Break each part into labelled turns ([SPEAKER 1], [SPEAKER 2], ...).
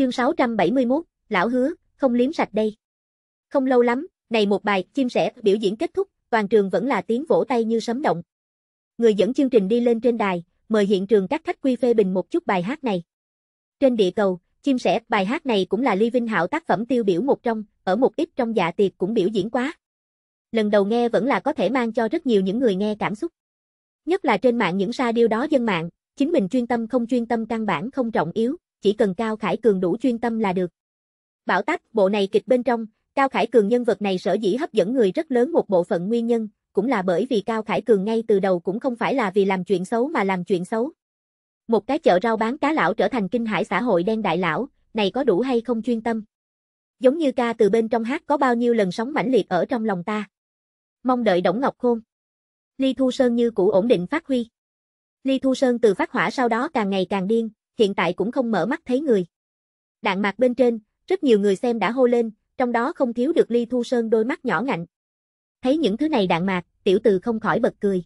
[SPEAKER 1] Chương 671, lão hứa, không liếm sạch đây. Không lâu lắm, này một bài, chim sẻ, biểu diễn kết thúc, toàn trường vẫn là tiếng vỗ tay như sấm động. Người dẫn chương trình đi lên trên đài, mời hiện trường các khách quy phê bình một chút bài hát này. Trên địa cầu, chim sẻ, bài hát này cũng là Ly Vinh Hạo tác phẩm tiêu biểu một trong, ở một ít trong dạ tiệc cũng biểu diễn quá. Lần đầu nghe vẫn là có thể mang cho rất nhiều những người nghe cảm xúc. Nhất là trên mạng những sa điêu đó dân mạng, chính mình chuyên tâm không chuyên tâm căn bản không trọng yếu, chỉ cần Cao Khải Cường đủ chuyên tâm là được. Bảo tách, bộ này kịch bên trong, Cao Khải Cường nhân vật này sở dĩ hấp dẫn người rất lớn một bộ phận nguyên nhân, cũng là bởi vì Cao Khải Cường ngay từ đầu cũng không phải là vì làm chuyện xấu mà làm chuyện xấu. Một cái chợ rau bán cá lão trở thành kinh hải xã hội đen đại lão, này có đủ hay không chuyên tâm? Giống như ca từ bên trong hát có bao nhiêu lần sóng mãnh liệt ở trong lòng ta. Mong đợi Đổng Ngọc Khôn. Ly Thu Sơn như cũ ổn định phát huy. Ly Thu Sơn từ phát hỏa sau đó càng ngày càng điên, hiện tại cũng không mở mắt thấy người. Đạn mạc bên trên, rất nhiều người xem đã hô lên, trong đó không thiếu được Ly Thu Sơn đôi mắt nhỏ ngạnh. Thấy những thứ này đạn mạc, tiểu từ không khỏi bật cười.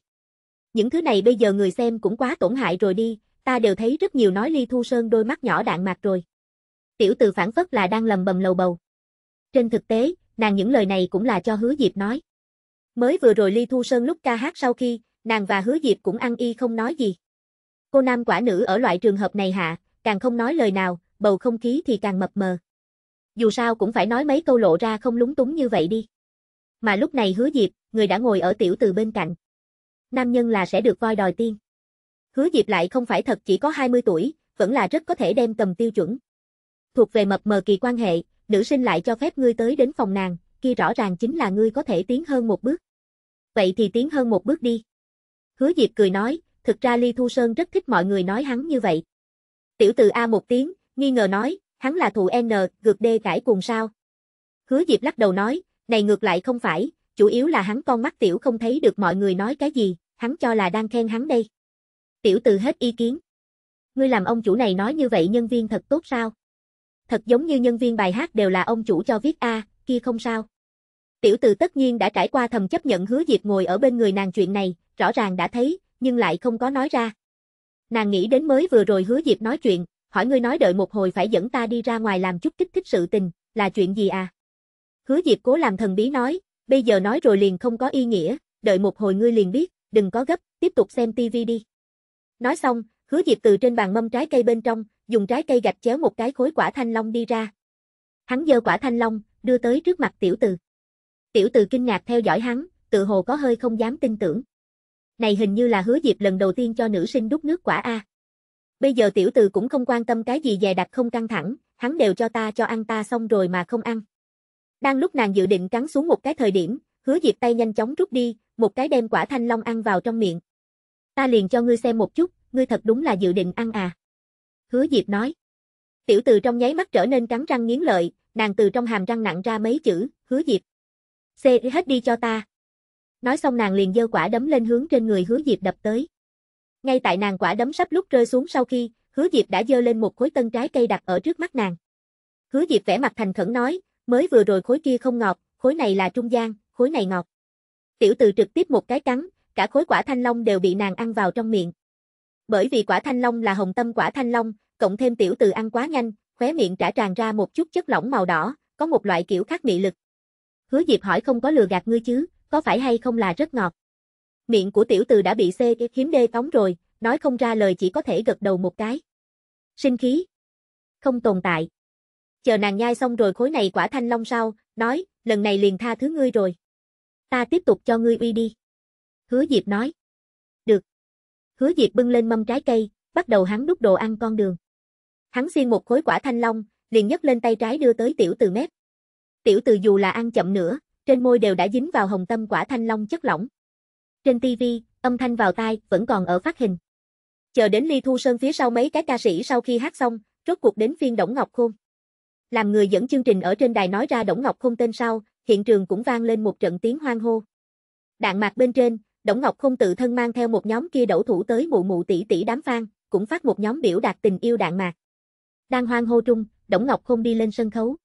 [SPEAKER 1] Những thứ này bây giờ người xem cũng quá tổn hại rồi đi, ta đều thấy rất nhiều nói Ly Thu Sơn đôi mắt nhỏ đạn mạc rồi. Tiểu từ phản phất là đang lầm bầm lầu bầu. Trên thực tế, nàng những lời này cũng là cho hứa Diệp nói. Mới vừa rồi Ly Thu Sơn lúc ca hát sau khi, nàng và hứa Diệp cũng ăn y không nói gì. Cô nam quả nữ ở loại trường hợp này hạ, càng không nói lời nào, bầu không khí thì càng mập mờ. Dù sao cũng phải nói mấy câu lộ ra không lúng túng như vậy đi. Mà lúc này hứa Diệp, người đã ngồi ở tiểu từ bên cạnh. Nam nhân là sẽ được voi đòi tiên. Hứa Diệp lại không phải thật chỉ có 20 tuổi, vẫn là rất có thể đem cầm tiêu chuẩn. Thuộc về mập mờ kỳ quan hệ, nữ sinh lại cho phép ngươi tới đến phòng nàng, kia rõ ràng chính là ngươi có thể tiến hơn một bước. Vậy thì tiến hơn một bước đi. Hứa Diệp cười nói, thực ra Ly Thu Sơn rất thích mọi người nói hắn như vậy. Tiểu từ A một tiếng, nghi ngờ nói, hắn là thù N, gược D cãi cùng sao. Hứa Diệp lắc đầu nói, này ngược lại không phải, chủ yếu là hắn con mắt tiểu không thấy được mọi người nói cái gì, hắn cho là đang khen hắn đây. Tiểu từ hết ý kiến. Ngươi làm ông chủ này nói như vậy nhân viên thật tốt sao? Thật giống như nhân viên bài hát đều là ông chủ cho viết A, kia không sao. Tiểu từ tất nhiên đã trải qua thầm chấp nhận hứa Diệp ngồi ở bên người nàng chuyện này, rõ ràng đã thấy, nhưng lại không có nói ra. Nàng nghĩ đến mới vừa rồi hứa Diệp nói chuyện, hỏi ngươi nói đợi một hồi phải dẫn ta đi ra ngoài làm chút kích thích sự tình, là chuyện gì à? Hứa Diệp cố làm thần bí nói, bây giờ nói rồi liền không có ý nghĩa, đợi một hồi ngươi liền biết, đừng có gấp, tiếp tục xem tivi đi. Nói xong, hứa Diệp từ trên bàn mâm trái cây bên trong, dùng trái cây gạch chéo một cái khối quả thanh long đi ra. Hắn giơ quả thanh long, đưa tới trước mặt tiểu từ. Tiểu từ kinh ngạc theo dõi hắn, tự hồ có hơi không dám tin tưởng. Này hình như là hứa Diệp lần đầu tiên cho nữ sinh đút nước quả A. Bây giờ tiểu từ cũng không quan tâm cái gì dè đặt không căng thẳng, hắn đều cho ta cho ăn ta xong rồi mà không ăn. Đang lúc nàng dự định cắn xuống một cái thời điểm, hứa Diệp tay nhanh chóng rút đi, một cái đem quả thanh long ăn vào trong miệng. Ta liền cho ngươi xem một chút, ngươi thật đúng là dự định ăn à. Hứa Diệp nói. Tiểu từ trong nháy mắt trở nên cắn răng nghiến lợi, nàng từ trong hàm răng nặng ra mấy chữ, hứa Diệp. Xê hết đi cho ta. Nói xong nàng liền giơ quả đấm lên hướng trên người hứa Diệp đập tới. Ngay tại nàng quả đấm sắp lúc rơi xuống sau khi, hứa Diệp đã giơ lên một khối tân trái cây đặt ở trước mắt nàng. Hứa Diệp vẻ mặt thành khẩn nói, mới vừa rồi khối kia không ngọt, khối này là trung gian, khối này ngọt. Tiểu từ trực tiếp một cái cắn, cả khối quả thanh long đều bị nàng ăn vào trong miệng. Bởi vì quả thanh long là hồng tâm quả thanh long, cộng thêm tiểu từ ăn quá nhanh, khóe miệng trả tràn ra một chút chất lỏng màu đỏ, có một loại kiểu khác mị lực. Hứa Diệp hỏi không có lừa gạt ngươi chứ, có phải hay không là rất ngọt. Miệng của tiểu từ đã bị xê khiếm đê tống rồi, nói không ra lời chỉ có thể gật đầu một cái. Sinh khí. Không tồn tại. Chờ nàng nhai xong rồi khối này quả thanh long sau, nói, lần này liền tha thứ ngươi rồi. Ta tiếp tục cho ngươi uy đi. Hứa Diệp nói. Được. Hứa Diệp bưng lên mâm trái cây, bắt đầu hắn đút đồ ăn con đường. Hắn xiên một khối quả thanh long, liền nhấc lên tay trái đưa tới tiểu từ mép. Tiểu từ dù là ăn chậm nữa, trên môi đều đã dính vào hồng tâm quả thanh long chất lỏng. Trên tivi, âm thanh vào tai, vẫn còn ở phát hình. Chờ đến Ly Thu Sơn phía sau mấy cái ca sĩ sau khi hát xong, rốt cuộc đến phiên Đổng Ngọc Khôn. Làm người dẫn chương trình ở trên đài nói ra Đổng Ngọc Khôn tên sau, hiện trường cũng vang lên một trận tiếng hoang hô. Đạn mạc bên trên, Đổng Ngọc Khôn tự thân mang theo một nhóm kia đẩu thủ tới mụ mụ tỷ tỷ đám fan, cũng phát một nhóm biểu đạt tình yêu đạn mạc. Đang hoang hô trung, Đổng Ngọc Khôn đi lên sân khấu.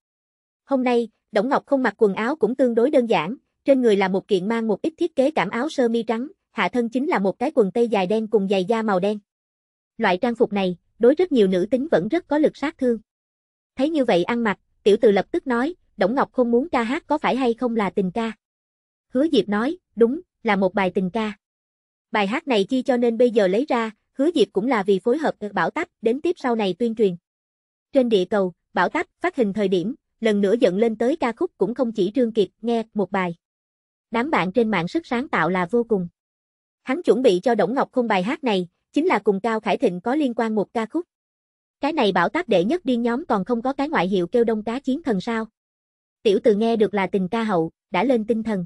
[SPEAKER 1] Hôm nay, Đổng Ngọc không mặc quần áo cũng tương đối đơn giản, trên người là một kiện mang một ít thiết kế cảm áo sơ mi trắng, hạ thân chính là một cái quần tây dài đen cùng giày da màu đen. Loại trang phục này, đối rất nhiều nữ tính vẫn rất có lực sát thương. Thấy như vậy ăn mặc, tiểu từ lập tức nói, Đổng Ngọc không muốn ca hát có phải hay không là tình ca. Hứa Diệp nói, đúng, là một bài tình ca. Bài hát này chi cho nên bây giờ lấy ra, Hứa Diệp cũng là vì phối hợp ờ, Bảo Táp đến tiếp sau này tuyên truyền. Trên địa cầu, Bảo Táp phát hình thời điểm, lần nữa giận lên tới ca khúc cũng không chỉ Trương Kiệt nghe một bài. Đám bạn trên mạng sức sáng tạo là vô cùng. Hắn chuẩn bị cho Đổng Ngọc không bài hát này, chính là cùng Cao Khải Thịnh có liên quan một ca khúc. Cái này bảo táp đệ nhất điên nhóm còn không có cái ngoại hiệu kêu đông cá chiến thần sao. Tiểu từ nghe được là tình ca hậu, đã lên tinh thần.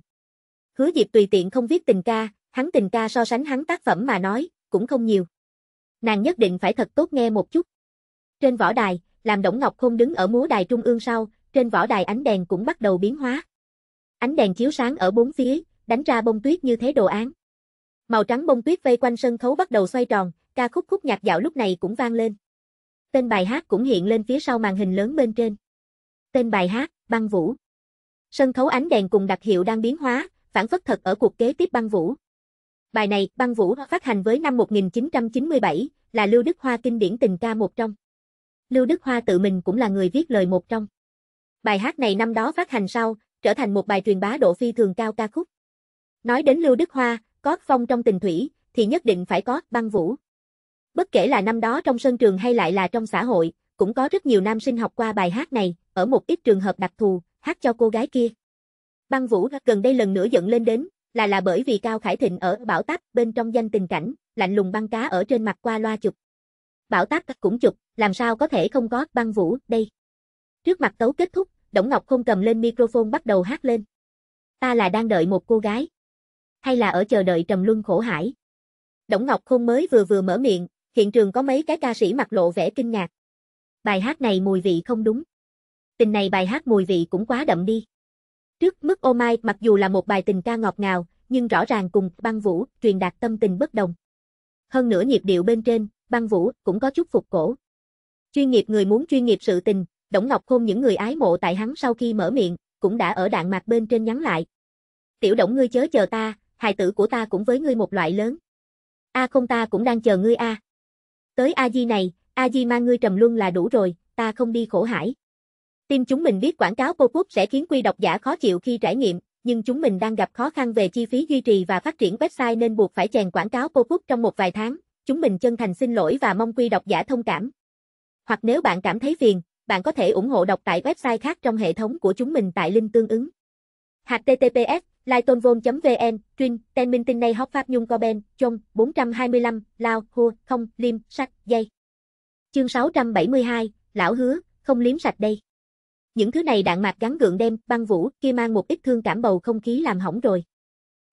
[SPEAKER 1] Hứa Diệp tùy tiện không viết tình ca, hắn tình ca so sánh hắn tác phẩm mà nói, cũng không nhiều. Nàng nhất định phải thật tốt nghe một chút. Trên võ đài, làm Đổng Ngọc Khôn đứng ở múa đài trung ương sau, trên võ đài ánh đèn cũng bắt đầu biến hóa. Ánh đèn chiếu sáng ở bốn phía, đánh ra bông tuyết như thế đồ án. Màu trắng bông tuyết vây quanh sân khấu bắt đầu xoay tròn, ca khúc khúc nhạc dạo lúc này cũng vang lên. Tên bài hát cũng hiện lên phía sau màn hình lớn bên trên. Tên bài hát, Băng Vũ. Sân khấu ánh đèn cùng đặc hiệu đang biến hóa, phản phất thật ở cuộc kế tiếp Băng Vũ. Bài này, Băng Vũ phát hành với năm 1997, là Lưu Đức Hoa kinh điển tình ca một trong. Lưu Đức Hoa tự mình cũng là người viết lời một trong. Bài hát này năm đó phát hành sau, trở thành một bài truyền bá độ phi thường cao ca khúc. Nói đến Lưu Đức Hoa, có phong trong tình thủy, thì nhất định phải có băng vũ. Bất kể là năm đó trong sân trường hay lại là trong xã hội, cũng có rất nhiều nam sinh học qua bài hát này, ở một ít trường hợp đặc thù, hát cho cô gái kia. Băng vũ gần đây lần nữa giận lên đến, là là bởi vì Cao Khải Thịnh ở Bảo Táp bên trong danh tình cảnh, lạnh lùng băng cá ở trên mặt qua loa chụp. Bảo Táp cũng chụp, làm sao có thể không có băng vũ, đây. Trước mặt tấu kết thúc, Đổng Ngọc không cầm lên microphone bắt đầu hát lên. Ta là đang đợi một cô gái. Hay là ở chờ đợi trầm luân khổ hải. Đổng Ngọc Khôn mới vừa vừa mở miệng, hiện trường có mấy cái ca sĩ mặt lộ vẻ kinh ngạc. Bài hát này mùi vị không đúng. Tình này bài hát mùi vị cũng quá đậm đi. Trước mức oh ô mai mặc dù là một bài tình ca ngọt ngào, nhưng rõ ràng cùng băng vũ truyền đạt tâm tình bất đồng. Hơn nữa nhịp điệu bên trên, băng vũ cũng có chút phục cổ. Chuyên nghiệp người muốn chuyên nghiệp sự tình, Đổng Ngọc Khôn những người ái mộ tại hắn sau khi mở miệng, cũng đã ở đạn mặt bên trên nhắn lại. Tiểu Đổng ngươi chớ chờ ta, hài tử của ta cũng với ngươi một loại lớn. A không ta cũng đang chờ ngươi a. Tới A Di này, A Di mang ngươi trầm luân là đủ rồi, ta không đi khổ hải. tim chúng mình biết quảng cáo pop-up sẽ khiến quy độc giả khó chịu khi trải nghiệm, nhưng chúng mình đang gặp khó khăn về chi phí duy trì và phát triển website nên buộc phải chèn quảng cáo pop-up trong một vài tháng. Chúng mình chân thành xin lỗi và mong quy độc giả thông cảm. Hoặc nếu bạn cảm thấy phiền, bạn có thể ủng hộ đọc tại website khác trong hệ thống của chúng mình tại link tương ứng. https lightonvon.vn, Trinh, Ten Minh Tinh nay Hóc Pháp Nhung Ben, Chông, 425, Lao, Hua, Không, Liêm, Sạch, Dây. Chương 672, Lão Hứa, không liếm sạch đây. Những thứ này đạn mạc gắn gượng đem, băng vũ, kia mang một ít thương cảm bầu không khí làm hỏng rồi.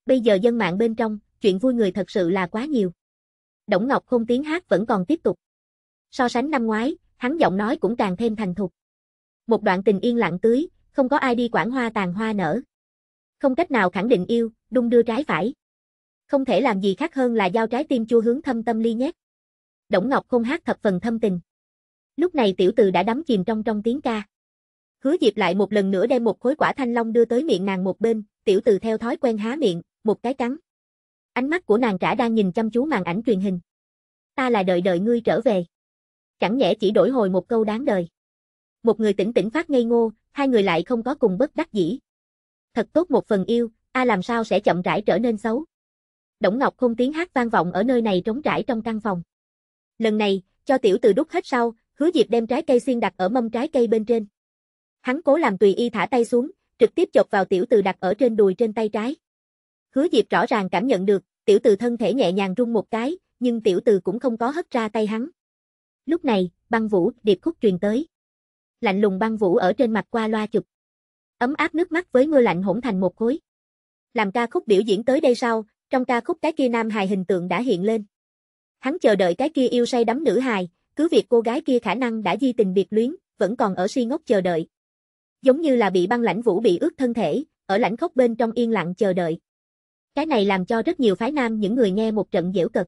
[SPEAKER 1] Bây giờ dân mạng bên trong, chuyện vui người thật sự là quá nhiều. Đổng Ngọc không tiếng hát vẫn còn tiếp tục. So sánh năm ngoái, hắn giọng nói cũng càng thêm thành thục. Một đoạn tình yên lặng tưới, không có ai đi quản hoa tàn hoa nở. Không cách nào khẳng định yêu, đung đưa trái phải. Không thể làm gì khác hơn là giao trái tim chua hướng thâm tâm ly nhét. Đổng Ngọc không hát thập phần thâm tình. Lúc này tiểu từ đã đắm chìm trong trong tiếng ca. Hứa Diệp lại một lần nữa đem một khối quả thanh long đưa tới miệng nàng một bên, tiểu từ theo thói quen há miệng, một cái cắn. Ánh mắt của nàng trả đang nhìn chăm chú màn ảnh truyền hình. Ta là đợi đợi ngươi trở về chẳng nhẽ chỉ đổi hồi một câu đáng đời. Một người tỉnh tỉnh phát ngây ngô, hai người lại không có cùng bất đắc dĩ. Thật tốt một phần yêu, a làm sao sẽ chậm rãi trở nên xấu. Đổng Ngọc không tiếng hát vang vọng ở nơi này trống trải trong căn phòng. Lần này, cho tiểu từ đút hết sau, hứa Diệp đem trái cây xiên đặt ở mâm trái cây bên trên. Hắn cố làm tùy y thả tay xuống, trực tiếp chọc vào tiểu từ đặt ở trên đùi trên tay trái. Hứa Diệp rõ ràng cảm nhận được, tiểu từ thân thể nhẹ nhàng rung một cái, nhưng tiểu từ cũng không có hất ra tay hắn. Lúc này, băng vũ, điệp khúc truyền tới. Lạnh lùng băng vũ ở trên mặt qua loa chụp. Ấm áp nước mắt với mưa lạnh hỗn thành một khối. Làm ca khúc biểu diễn tới đây sau, trong ca khúc cái kia nam hài hình tượng đã hiện lên. Hắn chờ đợi cái kia yêu say đắm nữ hài, cứ việc cô gái kia khả năng đã di tình biệt luyến, vẫn còn ở si ngốc chờ đợi. Giống như là bị băng lãnh vũ bị ướt thân thể, ở lãnh khốc bên trong yên lặng chờ đợi. Cái này làm cho rất nhiều phái nam những người nghe một trận dễu cực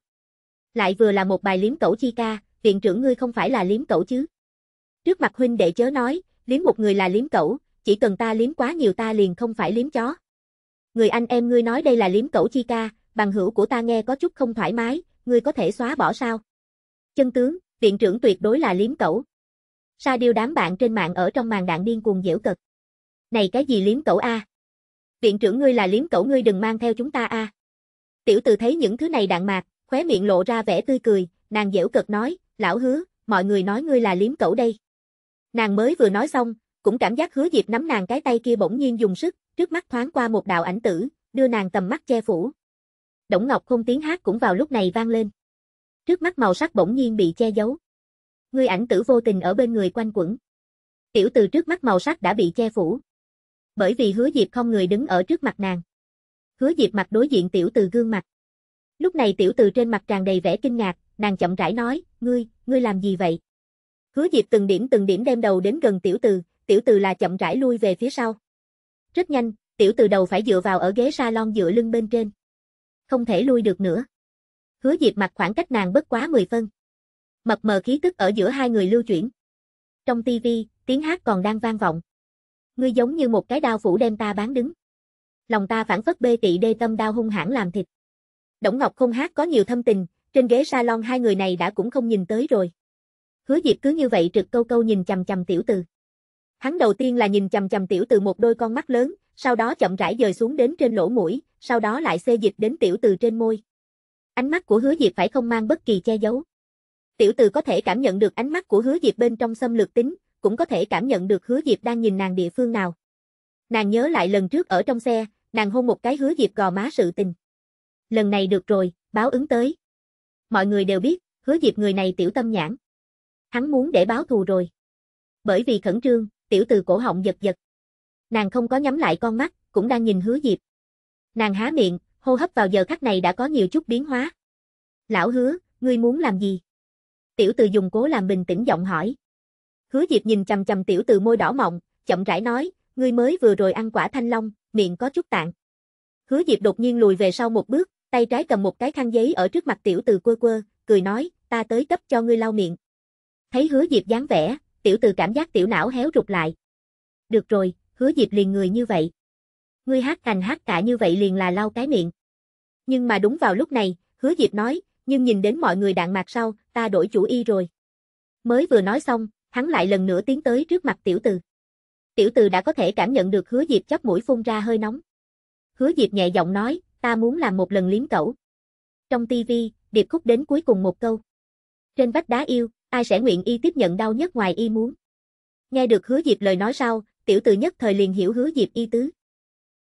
[SPEAKER 1] Lại vừa là một bài liếm cẩu chi ca, viện trưởng ngươi không phải là liếm cẩu chứ. Trước mặt huynh đệ chớ nói, liếm một người là liếm cẩu, chỉ cần ta liếm quá nhiều ta liền không phải liếm chó. Người anh em ngươi nói đây là liếm cẩu chi ca, bằng hữu của ta nghe có chút không thoải mái, ngươi có thể xóa bỏ sao? Chân tướng, viện trưởng tuyệt đối là liếm cẩu. Sa điêu đám bạn trên mạng ở trong màn đạn điên cuồng dễu cật. Này cái gì liếm cẩu a? Viện trưởng ngươi là liếm cẩu ngươi đừng mang theo chúng ta a. Tiểu từ thấy những thứ này đạn mạc, khóe miệng lộ ra vẻ tươi cười, nàng dễu cật nói, lão hứa, mọi người nói ngươi là liếm cẩu đây. Nàng mới vừa nói xong, cũng cảm giác hứa Diệp nắm nàng cái tay kia bỗng nhiên dùng sức, trước mắt thoáng qua một đạo ảnh tử, đưa nàng tầm mắt che phủ. Đổng Ngọc không tiếng hát cũng vào lúc này vang lên. Trước mắt màu sắc bỗng nhiên bị che giấu. Ngươi ảnh tử vô tình ở bên người quanh quẩn. Tiểu từ trước mắt màu sắc đã bị che phủ. Bởi vì hứa Diệp không người đứng ở trước mặt nàng. Hứa Diệp mặt đối diện tiểu từ gương mặt. Lúc này tiểu từ trên mặt tràn đầy vẻ kinh ngạc, nàng chậm rãi nói, ngươi, ngươi làm gì vậy? Hứa Diệp từng điểm từng điểm đem đầu đến gần tiểu từ, tiểu từ là chậm rãi lui về phía sau. Rất nhanh, tiểu từ đầu phải dựa vào ở ghế salon dựa lưng bên trên. Không thể lui được nữa. Hứa Diệp mặt khoảng cách nàng bất quá 10 phân. Mập mờ khí tức ở giữa hai người lưu chuyển. Trong tivi, tiếng hát còn đang vang vọng. Ngươi giống như một cái đao phủ đem ta bán đứng. Lòng ta phản phất bê tị đê tâm đao hung hãn làm thịt. Đổng Ngọc không hát có nhiều thâm tình, trên ghế salon hai người này đã cũng không nhìn tới rồi. Hứa Diệp cứ như vậy trực câu câu nhìn chằm chằm tiểu từ. Hắn đầu tiên là nhìn chằm chằm tiểu từ một đôi con mắt lớn, sau đó chậm rãi dời xuống đến trên lỗ mũi, sau đó lại xê dịch đến tiểu từ trên môi. Ánh mắt của hứa Diệp phải không mang bất kỳ che giấu. Tiểu từ có thể cảm nhận được ánh mắt của hứa Diệp bên trong xâm lược tính, cũng có thể cảm nhận được hứa Diệp đang nhìn nàng địa phương nào. Nàng nhớ lại lần trước ở trong xe, nàng hôn một cái hứa Diệp gò má sự tình. Lần này được rồi, báo ứng tới. Mọi người đều biết, hứa Diệp người này tiểu tâm nhãn. Hắn muốn để báo thù rồi. Bởi vì khẩn trương, tiểu từ cổ họng giật giật. Nàng không có nhắm lại con mắt, cũng đang nhìn hứa Diệp. Nàng há miệng, hô hấp vào giờ khắc này đã có nhiều chút biến hóa. Lão hứa, ngươi muốn làm gì? Tiểu từ dùng cố làm bình tĩnh giọng hỏi. Hứa Diệp nhìn chầm chầm tiểu từ môi đỏ mọng, chậm rãi nói, ngươi mới vừa rồi ăn quả thanh long, miệng có chút tạng. Hứa Diệp đột nhiên lùi về sau một bước, tay trái cầm một cái khăn giấy ở trước mặt tiểu từ quơ quơ, cười nói, ta tới cấp cho ngươi lau miệng. Thấy hứa Diệp dáng vẻ, tiểu từ cảm giác tiểu não héo rụt lại. Được rồi, hứa Diệp liền người như vậy. Ngươi hát cành hát cả như vậy liền là lau cái miệng. Nhưng mà đúng vào lúc này, hứa Diệp nói, nhưng nhìn đến mọi người đạn mạc sau, ta đổi chủ y rồi. Mới vừa nói xong, hắn lại lần nữa tiến tới trước mặt tiểu từ. Tiểu từ đã có thể cảm nhận được hứa Diệp chắp mũi phun ra hơi nóng. Hứa Diệp nhẹ giọng nói, ta muốn làm một lần liếm cẩu. Trong tivi, điệp khúc đến cuối cùng một câu. Trên vách đá yêu, ai sẽ nguyện y tiếp nhận đau nhất ngoài y muốn. Nghe được hứa Diệp lời nói sau, tiểu từ nhất thời liền hiểu hứa Diệp y tứ.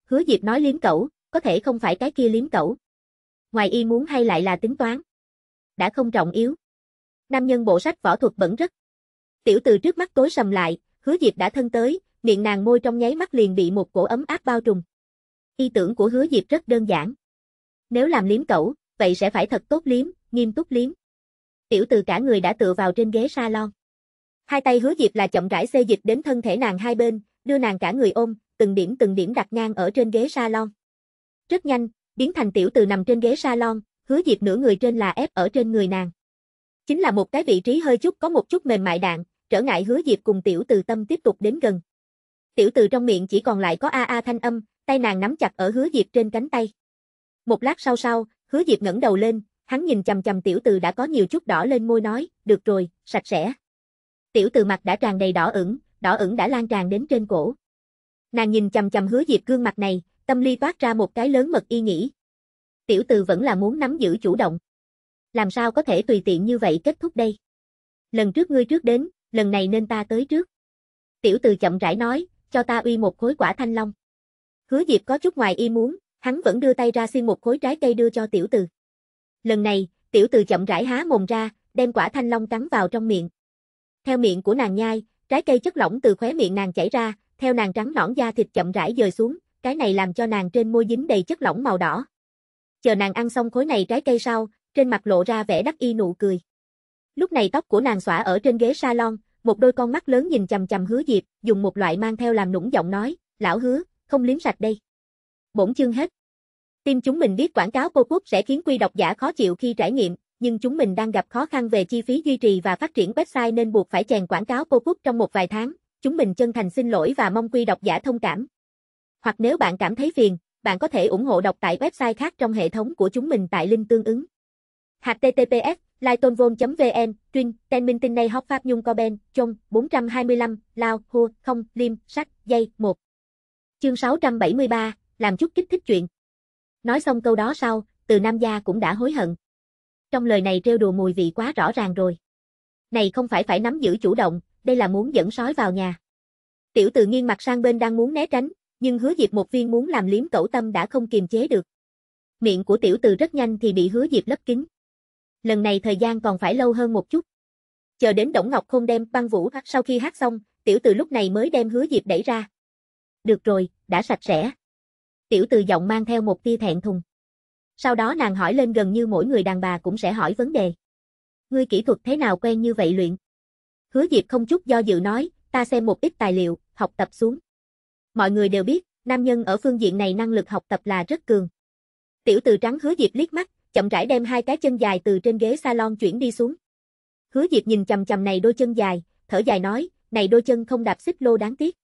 [SPEAKER 1] Hứa Diệp nói liếm cẩu, có thể không phải cái kia liếm cẩu. Ngoài y muốn hay lại là tính toán. Đã không trọng yếu. Nam nhân bộ sách võ thuật bẩn rất. Tiểu từ trước mắt tối sầm lại, hứa Diệp đã thân tới, miệng nàng môi trong nháy mắt liền bị một cổ ấm áp bao trùm ý tưởng của hứa Diệp rất đơn giản. Nếu làm liếm cẩu, vậy sẽ phải thật tốt liếm, nghiêm túc liếm. Tiểu từ cả người đã tựa vào trên ghế salon. Hai tay hứa Diệp là chậm rãi xê dịch đến thân thể nàng hai bên, đưa nàng cả người ôm, từng điểm từng điểm đặt ngang ở trên ghế salon. Rất nhanh, biến thành tiểu từ nằm trên ghế salon, hứa Diệp nửa người trên là ép ở trên người nàng. Chính là một cái vị trí hơi chút có một chút mềm mại đạn, trở ngại hứa Diệp cùng tiểu từ tâm tiếp tục đến gần. Tiểu từ trong miệng chỉ còn lại có a a thanh âm, tay nàng nắm chặt ở hứa Diệp trên cánh tay. Một lát sau sau, hứa Diệp ngẩng đầu lên, hắn nhìn chầm chầm tiểu từ đã có nhiều chút đỏ lên môi nói, được rồi, sạch sẽ. Tiểu từ mặt đã tràn đầy đỏ ửng, đỏ ửng đã lan tràn đến trên cổ. Nàng nhìn chầm chầm hứa Diệp gương mặt này, tâm ly toát ra một cái lớn mật y nghĩ. Tiểu từ vẫn là muốn nắm giữ chủ động. Làm sao có thể tùy tiện như vậy kết thúc đây? Lần trước ngươi trước đến, lần này nên ta tới trước. Tiểu từ chậm rãi nói, cho ta uy một khối quả thanh long. Hứa Diệp có chút ngoài ý muốn, hắn vẫn đưa tay ra xiên một khối trái cây đưa cho tiểu từ. Lần này, tiểu từ chậm rãi há mồm ra, đem quả thanh long cắn vào trong miệng. Theo miệng của nàng nhai, trái cây chất lỏng từ khóe miệng nàng chảy ra, theo nàng trắng nõn da thịt chậm rãi dời xuống, cái này làm cho nàng trên môi dính đầy chất lỏng màu đỏ. Chờ nàng ăn xong khối này trái cây sau, trên mặt lộ ra vẻ đắc y nụ cười. Lúc này tóc của nàng xõa ở trên ghế salon, một đôi con mắt lớn nhìn chằm chằm hứa Diệp, dùng một loại mang theo làm nũng giọng nói, lão hứa, không liếm sạch đây. Bổn chương hết. Tim chúng mình biết quảng cáo cô quốc sẽ khiến quy độc giả khó chịu khi trải nghiệm, nhưng chúng mình đang gặp khó khăn về chi phí duy trì và phát triển website nên buộc phải chèn quảng cáo cô quốc trong một vài tháng. Chúng mình chân thành xin lỗi và mong quy độc giả thông cảm. Hoặc nếu bạn cảm thấy phiền, bạn có thể ủng hộ đọc tại website khác trong hệ thống của chúng mình tại link tương ứng. https Lightonvon.vn, Trin, Ten Minh Tinh Nay Hóc Pháp Nhung Ben Chong, 425, Lao, Hua, Không, Liêm, Sắc, Dây, 1. Chương 673, làm chút kích thích chuyện. Nói xong câu đó sau, từ Nam Gia cũng đã hối hận. Trong lời này trêu đùa mùi vị quá rõ ràng rồi. Này không phải phải nắm giữ chủ động, đây là muốn dẫn sói vào nhà. Tiểu tự nghiêng mặt sang bên đang muốn né tránh, nhưng hứa diệp một viên muốn làm liếm cẩu tâm đã không kiềm chế được. Miệng của tiểu từ rất nhanh thì bị hứa diệp lấp kín. Lần này thời gian còn phải lâu hơn một chút. Chờ đến Đổng Ngọc không đem băng vũ sau khi hát xong, tiểu từ lúc này mới đem hứa diệp đẩy ra. Được rồi, đã sạch sẽ. Tiểu từ giọng mang theo một tia thẹn thùng. Sau đó nàng hỏi lên gần như mỗi người đàn bà cũng sẽ hỏi vấn đề. Ngươi kỹ thuật thế nào quen như vậy luyện? Hứa Diệp không chút do dự nói, ta xem một ít tài liệu, học tập xuống. Mọi người đều biết, nam nhân ở phương diện này năng lực học tập là rất cường. Tiểu từ trắng Hứa Diệp liếc mắt, chậm rãi đem hai cái chân dài từ trên ghế salon chuyển đi xuống. Hứa Diệp nhìn chầm chầm này đôi chân dài, thở dài nói, này đôi chân không đạp xích lô đáng tiếc.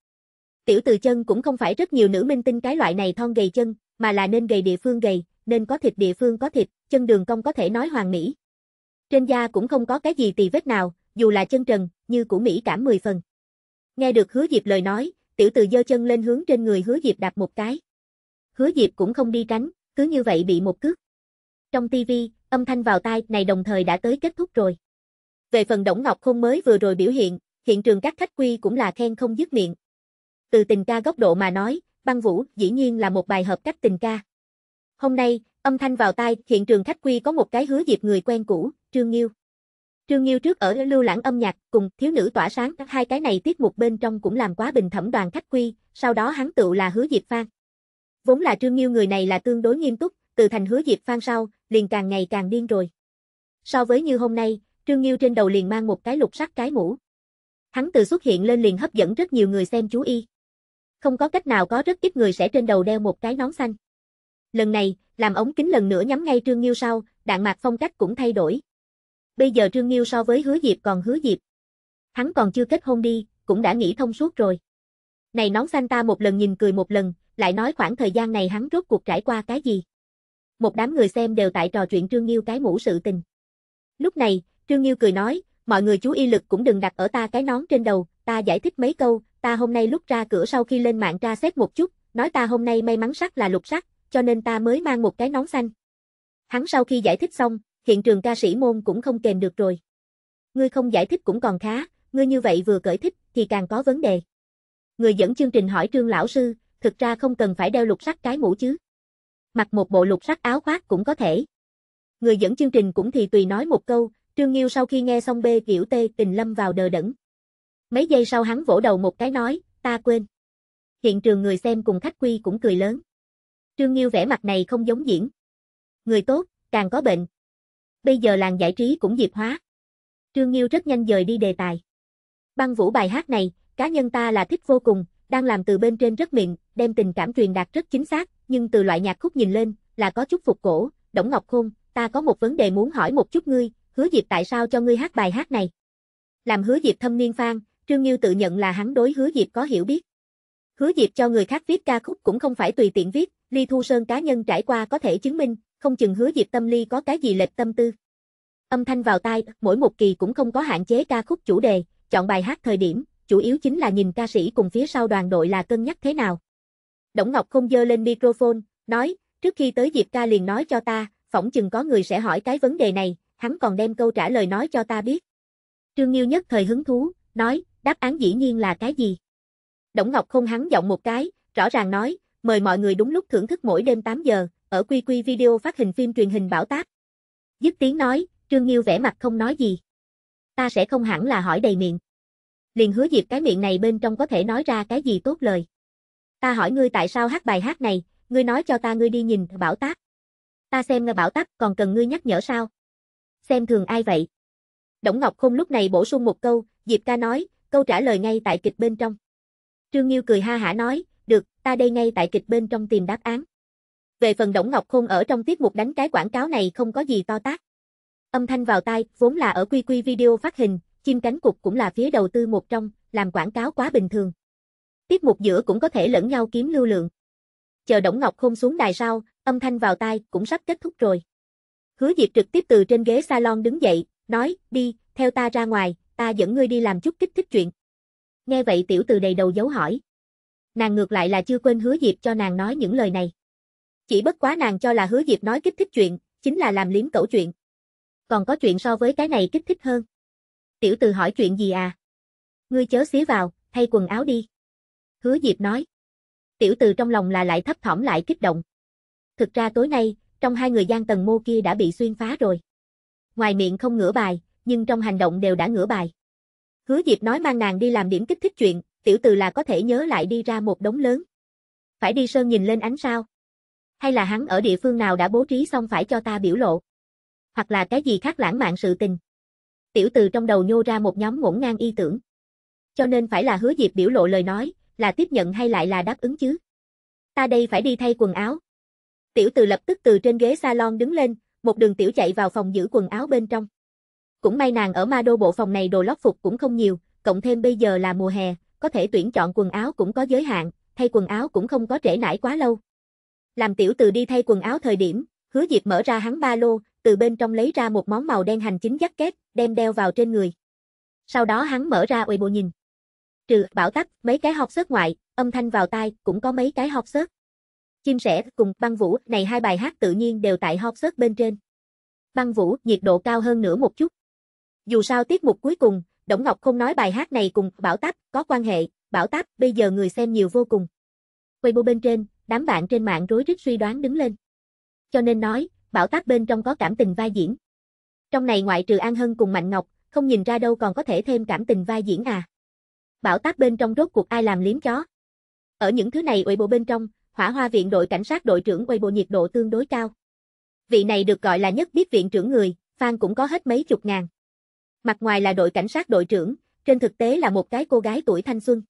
[SPEAKER 1] Tiểu từ chân cũng không phải rất nhiều nữ minh tinh cái loại này thon gầy chân, mà là nên gầy địa phương gầy, nên có thịt địa phương có thịt, chân đường cong có thể nói hoàn mỹ. Trên da cũng không có cái gì tì vết nào, dù là chân trần, như của Mỹ cảm 10 phần. Nghe được hứa Diệp lời nói, tiểu từ dơ chân lên hướng trên người hứa Diệp đạp một cái. Hứa Diệp cũng không đi tránh, cứ như vậy bị một cước. Trong tivi, âm thanh vào tai này đồng thời đã tới kết thúc rồi. Về phần Đổng Ngọc Khôn mới vừa rồi biểu hiện, hiện trường các khách quy cũng là khen không dứt miệng. Từ tình ca góc độ mà nói, băng vũ dĩ nhiên là một bài hợp cách tình ca. Hôm nay, âm thanh vào tai, hiện trường khách quy có một cái hứa Diệp người quen cũ, Trương Nghiêu. Trương Nghiêu trước ở lưu lãng âm nhạc cùng thiếu nữ tỏa sáng hai cái này tiết mục bên trong cũng làm quá bình thẩm đoàn khách quy, sau đó hắn tự là hứa Diệp Phan. Vốn là Trương Nghiêu người này là tương đối nghiêm túc, từ thành hứa Diệp Phan sau, liền càng ngày càng điên rồi. So với như hôm nay, Trương Nghiêu trên đầu liền mang một cái lục sắc cái mũ. Hắn từ xuất hiện lên liền hấp dẫn rất nhiều người xem chú ý. Không có cách nào có rất ít người sẽ trên đầu đeo một cái nón xanh. Lần này, làm ống kính lần nữa nhắm ngay Trương Nghiêu sau, đạn mạc phong cách cũng thay đổi. Bây giờ Trương Nghiêu so với hứa Diệp còn hứa Diệp. Hắn còn chưa kết hôn đi, cũng đã nghĩ thông suốt rồi. Này nón xanh ta một lần nhìn cười một lần, lại nói khoảng thời gian này hắn rốt cuộc trải qua cái gì. Một đám người xem đều tại trò chuyện Trương Nghiêu cái mũ sự tình. Lúc này, Trương Nghiêu cười nói, mọi người chú ý lực cũng đừng đặt ở ta cái nón trên đầu, ta giải thích mấy câu, ta hôm nay lúc ra cửa sau khi lên mạng tra xét một chút, nói ta hôm nay may mắn sắc là lục sắc, cho nên ta mới mang một cái nón xanh. Hắn sau khi giải thích xong, hiện trường ca sĩ môn cũng không kèm được rồi. Ngươi không giải thích cũng còn khá, ngươi như vậy vừa cởi thích thì càng có vấn đề. Người dẫn chương trình hỏi trương lão sư, thực ra không cần phải đeo lục sắc cái mũ chứ. Mặc một bộ lục sắc áo khoác cũng có thể. Người dẫn chương trình cũng thì tùy nói một câu, trương nghiêu sau khi nghe xong bê kiểu tê tình lâm vào đờ đẫn. Mấy giây sau hắn vỗ đầu một cái nói, ta quên. Hiện trường người xem cùng khách quy cũng cười lớn. Trương Nghiêu vẻ mặt này không giống diễn. Người tốt, càng có bệnh. Bây giờ làng giải trí cũng diệt hóa. Trương Nghiêu rất nhanh dời đi đề tài. Băng vũ bài hát này, cá nhân ta là thích vô cùng, đang làm từ bên trên rất miệng, đem tình cảm truyền đạt rất chính xác, nhưng từ loại nhạc khúc nhìn lên, là có chút phục cổ, Đổng Ngọc Khôn, ta có một vấn đề muốn hỏi một chút ngươi, hứa Diệp tại sao cho ngươi hát bài hát này? Làm hứa Diệp thâm niên fan, Trương Nghiêu tự nhận là hắn đối hứa Diệp có hiểu biết. Hứa Diệp cho người khác viết ca khúc cũng không phải tùy tiện viết, Ly Thu Sơn cá nhân trải qua có thể chứng minh, không chừng hứa Diệp Tâm Ly có cái gì lệch tâm tư. Âm thanh vào tai, mỗi một kỳ cũng không có hạn chế ca khúc chủ đề, chọn bài hát thời điểm, chủ yếu chính là nhìn ca sĩ cùng phía sau đoàn đội là cân nhắc thế nào. Đổng Ngọc không dơ lên microphone, nói, trước khi tới Diệp ca liền nói cho ta, phỏng chừng có người sẽ hỏi cái vấn đề này, hắn còn đem câu trả lời nói cho ta biết. Trương Nghiêu nhất thời hứng thú, nói, đáp án dĩ nhiên là cái gì? Đổng Ngọc không hắn giọng một cái, rõ ràng nói, mời mọi người đúng lúc thưởng thức mỗi đêm 8 giờ, ở quy quy video phát hình phim truyền hình bảo tác. Dứt tiếng nói, Trương Nghiêu vẻ mặt không nói gì. Ta sẽ không hẳn là hỏi đầy miệng. Liền hứa dịp cái miệng này bên trong có thể nói ra cái gì tốt lời. Ta hỏi ngươi tại sao hát bài hát này, ngươi nói cho ta ngươi đi nhìn bảo tác. Ta xem nghe bảo tác còn cần ngươi nhắc nhở sao? Xem thường ai vậy? Đổng Ngọc không lúc này bổ sung một câu, Diệp ca nói, câu trả lời ngay tại kịch bên trong. Trương Nghiêu cười ha hả nói, được, ta đây ngay tại kịch bên trong tìm đáp án. Về phần Đổng Ngọc Khôn ở trong tiết mục đánh cái quảng cáo này không có gì to tác. Âm thanh vào tai, vốn là ở quy quy video phát hình, chim cánh cục cũng là phía đầu tư một trong, làm quảng cáo quá bình thường. Tiết mục giữa cũng có thể lẫn nhau kiếm lưu lượng. Chờ Đổng Ngọc Khôn xuống đài sau, âm thanh vào tai cũng sắp kết thúc rồi. Hứa Diệp trực tiếp từ trên ghế salon đứng dậy, nói, đi, theo ta ra ngoài, ta dẫn ngươi đi làm chút kích thích chuyện. Nghe vậy tiểu từ đầy đầu dấu hỏi. Nàng ngược lại là chưa quên hứa Diệp cho nàng nói những lời này. Chỉ bất quá nàng cho là hứa Diệp nói kích thích chuyện, chính là làm liếm cẩu chuyện. Còn có chuyện so với cái này kích thích hơn. Tiểu từ hỏi chuyện gì à? Ngươi chớ xía vào, thay quần áo đi. Hứa Diệp nói. Tiểu từ trong lòng là lại thấp thỏm lại kích động. Thực ra tối nay, trong hai người gian tầng mô kia đã bị xuyên phá rồi. Ngoài miệng không ngửa bài, nhưng trong hành động đều đã ngửa bài. Hứa Diệp nói mang nàng đi làm điểm kích thích chuyện, tiểu từ là có thể nhớ lại đi ra một đống lớn. Phải đi sơn nhìn lên ánh sao? Hay là hắn ở địa phương nào đã bố trí xong phải cho ta biểu lộ? Hoặc là cái gì khác lãng mạn sự tình? Tiểu từ trong đầu nhô ra một nhóm ngổn ngang y tưởng. Cho nên phải là hứa Diệp biểu lộ lời nói, là tiếp nhận hay lại là đáp ứng chứ? Ta đây phải đi thay quần áo. Tiểu từ lập tức từ trên ghế salon đứng lên, một đường tiểu chạy vào phòng giữ quần áo bên trong. Cũng may nàng ở ma đô bộ phòng này đồ lót phục cũng không nhiều, cộng thêm bây giờ là mùa hè, có thể tuyển chọn quần áo cũng có giới hạn, thay quần áo cũng không có trễ nải quá lâu. Làm tiểu từ đi thay quần áo thời điểm, hứa Diệp mở ra hắn ba lô, từ bên trong lấy ra một món màu đen hành chính jacket, đem đeo vào trên người. Sau đó hắn mở ra bộ nhìn. Trừ bảo tắc, mấy cái hộp sớt ngoại, âm thanh vào tai, cũng có mấy cái hộp sớt. Chim sẻ cùng băng vũ, này hai bài hát tự nhiên đều tại hộp sớt bên trên. Băng vũ, nhiệt độ cao hơn nữa một chút. Dù sao tiết mục cuối cùng, Đổng Ngọc không nói bài hát này cùng Bảo Táp có quan hệ, Bảo Táp bây giờ người xem nhiều vô cùng. Weibo bên trên, đám bạn trên mạng rối rít suy đoán đứng lên. Cho nên nói, Bảo Táp bên trong có cảm tình vai diễn. Trong này ngoại trừ An Hân cùng Mạnh Ngọc, không nhìn ra đâu còn có thể thêm cảm tình vai diễn à. Bảo Táp bên trong rốt cuộc ai làm liếm chó. Ở những thứ này Weibo bên trong, Hỏa Hoa viện đội cảnh sát đội trưởng Weibo nhiệt độ tương đối cao. Vị này được gọi là nhất biết viện trưởng người, fan cũng có hết mấy chục ngàn. Mặt ngoài là đội cảnh sát đội trưởng, trên thực tế là một cái cô gái tuổi thanh xuân.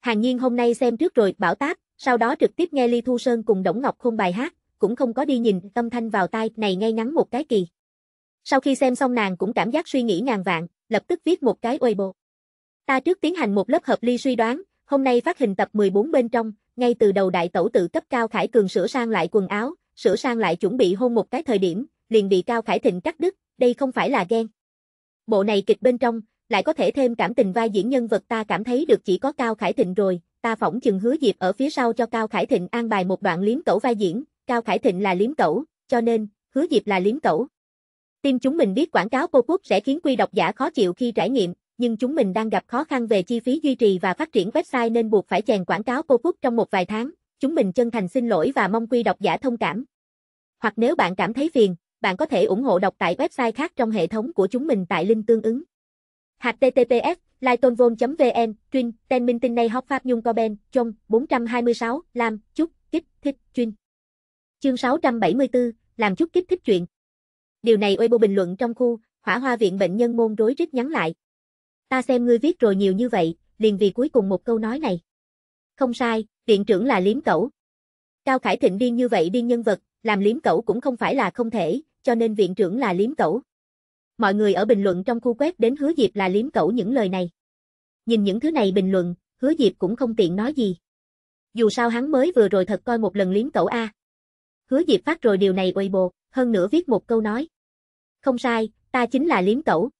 [SPEAKER 1] Hàng nhiên hôm nay xem trước rồi bảo táp, sau đó trực tiếp nghe Ly Thu Sơn cùng Đổng Ngọc Khôn bài hát, cũng không có đi nhìn âm thanh vào tai này ngay ngắn một cái kỳ. Sau khi xem xong nàng cũng cảm giác suy nghĩ ngàn vạn, lập tức viết một cái Weibo. Ta trước tiến hành một lớp hợp ly suy đoán, hôm nay phát hình tập 14 bên trong, ngay từ đầu đại tẩu tự cấp Cao Khải Cường sửa sang lại quần áo, sửa sang lại chuẩn bị hôn một cái thời điểm, liền bị Cao Khải Thịnh cắt đứt, đây không phải là ghen. Bộ này kịch bên trong, lại có thể thêm cảm tình vai diễn nhân vật ta cảm thấy được chỉ có Cao Khải Thịnh rồi, ta phỏng chừng hứa Diệp ở phía sau cho Cao Khải Thịnh an bài một đoạn liếm cẩu vai diễn, Cao Khải Thịnh là liếm cẩu, cho nên, hứa Diệp là liếm cẩu. Tim chúng mình biết quảng cáo cô quốc sẽ khiến quy độc giả khó chịu khi trải nghiệm, nhưng chúng mình đang gặp khó khăn về chi phí duy trì và phát triển website nên buộc phải chèn quảng cáo cô quốc trong một vài tháng. Chúng mình chân thành xin lỗi và mong quy độc giả thông cảm. Hoặc nếu bạn cảm thấy phiền, bạn có thể ủng hộ đọc tại website khác trong hệ thống của chúng mình tại link tương ứng. https lightonvon.vn chuyên tên minh tinh này học pháp nhung ben, trong 426, làm, chúc, kích, thích, chuyên Chương 674, làm chút kích thích chuyện. Điều này Weibo bình luận trong khu, hỏa hoa viện bệnh nhân môn rối rít nhắn lại. Ta xem ngươi viết rồi nhiều như vậy, liền vì cuối cùng một câu nói này. Không sai, viện trưởng là liếm cẩu. Cao Khải Thịnh điên như vậy điên nhân vật, làm liếm cẩu cũng không phải là không thể, cho nên viện trưởng là liếm cẩu. Mọi người ở bình luận trong khu quét đến hứa Diệp là liếm cẩu những lời này. Nhìn những thứ này bình luận, hứa Diệp cũng không tiện nói gì. Dù sao hắn mới vừa rồi thật coi một lần liếm cẩu A. Hứa Diệp phát rồi điều này Weibo, hơn nữa viết một câu nói. Không sai, ta chính là liếm cẩu.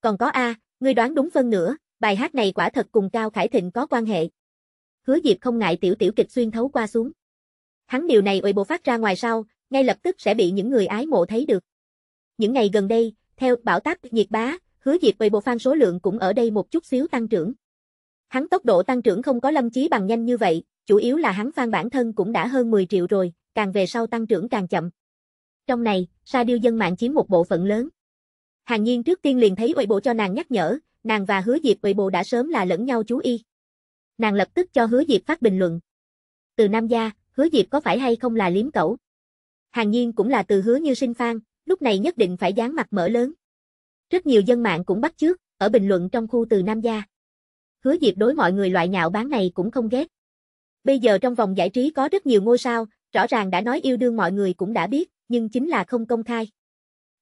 [SPEAKER 1] Còn có A, ngươi đoán đúng phân nữa, bài hát này quả thật cùng Cao Khải Thịnh có quan hệ. Hứa Diệp không ngại tiểu tiểu kịch xuyên thấu qua xuống. Hắn điều này Weibo phát ra ngoài sau, ngay lập tức sẽ bị những người ái mộ thấy được. Những ngày gần đây, theo bảo tác nhiệt bá, hứa Diệp về bộ fan số lượng cũng ở đây một chút xíu tăng trưởng. Hắn tốc độ tăng trưởng không có lâm chí bằng nhanh như vậy, chủ yếu là hắn fan bản thân cũng đã hơn 10 triệu rồi, càng về sau tăng trưởng càng chậm. Trong này, sa điêu dân mạng chiếm một bộ phận lớn. Hàng nhiên trước tiên liền thấy bộ cho nàng nhắc nhở, nàng và hứa diệp bộ đã sớm là lẫn nhau chú ý. Nàng lập tức cho hứa diệp phát bình luận. Từ Nam Gia, hứa diệp có phải hay không là liếm cẩu? Hàng nhiên cũng là từ hứa như sinh phan, lúc này nhất định phải dán mặt mở lớn. Rất nhiều dân mạng cũng bắt chước, ở bình luận trong khu từ Nam Gia. Hứa Diệp đối mọi người loại nhạo bán này cũng không ghét. Bây giờ trong vòng giải trí có rất nhiều ngôi sao, rõ ràng đã nói yêu đương mọi người cũng đã biết, nhưng chính là không công khai.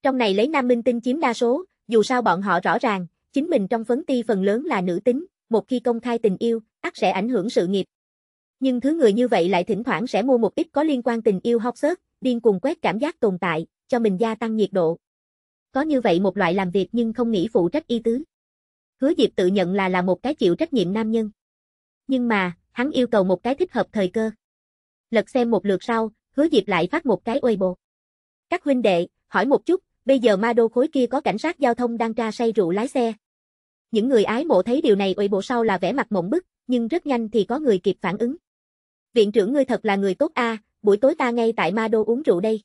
[SPEAKER 1] Trong này lấy nam minh tinh chiếm đa số, dù sao bọn họ rõ ràng, chính mình trong phấn ti phần lớn là nữ tính, một khi công khai tình yêu, ắt sẽ ảnh hưởng sự nghiệp. Nhưng thứ người như vậy lại thỉnh thoảng sẽ mua một ít có liên quan tình yêu hot search, điên cuồng quét cảm giác tồn tại, cho mình gia tăng nhiệt độ. Có như vậy một loại làm việc nhưng không nghĩ phụ trách y tứ. Hứa Diệp tự nhận là là một cái chịu trách nhiệm nam nhân. Nhưng mà, hắn yêu cầu một cái thích hợp thời cơ. Lật xem một lượt sau, Hứa Diệp lại phát một cái uy bộ. Các huynh đệ, hỏi một chút, bây giờ ma đô khối kia có cảnh sát giao thông đang tra say rượu lái xe. Những người ái mộ thấy điều này uy bộ sau là vẻ mặt mộng bức, nhưng rất nhanh thì có người kịp phản ứng. Viện trưởng ngươi thật là người tốt a, buổi tối ta ngay tại ma đô uống rượu đây.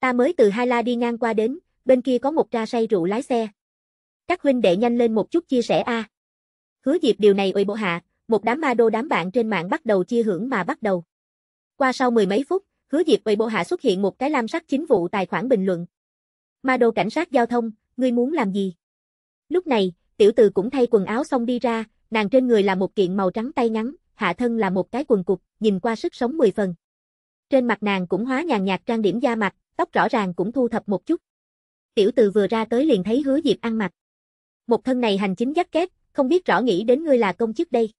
[SPEAKER 1] Ta mới từ Hai La đi ngang qua đến, bên kia có một tra say rượu lái xe. Các huynh đệ nhanh lên một chút chia sẻ a. Hứa Diệp điều này ơi bộ hạ, một đám ma đô đám bạn trên mạng bắt đầu chia hưởng mà bắt đầu. Qua sau mười mấy phút, Hứa Diệp bộ hạ xuất hiện một cái lam sắc chính vụ tài khoản bình luận. Ma đô cảnh sát giao thông, ngươi muốn làm gì? Lúc này, tiểu từ cũng thay quần áo xong đi ra, nàng trên người là một kiện màu trắng tay ngắn, hạ thân là một cái quần cục, nhìn qua sức sống mười phần. Trên mặt nàng cũng hóa nhàn nhạt trang điểm da mặt, tóc rõ ràng cũng thu thập một chút. Tiểu từ vừa ra tới liền thấy hứa Diệp ăn mặc. Một thân này hành chính dắt kép, không biết rõ nghĩ đến ngươi là công chức đây.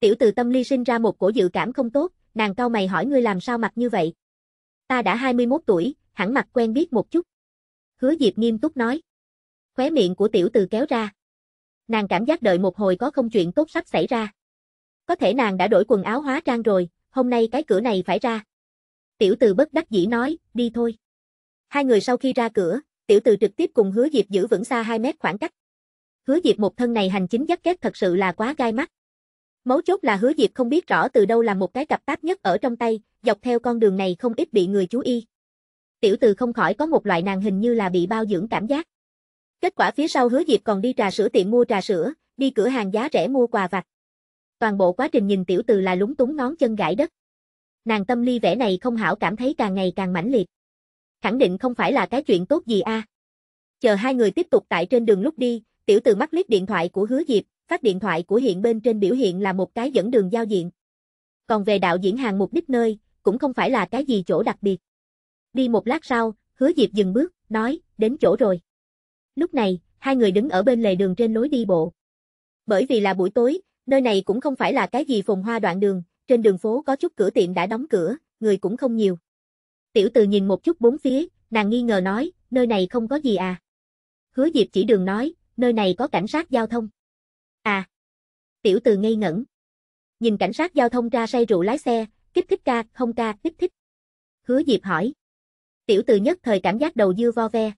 [SPEAKER 1] Tiểu từ tâm ly sinh ra một cổ dự cảm không tốt, nàng cau mày hỏi ngươi làm sao mặc như vậy. Ta đã 21 tuổi, hẳn mặt quen biết một chút. Hứa Diệp nghiêm túc nói. Khóe miệng của tiểu từ kéo ra. Nàng cảm giác đợi một hồi có không chuyện tốt sắp xảy ra. Có thể nàng đã đổi quần áo hóa trang rồi, hôm nay cái cửa này phải ra. Tiểu từ bất đắc dĩ nói, đi thôi. Hai người sau khi ra cửa, tiểu từ trực tiếp cùng hứa Diệp giữ vững xa 2 mét khoảng cách. Hứa Diệp một thân này hành chính dắt kết thật sự là quá gai mắt. Mấu chốt là hứa Diệp không biết rõ từ đâu là một cái cặp táp nhất ở trong tay, dọc theo con đường này không ít bị người chú ý. Tiểu từ không khỏi có một loại nàng hình như là bị bao dưỡng cảm giác. Kết quả phía sau hứa Diệp còn đi trà sữa tiệm mua trà sữa, đi cửa hàng giá rẻ mua quà vặt. Toàn bộ quá trình nhìn tiểu từ là lúng túng ngón chân gãi đất. Nàng tâm ly vẻ này không hảo cảm thấy càng ngày càng mãnh liệt. Khẳng định không phải là cái chuyện tốt gì a. Chờ hai người tiếp tục tại trên đường lúc đi, tiểu từ mắt liếc điện thoại của hứa Diệp, phát điện thoại của hiện bên trên biểu hiện là một cái dẫn đường giao diện. Còn về đạo diễn hàng mục đích nơi, cũng không phải là cái gì chỗ đặc biệt. Đi một lát sau, hứa Diệp dừng bước, nói, đến chỗ rồi. Lúc này, hai người đứng ở bên lề đường trên lối đi bộ. Bởi vì là buổi tối, nơi này cũng không phải là cái gì phồn hoa đoạn đường, trên đường phố có chút cửa tiệm đã đóng cửa, người cũng không nhiều. Tiểu từ nhìn một chút bốn phía, nàng nghi ngờ nói, nơi này không có gì à. Hứa Diệp chỉ đường nói, nơi này có cảnh sát giao thông. À. Tiểu từ ngây ngẩn. Nhìn cảnh sát giao thông ra say rượu lái xe, kích thích ca, không ca, kích thích. Hứa Diệp hỏi. Tiểu từ nhất thời cảm giác đầu dưa vo ve.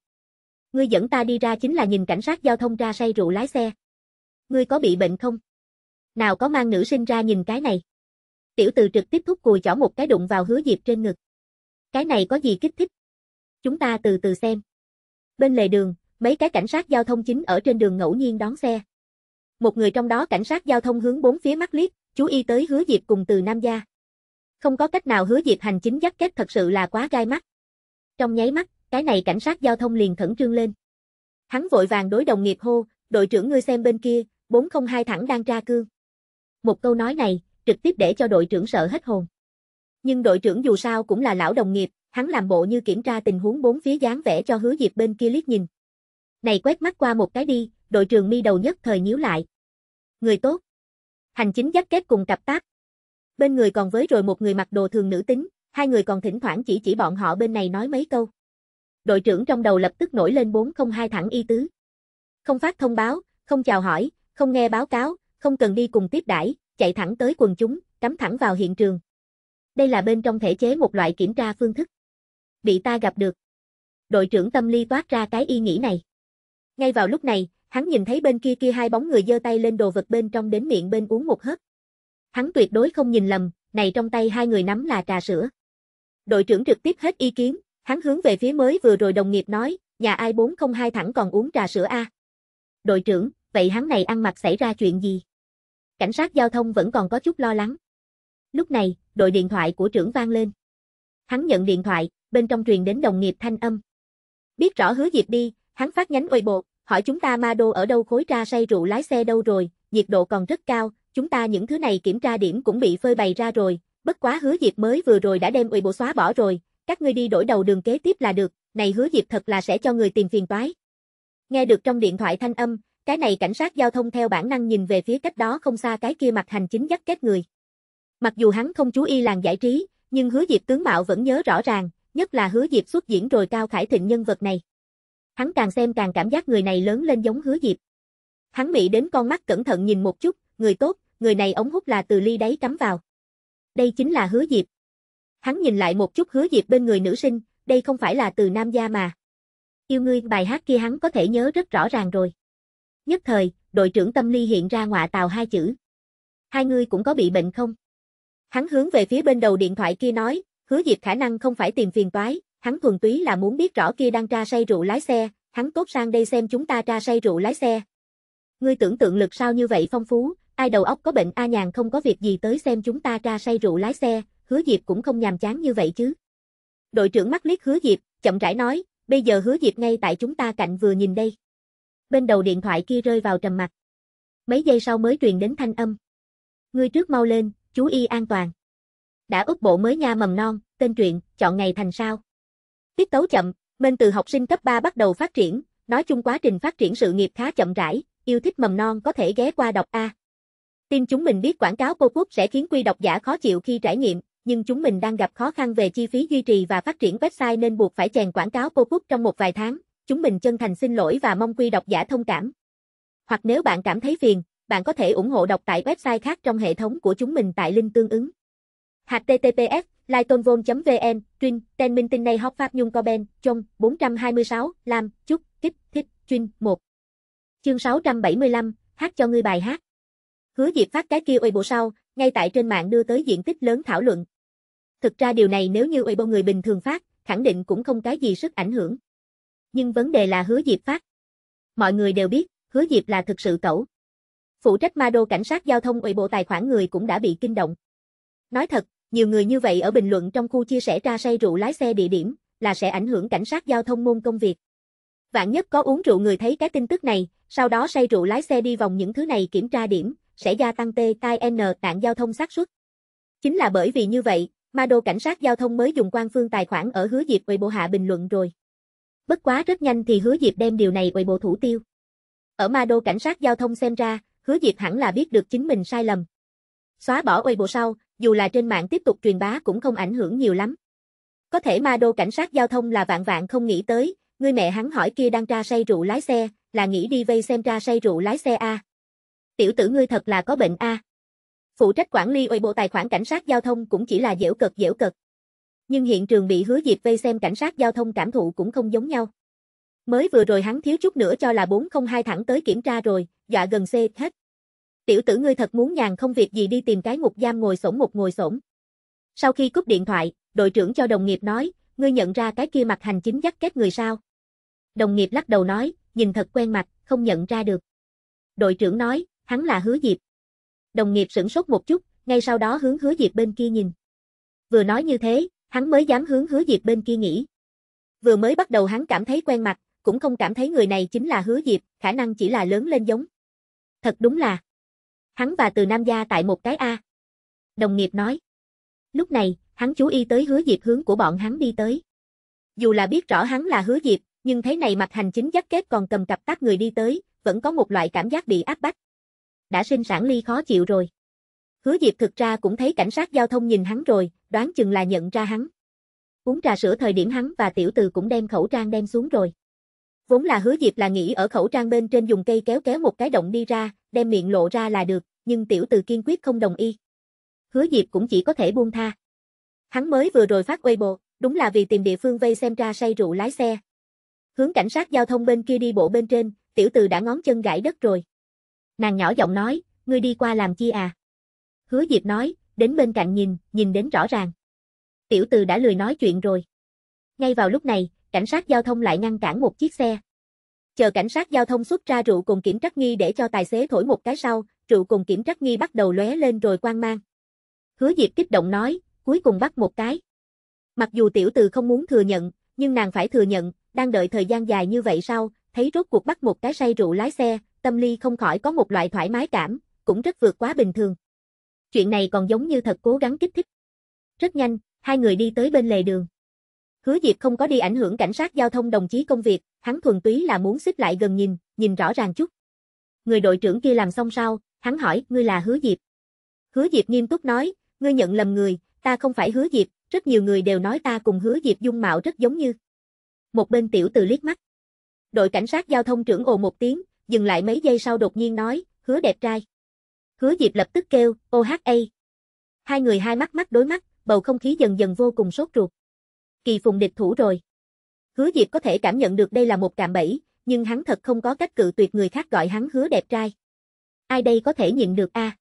[SPEAKER 1] Ngươi dẫn ta đi ra chính là nhìn cảnh sát giao thông ra say rượu lái xe. Ngươi có bị bệnh không? Nào có mang nữ sinh ra nhìn cái này. Tiểu từ trực tiếp thúc cùi chỏ một cái đụng vào hứa Diệp trên ngực. Cái này có gì kích thích? Chúng ta từ từ xem. Bên lề đường, mấy cái cảnh sát giao thông chính ở trên đường ngẫu nhiên đón xe. Một người trong đó cảnh sát giao thông hướng bốn phía mắt liếc, chú ý tới hứa Diệp cùng từ Nam Gia. Không có cách nào hứa Diệp hành chính dắt kết thật sự là quá gai mắt. Trong nháy mắt, cái này cảnh sát giao thông liền khẩn trương lên. Hắn vội vàng đối đồng nghiệp hô, đội trưởng ngươi xem bên kia, 402 thẳng đang tra cương. Một câu nói này, trực tiếp để cho đội trưởng sợ hết hồn. Nhưng đội trưởng dù sao cũng là lão đồng nghiệp, hắn làm bộ như kiểm tra tình huống bốn phía dáng vẻ cho hứa Diệp bên kia liếc nhìn. Này quét mắt qua một cái đi, đội trưởng mi đầu nhất thời nhíu lại. Người tốt. Hành chính dắt kết cùng cặp tác. Bên người còn với rồi một người mặc đồ thường nữ tính, hai người còn thỉnh thoảng chỉ chỉ bọn họ bên này nói mấy câu. Đội trưởng trong đầu lập tức nổi lên 402 thẳng y tứ. Không phát thông báo, không chào hỏi, không nghe báo cáo, không cần đi cùng tiếp đãi, chạy thẳng tới quần chúng, cắm thẳng vào hiện trường. Đây là bên trong thể chế một loại kiểm tra phương thức. Bị ta gặp được. Đội trưởng tâm ly toát ra cái ý nghĩ này. Ngay vào lúc này, hắn nhìn thấy bên kia kia hai bóng người giơ tay lên đồ vật bên trong đến miệng bên uống một hớp. Hắn tuyệt đối không nhìn lầm, này trong tay hai người nắm là trà sữa. Đội trưởng trực tiếp hết ý kiến, hắn hướng về phía mới vừa rồi đồng nghiệp nói, nhà ai 402 thẳng còn uống trà sữa a. Đội trưởng, vậy hắn này ăn mặc xảy ra chuyện gì? Cảnh sát giao thông vẫn còn có chút lo lắng. Lúc này, đội điện thoại của trưởng vang lên. Hắn nhận điện thoại, bên trong truyền đến đồng nghiệp thanh âm. Biết rõ hứa Diệp đi, hắn phát nhánh ôi bộ, hỏi chúng ta ma đô ở đâu khối tra say rượu lái xe đâu rồi, nhiệt độ còn rất cao, chúng ta những thứ này kiểm tra điểm cũng bị phơi bày ra rồi, bất quá hứa Diệp mới vừa rồi đã đem ủy bộ xóa bỏ rồi, các ngươi đi đổi đầu đường kế tiếp là được, này hứa Diệp thật là sẽ cho người tìm phiền toái. Nghe được trong điện thoại thanh âm, cái này cảnh sát giao thông theo bản năng nhìn về phía cách đó không xa cái kia mặt hành chính dắt kết người. Mặc dù hắn không chú ý làng giải trí, nhưng hứa Diệp tướng mạo vẫn nhớ rõ ràng, Nhất là hứa Diệp xuất diễn rồi Cao Khải Thịnh nhân vật này. Hắn càng xem càng cảm giác người này lớn lên giống hứa Diệp. Hắn mị đến con mắt cẩn thận nhìn một chút, người tốt, người này ống hút là từ ly đáy cắm vào. Đây chính là hứa Diệp. Hắn nhìn lại một chút hứa Diệp bên người nữ sinh, đây không phải là từ nam gia mà. Yêu ngươi bài hát kia hắn có thể nhớ rất rõ ràng rồi. Nhất thời, đội trưởng tâm ly hiện ra ngọa tào hai chữ. Hai ngươi cũng có bị bệnh không? Hắn hướng về phía bên đầu điện thoại kia nói, hứa Diệp khả năng không phải tìm phiền toái, hắn thuần túy là muốn biết rõ kia đang tra say rượu lái xe, hắn tốt sang đây xem chúng ta tra say rượu lái xe. Ngươi tưởng tượng lực sao như vậy phong phú, ai đầu óc có bệnh a nhàn không có việc gì tới xem chúng ta tra say rượu lái xe, hứa Diệp cũng không nhàm chán như vậy chứ. Đội trưởng mắt liếc hứa Diệp, chậm rãi nói, bây giờ hứa Diệp ngay tại chúng ta cạnh vừa nhìn đây. Bên đầu điện thoại kia rơi vào trầm mặt. Mấy giây sau mới truyền đến thanh âm. Ngươi trước mau lên, chú y an toàn. Đã úp bộ mới nha mầm non, tên truyện, chọn ngày thành sao. Tiết tấu chậm, bên từ học sinh cấp 3 bắt đầu phát triển, nói chung quá trình phát triển sự nghiệp khá chậm rãi, yêu thích mầm non có thể ghé qua đọc A. Tin chúng mình biết quảng cáo pop-up sẽ khiến quy độc giả khó chịu khi trải nghiệm, nhưng chúng mình đang gặp khó khăn về chi phí duy trì và phát triển website nên buộc phải chèn quảng cáo pop-up trong một vài tháng. Chúng mình chân thành xin lỗi và mong quy độc giả thông cảm. Hoặc nếu bạn cảm thấy phiền, bạn có thể ủng hộ đọc tại website khác trong hệ thống của chúng mình tại link tương ứng. https lightonvon.vn, Trinh, tên minh tinh Nay Hóc pháp nhung co trong, 426, Lam, Chúc, Kích, Thích, Trinh, 1. Chương 675, hát cho ngươi bài hát. Hứa Diệp phát cái kia Weibo sau, ngay tại trên mạng đưa tới diện tích lớn thảo luận. Thực ra điều này nếu như Weibo người bình thường phát, khẳng định cũng không cái gì sức ảnh hưởng. Nhưng vấn đề là hứa Diệp phát. Mọi người đều biết, hứa Diệp là thực sự cẩu. Phụ trách ma đô cảnh sát giao thông ủy bộ tài khoản người cũng đã bị kinh động. Nói thật, nhiều người như vậy ở bình luận trong khu chia sẻ ra say rượu lái xe địa điểm, là sẽ ảnh hưởng cảnh sát giao thông môn công việc. Vạn nhất có uống rượu người thấy cái tin tức này, sau đó say rượu lái xe đi vòng những thứ này kiểm tra điểm, sẽ gia tăng T, N nạn giao thông xác suất. Chính là bởi vì như vậy, ma đô cảnh sát giao thông mới dùng quan phương tài khoản ở hứa Diệp bộ hạ bình luận rồi. Bất quá rất nhanh thì hứa Diệp đem điều này Weibo thủ tiêu. Ở ma đô cảnh sát giao thông xem ra, hứa Diệp hẳn là biết được chính mình sai lầm. Xóa bỏ Weibo sau, dù là trên mạng tiếp tục truyền bá cũng không ảnh hưởng nhiều lắm. Có thể ma đô cảnh sát giao thông là vạn vạn không nghĩ tới, người mẹ hắn hỏi kia đang tra say rượu lái xe, là nghĩ đi vây xem tra say rượu lái xe a. Tiểu tử ngươi thật là có bệnh a. Phụ trách quản lý ủy bộ tài khoản cảnh sát giao thông cũng chỉ là dễu cực dễu cực. Nhưng hiện trường bị hứa diệp vây xem cảnh sát giao thông cảm thụ cũng không giống nhau. Mới vừa rồi hắn thiếu chút nữa cho là 402 thẳng tới kiểm tra rồi, dọa gần xe hết. Tiểu tử ngươi thật muốn nhàn không việc gì đi tìm cái ngục giam ngồi sổng một ngồi sổng. Sau khi cúp điện thoại, đội trưởng cho đồng nghiệp nói, ngươi nhận ra cái kia mặt hành chính dắt kết người sao? Đồng nghiệp lắc đầu nói, nhìn thật quen mặt, không nhận ra được. Đội trưởng nói, hắn là hứa diệp. Đồng nghiệp sửng sốt một chút, ngay sau đó hướng hứa diệp bên kia nhìn. Vừa nói như thế, hắn mới dám hướng hứa diệp bên kia nghĩ. Vừa mới bắt đầu hắn cảm thấy quen mặt, cũng không cảm thấy người này chính là hứa diệp, khả năng chỉ là lớn lên giống. Thật đúng là. Hắn và từ Nam gia tại một cái A. Đồng nghiệp nói. Lúc này, hắn chú ý tới hứa diệp hướng của bọn hắn đi tới. Dù là biết rõ hắn là hứa diệp, nhưng thấy này mặt hành chính dắt kết còn cầm cặp tác người đi tới, vẫn có một loại cảm giác bị áp bách. Đã sinh sản ly khó chịu rồi. Hứa Diệp thực ra cũng thấy cảnh sát giao thông nhìn hắn rồi, đoán chừng là nhận ra hắn. Uống trà sữa thời điểm hắn và tiểu từ cũng đem khẩu trang đem xuống rồi. Vốn là hứa Diệp là nghĩ ở khẩu trang bên trên dùng cây kéo kéo một cái động đi ra, đem miệng lộ ra là được, nhưng tiểu từ kiên quyết không đồng ý. Hứa Diệp cũng chỉ có thể buông tha. Hắn mới vừa rồi phát Weibo, đúng là vì tìm địa phương vây xem ra say rượu lái xe. Hướng cảnh sát giao thông bên kia đi bộ bên trên, tiểu từ đã ngón chân gãi đất rồi. Nàng nhỏ giọng nói, ngươi đi qua làm chi à? Hứa Diệp nói, đến bên cạnh nhìn, nhìn đến rõ ràng. Tiểu từ đã lười nói chuyện rồi. Ngay vào lúc này, cảnh sát giao thông lại ngăn cản một chiếc xe. Chờ cảnh sát giao thông xuất ra rượu cùng kiểm trắc nghi để cho tài xế thổi một cái sau, rượu cùng kiểm trắc nghi bắt đầu lóe lên rồi quang mang. Hứa Diệp kích động nói, cuối cùng bắt một cái. Mặc dù tiểu từ không muốn thừa nhận, nhưng nàng phải thừa nhận, đang đợi thời gian dài như vậy sau, thấy rốt cuộc bắt một cái say rượu lái xe, tâm ly không khỏi có một loại thoải mái cảm, cũng rất vượt quá bình thường. Chuyện này còn giống như thật cố gắng kích thích. Rất nhanh, hai người đi tới bên lề đường. Hứa Diệp không có đi ảnh hưởng cảnh sát giao thông đồng chí công việc, hắn thuần túy là muốn xích lại gần nhìn, nhìn rõ ràng chút. Người đội trưởng kia làm xong sau, hắn hỏi, ngươi là Hứa Diệp. Hứa Diệp nghiêm túc nói, ngươi nhận lầm người, ta không phải Hứa Diệp, rất nhiều người đều nói ta cùng hứa Diệp dung mạo rất giống như. Một bên tiểu từ liếc mắt. Đội cảnh sát giao thông trưởng ồ một tiếng, dừng lại mấy giây sau đột nhiên nói, hứa đẹp trai. Hứa Diệp lập tức kêu, OHA. Hai người hai mắt mắt đối mắt, bầu không khí dần dần vô cùng sốt ruột. Kỳ phùng địch thủ rồi. Hứa Diệp có thể cảm nhận được đây là một cạm bẫy, nhưng hắn thật không có cách cự tuyệt người khác gọi hắn hứa đẹp trai. Ai đây có thể nhịn được a?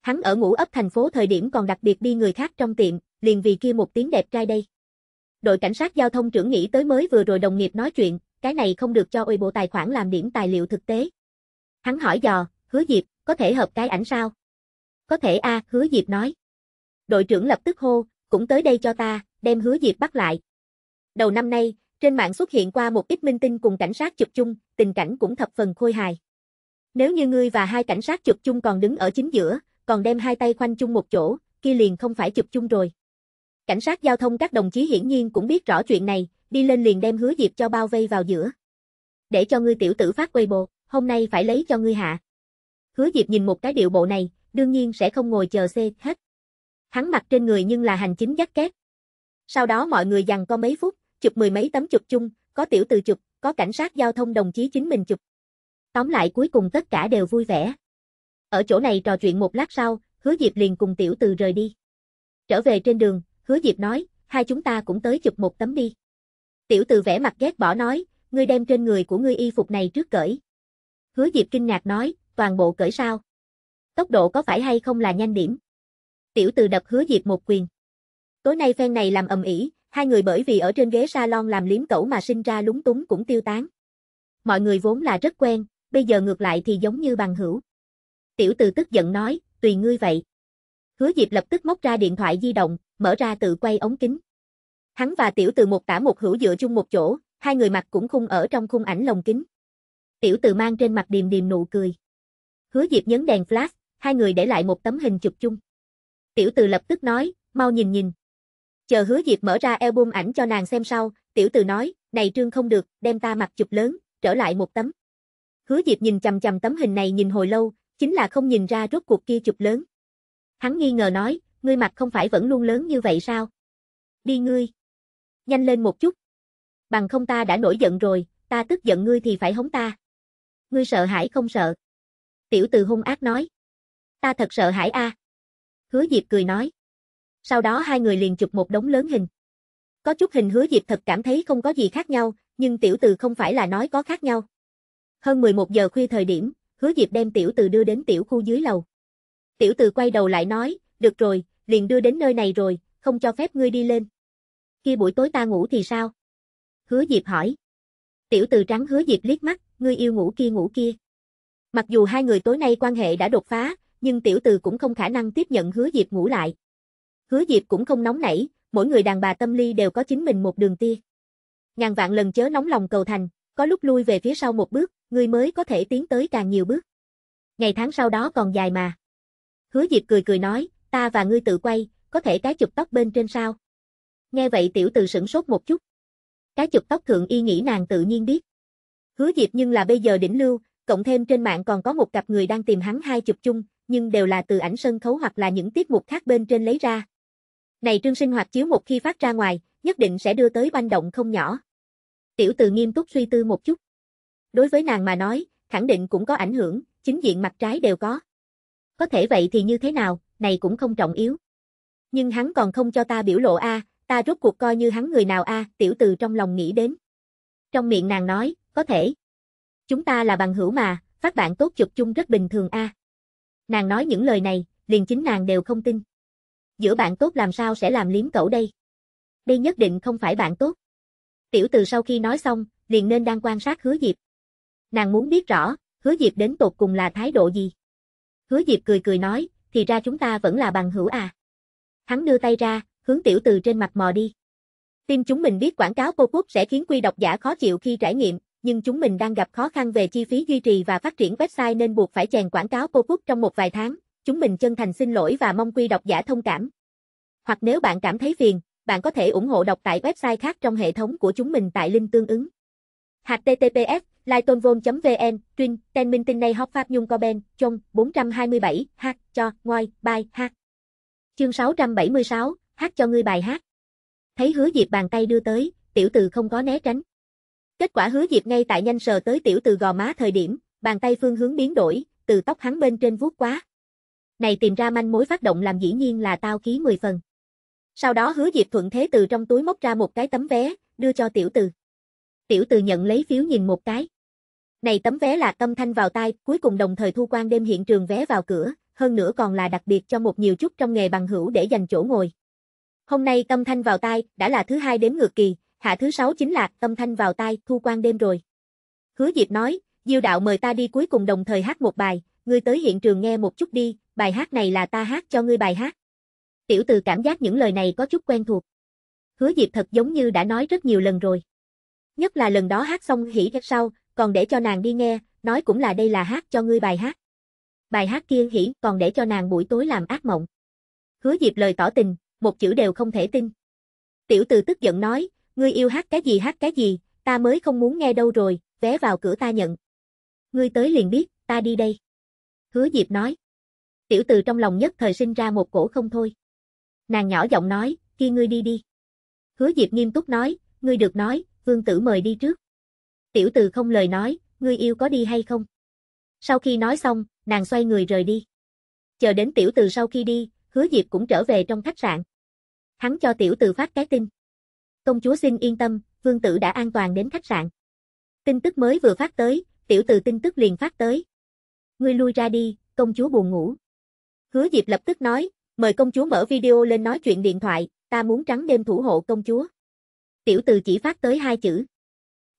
[SPEAKER 1] Hắn ở ngũ ấp thành phố thời điểm còn đặc biệt đi người khác trong tiệm, liền vì kia một tiếng đẹp trai đây. Đội cảnh sát giao thông trưởng nghĩ tới mới vừa rồi đồng nghiệp nói chuyện, cái này không được cho bộ tài khoản làm điểm tài liệu thực tế. Hắn hỏi dò, hứa Diệp, có thể hợp cái ảnh sao? Có thể a, hứa Diệp nói. Đội trưởng lập tức hô, cũng tới đây cho ta, đem hứa Diệp bắt lại. Đầu năm nay, trên mạng xuất hiện qua một ít minh tinh cùng cảnh sát chụp chung, tình cảnh cũng thập phần khôi hài. Nếu như ngươi và hai cảnh sát chụp chung còn đứng ở chính giữa, còn đem hai tay khoanh chung một chỗ, kia liền không phải chụp chung rồi. Cảnh sát giao thông các đồng chí hiển nhiên cũng biết rõ chuyện này, đi lên liền đem hứa Diệp cho bao vây vào giữa. Để cho ngươi tiểu tử phát quay bồ, hôm nay phải lấy cho ngươi hạ. Hứa Diệp nhìn một cái điệu bộ này, đương nhiên sẽ không ngồi chờ xe hết. Hắn mặc trên người nhưng là hành chính dắt két. Sau đó mọi người dằn có mấy phút, chụp mười mấy tấm chụp chung, có tiểu từ chụp, có cảnh sát giao thông đồng chí chính mình chụp. Tóm lại cuối cùng tất cả đều vui vẻ. Ở chỗ này trò chuyện một lát sau, hứa Diệp liền cùng tiểu từ rời đi. Trở về trên đường, hứa Diệp nói, hai chúng ta cũng tới chụp một tấm đi. Tiểu từ vẽ mặt ghét bỏ nói, ngươi đem trên người của ngươi y phục này trước cởi. Hứa Diệp kinh ngạc nói, toàn bộ cởi sao? Tốc độ có phải hay không là nhanh điểm? Tiểu từ đập hứa Diệp một quyền. Tối nay phen này làm ầm ĩ, hai người bởi vì ở trên ghế salon làm liếm cẩu mà sinh ra lúng túng cũng tiêu tán. Mọi người vốn là rất quen, bây giờ ngược lại thì giống như bằng hữu. Tiểu từ tức giận nói, tùy ngươi vậy. Hứa Diệp lập tức móc ra điện thoại di động, mở ra tự quay ống kính. Hắn và tiểu từ một tả một hữu dựa chung một chỗ, hai người mặt cũng khung ở trong khung ảnh lồng kính. Tiểu từ mang trên mặt điềm điềm nụ cười. Hứa Diệp nhấn đèn flash, hai người để lại một tấm hình chụp chung. Tiểu từ lập tức nói, mau nhìn nhìn. Chờ hứa Diệp mở ra album ảnh cho nàng xem sau, tiểu từ nói, này trương không được, đem ta mặt chụp lớn, trở lại một tấm. Hứa Diệp nhìn chằm chằm tấm hình này nhìn hồi lâu, chính là không nhìn ra rốt cuộc kia chụp lớn. Hắn nghi ngờ nói, ngươi mặt không phải vẫn luôn lớn như vậy sao? Đi ngươi. Nhanh lên một chút. Bằng không ta đã nổi giận rồi, ta tức giận ngươi thì phải hống ta. Ngươi sợ hãi không sợ. Tiểu từ hung ác nói. Ta thật sợ hãi a. Hứa Diệp cười nói. Sau đó hai người liền chụp một đống lớn hình. Có chút hình hứa Diệp thật cảm thấy không có gì khác nhau, nhưng tiểu từ không phải là nói có khác nhau. Hơn 11 giờ khuya thời điểm, hứa Diệp đem tiểu từ đưa đến tiểu khu dưới lầu. Tiểu từ quay đầu lại nói, được rồi, liền đưa đến nơi này rồi, không cho phép ngươi đi lên. Khi buổi tối ta ngủ thì sao? Hứa Diệp hỏi. Tiểu từ trắng hứa Diệp liếc mắt, ngươi yêu ngủ kia ngủ kia. Mặc dù hai người tối nay quan hệ đã đột phá, nhưng tiểu từ cũng không khả năng tiếp nhận hứa Diệp ngủ lại. Hứa Diệp cũng không nóng nảy, mỗi người đàn bà tâm ly đều có chính mình một đường tia. Ngàn vạn lần chớ nóng lòng cầu thành, có lúc lui về phía sau một bước, người mới có thể tiến tới càng nhiều bước. Ngày tháng sau đó còn dài mà. Hứa Diệp cười cười nói, ta và ngươi tự quay, có thể cái chụp tóc bên trên sao? Nghe vậy tiểu từ sửng sốt một chút. Cái chụp tóc thượng y nghĩ nàng tự nhiên biết. Hứa Diệp nhưng là bây giờ đỉnh lưu, cộng thêm trên mạng còn có một cặp người đang tìm hắn hai chụp chung, nhưng đều là từ ảnh sân khấu hoặc là những tiết mục khác bên trên lấy ra. Này trương sinh hoạt chiếu một khi phát ra ngoài, nhất định sẽ đưa tới banh động không nhỏ. Tiểu từ nghiêm túc suy tư một chút. Đối với nàng mà nói, khẳng định cũng có ảnh hưởng, chính diện mặt trái đều có. Có thể vậy thì như thế nào, này cũng không trọng yếu. Nhưng hắn còn không cho ta biểu lộ a, ta rốt cuộc coi như hắn người nào a, tiểu từ trong lòng nghĩ đến. Trong miệng nàng nói, có thể. Chúng ta là bằng hữu mà, phát bạn tốt chụp chung rất bình thường a. Nàng nói những lời này, liền chính nàng đều không tin. Giữa bạn tốt làm sao sẽ làm liếm cẩu đây? Đây nhất định không phải bạn tốt. Tiểu từ sau khi nói xong, liền nên đang quan sát hứa Diệp. Nàng muốn biết rõ, hứa Diệp đến tột cùng là thái độ gì. Hứa Diệp cười cười nói, thì ra chúng ta vẫn là bằng hữu à. Hắn đưa tay ra, hướng tiểu từ trên mặt mò đi. Tin chúng mình biết quảng cáo cô quốc sẽ khiến quy độc giả khó chịu khi trải nghiệm, nhưng chúng mình đang gặp khó khăn về chi phí duy trì và phát triển website nên buộc phải chèn quảng cáo pop-up trong một vài tháng. Chúng mình chân thành xin lỗi và mong quy độc giả thông cảm. Hoặc nếu bạn cảm thấy phiền, bạn có thể ủng hộ đọc tại website khác trong hệ thống của chúng mình tại link tương ứng. https lightonvon.vn Trinh, Ten minh tinh này hot pháp nhung co ben, trong 427, hát, cho, ngoài, bài, hát. Chương 676, hát cho ngươi bài hát. Thấy hứa Diệp bàn tay đưa tới, tiểu từ không có né tránh. Kết quả hứa Diệp ngay tại nhanh sờ tới tiểu từ gò má thời điểm, bàn tay phương hướng biến đổi, từ tóc hắn bên trên vuốt quá. Này tìm ra manh mối phát động làm dĩ nhiên là tao ký 10 phần. Sau đó hứa Diệp thuận thế từ trong túi móc ra một cái tấm vé, đưa cho tiểu từ. Tiểu từ nhận lấy phiếu nhìn một cái. Này tấm vé là tâm thanh vào tai, cuối cùng đồng thời thu quan đêm hiện trường vé vào cửa, hơn nữa còn là đặc biệt cho một nhiều chút trong nghề bằng hữu để dành chỗ ngồi. Hôm nay tâm thanh vào tai, đã là thứ hai đếm ngược kỳ, hạ thứ sáu chính là tâm thanh vào tai, thu quan đêm rồi. Hứa Diệp nói, Diêu đạo mời ta đi cuối cùng đồng thời hát một bài, ngươi tới hiện trường nghe một chút đi, bài hát này là ta hát cho ngươi bài hát. Tiểu từ cảm giác những lời này có chút quen thuộc. Hứa Diệp thật giống như đã nói rất nhiều lần rồi. Nhất là lần đó hát xong hỉ rất sau, còn để cho nàng đi nghe, nói cũng là đây là hát cho ngươi bài hát. Bài hát kia hỉ còn để cho nàng buổi tối làm ác mộng. Hứa Diệp lời tỏ tình, một chữ đều không thể tin. Tiểu từ tức giận nói, ngươi yêu hát cái gì hát cái gì, ta mới không muốn nghe đâu rồi, vé vào cửa ta nhận. Ngươi tới liền biết, ta đi đây. Hứa Diệp nói. Tiểu từ trong lòng nhất thời sinh ra một cổ không thôi. Nàng nhỏ giọng nói, kia ngươi đi đi. Hứa Diệp nghiêm túc nói, ngươi được nói, vương tử mời đi trước. Tiểu từ không lời nói, ngươi yêu có đi hay không? Sau khi nói xong, nàng xoay người rời đi. Chờ đến tiểu từ sau khi đi, hứa Diệp cũng trở về trong khách sạn. Hắn cho tiểu từ phát cái tin. Công chúa xin yên tâm, vương tử đã an toàn đến khách sạn. Tin tức mới vừa phát tới, tiểu từ tin tức liền phát tới. Ngươi lui ra đi, công chúa buồn ngủ. Hứa Diệp lập tức nói, mời công chúa mở video lên nói chuyện điện thoại, ta muốn trắng đêm thủ hộ công chúa. Tiểu từ chỉ phát tới hai chữ.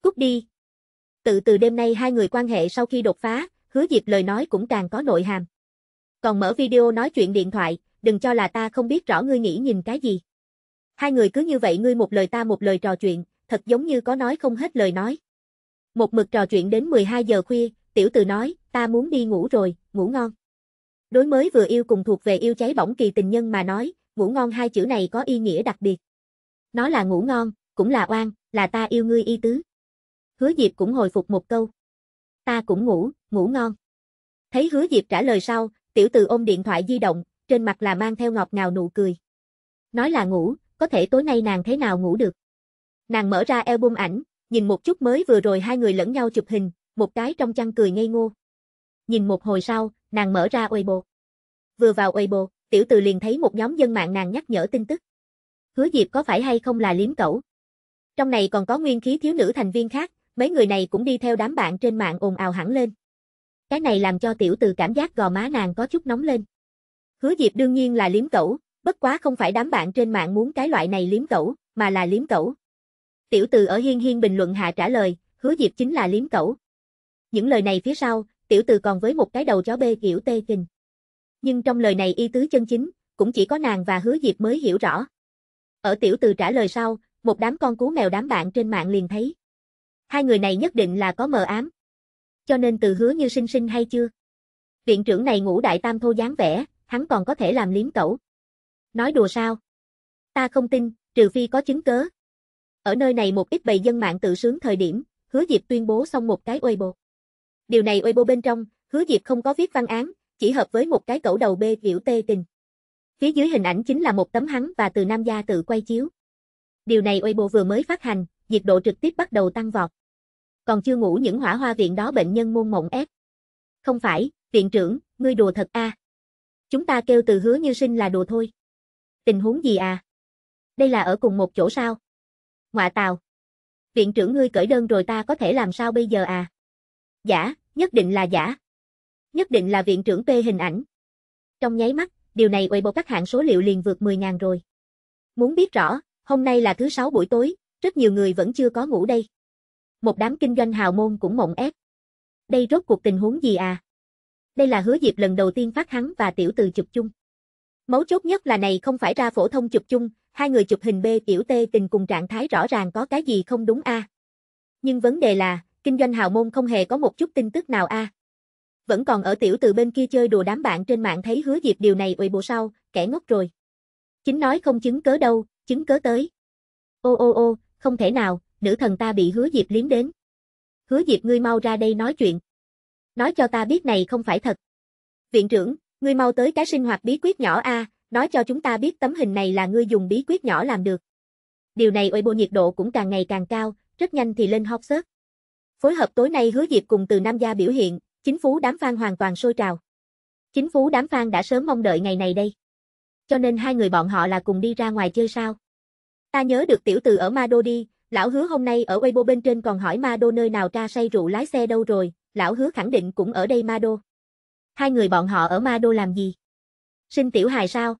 [SPEAKER 1] Cút đi. Tự từ đêm nay hai người quan hệ sau khi đột phá, hứa Diệp lời nói cũng càng có nội hàm. Còn mở video nói chuyện điện thoại, đừng cho là ta không biết rõ ngươi nghĩ nhìn cái gì. Hai người cứ như vậy ngươi một lời ta một lời trò chuyện, thật giống như có nói không hết lời nói. Một mực trò chuyện đến 12 giờ khuya, tiểu từ nói, ta muốn đi ngủ rồi, ngủ ngon. Đối mới vừa yêu cùng thuộc về yêu cháy bỏng kỳ tình nhân mà nói, ngủ ngon hai chữ này có ý nghĩa đặc biệt. Nó là ngủ ngon, cũng là oan, là ta yêu ngươi y tứ. Hứa Diệp cũng hồi phục một câu. Ta cũng ngủ, ngủ ngon. Thấy Hứa Diệp trả lời sau, tiểu từ ôm điện thoại di động, trên mặt là mang theo ngọt ngào nụ cười. Nói là ngủ, có thể tối nay nàng thế nào ngủ được. Nàng mở ra album ảnh, nhìn một chút mới vừa rồi hai người lẫn nhau chụp hình, một cái trong chăn cười ngây ngô. Nhìn một hồi sau, nàng mở ra Weibo. Vừa vào Weibo, tiểu từ liền thấy một nhóm dân mạng nàng nhắc nhở tin tức. Hứa Diệp có phải hay không là liếm cẩu? Trong này còn có nguyên khí thiếu nữ thành viên khác, mấy người này cũng đi theo đám bạn trên mạng ồn ào hẳn lên. Cái này làm cho tiểu từ cảm giác gò má nàng có chút nóng lên. Hứa Diệp đương nhiên là liếm cẩu, bất quá không phải đám bạn trên mạng muốn cái loại này liếm cẩu, mà là liếm cẩu. Tiểu từ ở hiên hiên bình luận hạ trả lời, hứa Diệp chính là liếm cẩu. Những lời này phía sau, tiểu từ còn với một cái đầu chó bê kiểu tê kình. Nhưng trong lời này y tứ chân chính, cũng chỉ có nàng và hứa Diệp mới hiểu rõ. Ở tiểu từ trả lời sau, một đám con cú mèo đám bạn trên mạng liền thấy. Hai người này nhất định là có mờ ám. Cho nên từ hứa như sinh sinh hay chưa? Viện trưởng này ngủ đại tam thô dáng vẻ, hắn còn có thể làm liếm cẩu. Nói đùa sao? Ta không tin, trừ phi có chứng cớ. Ở nơi này một ít bầy dân mạng tự sướng thời điểm, hứa Diệp tuyên bố xong một cái Weibo. Điều này Weibo bên trong, hứa Diệp không có viết văn án, chỉ hợp với một cái cẩu đầu bê biểu tê tình. Phía dưới hình ảnh chính là một tấm hắn và từ nam gia tự quay chiếu. Điều này Weibo vừa mới phát hành, nhiệt độ trực tiếp bắt đầu tăng vọt. Còn chưa ngủ những hỏa hoa viện đó bệnh nhân môn mộng ép. Không phải, viện trưởng, ngươi đùa thật a. Chúng ta kêu từ hứa như sinh là đùa thôi. Tình huống gì à? Đây là ở cùng một chỗ sao? Ngoạ tào. Viện trưởng ngươi cởi đơn rồi ta có thể làm sao bây giờ à? Giả, nhất định là giả. Nhất định là viện trưởng p hình ảnh. Trong nháy mắt, điều này Weibo các hạng số liệu liền vượt 10.000 rồi. Muốn biết rõ, hôm nay là thứ sáu buổi tối, rất nhiều người vẫn chưa có ngủ đây. Một đám kinh doanh hào môn cũng mộng ép. Đây rốt cuộc tình huống gì à? Đây là hứa dịp lần đầu tiên phát hắn và tiểu từ chụp chung. Mấu chốt nhất là này không phải ra phổ thông chụp chung, hai người chụp hình B tiểu T tình cùng trạng thái rõ ràng có cái gì không đúng a. Nhưng vấn đề là, kinh doanh hào môn không hề có một chút tin tức nào a. Vẫn còn ở tiểu từ bên kia chơi đùa đám bạn trên mạng thấy hứa dịp điều này ủy bộ sau, kẻ ngốc rồi. Chính nói không chứng cớ đâu, chứng cớ tới. Ô ô ô, không thể nào, nữ thần ta bị hứa dịp liếm đến. Hứa dịp ngươi mau ra đây nói chuyện. Nói cho ta biết này không phải thật. Viện trưởng, ngươi mau tới cái sinh hoạt bí quyết nhỏ a, nói cho chúng ta biết tấm hình này là ngươi dùng bí quyết nhỏ làm được. điều này bộ nhiệt độ cũng càng ngày càng cao, rất nhanh thì lên hot search. Phối hợp tối nay hứa Diệp cùng từ Nam gia biểu hiện, chính phú đám fan hoàn toàn sôi trào. Chính phú đám fan đã sớm mong đợi ngày này đây. Cho nên hai người bọn họ là cùng đi ra ngoài chơi sao. Ta nhớ được tiểu từ ở Mado đi, lão hứa hôm nay ở Weibo bên trên còn hỏi Mado nơi nào tra say rượu lái xe đâu rồi, lão hứa khẳng định cũng ở đây Mado. Hai người bọn họ ở Ma Đô làm gì? Sinh tiểu hài sao?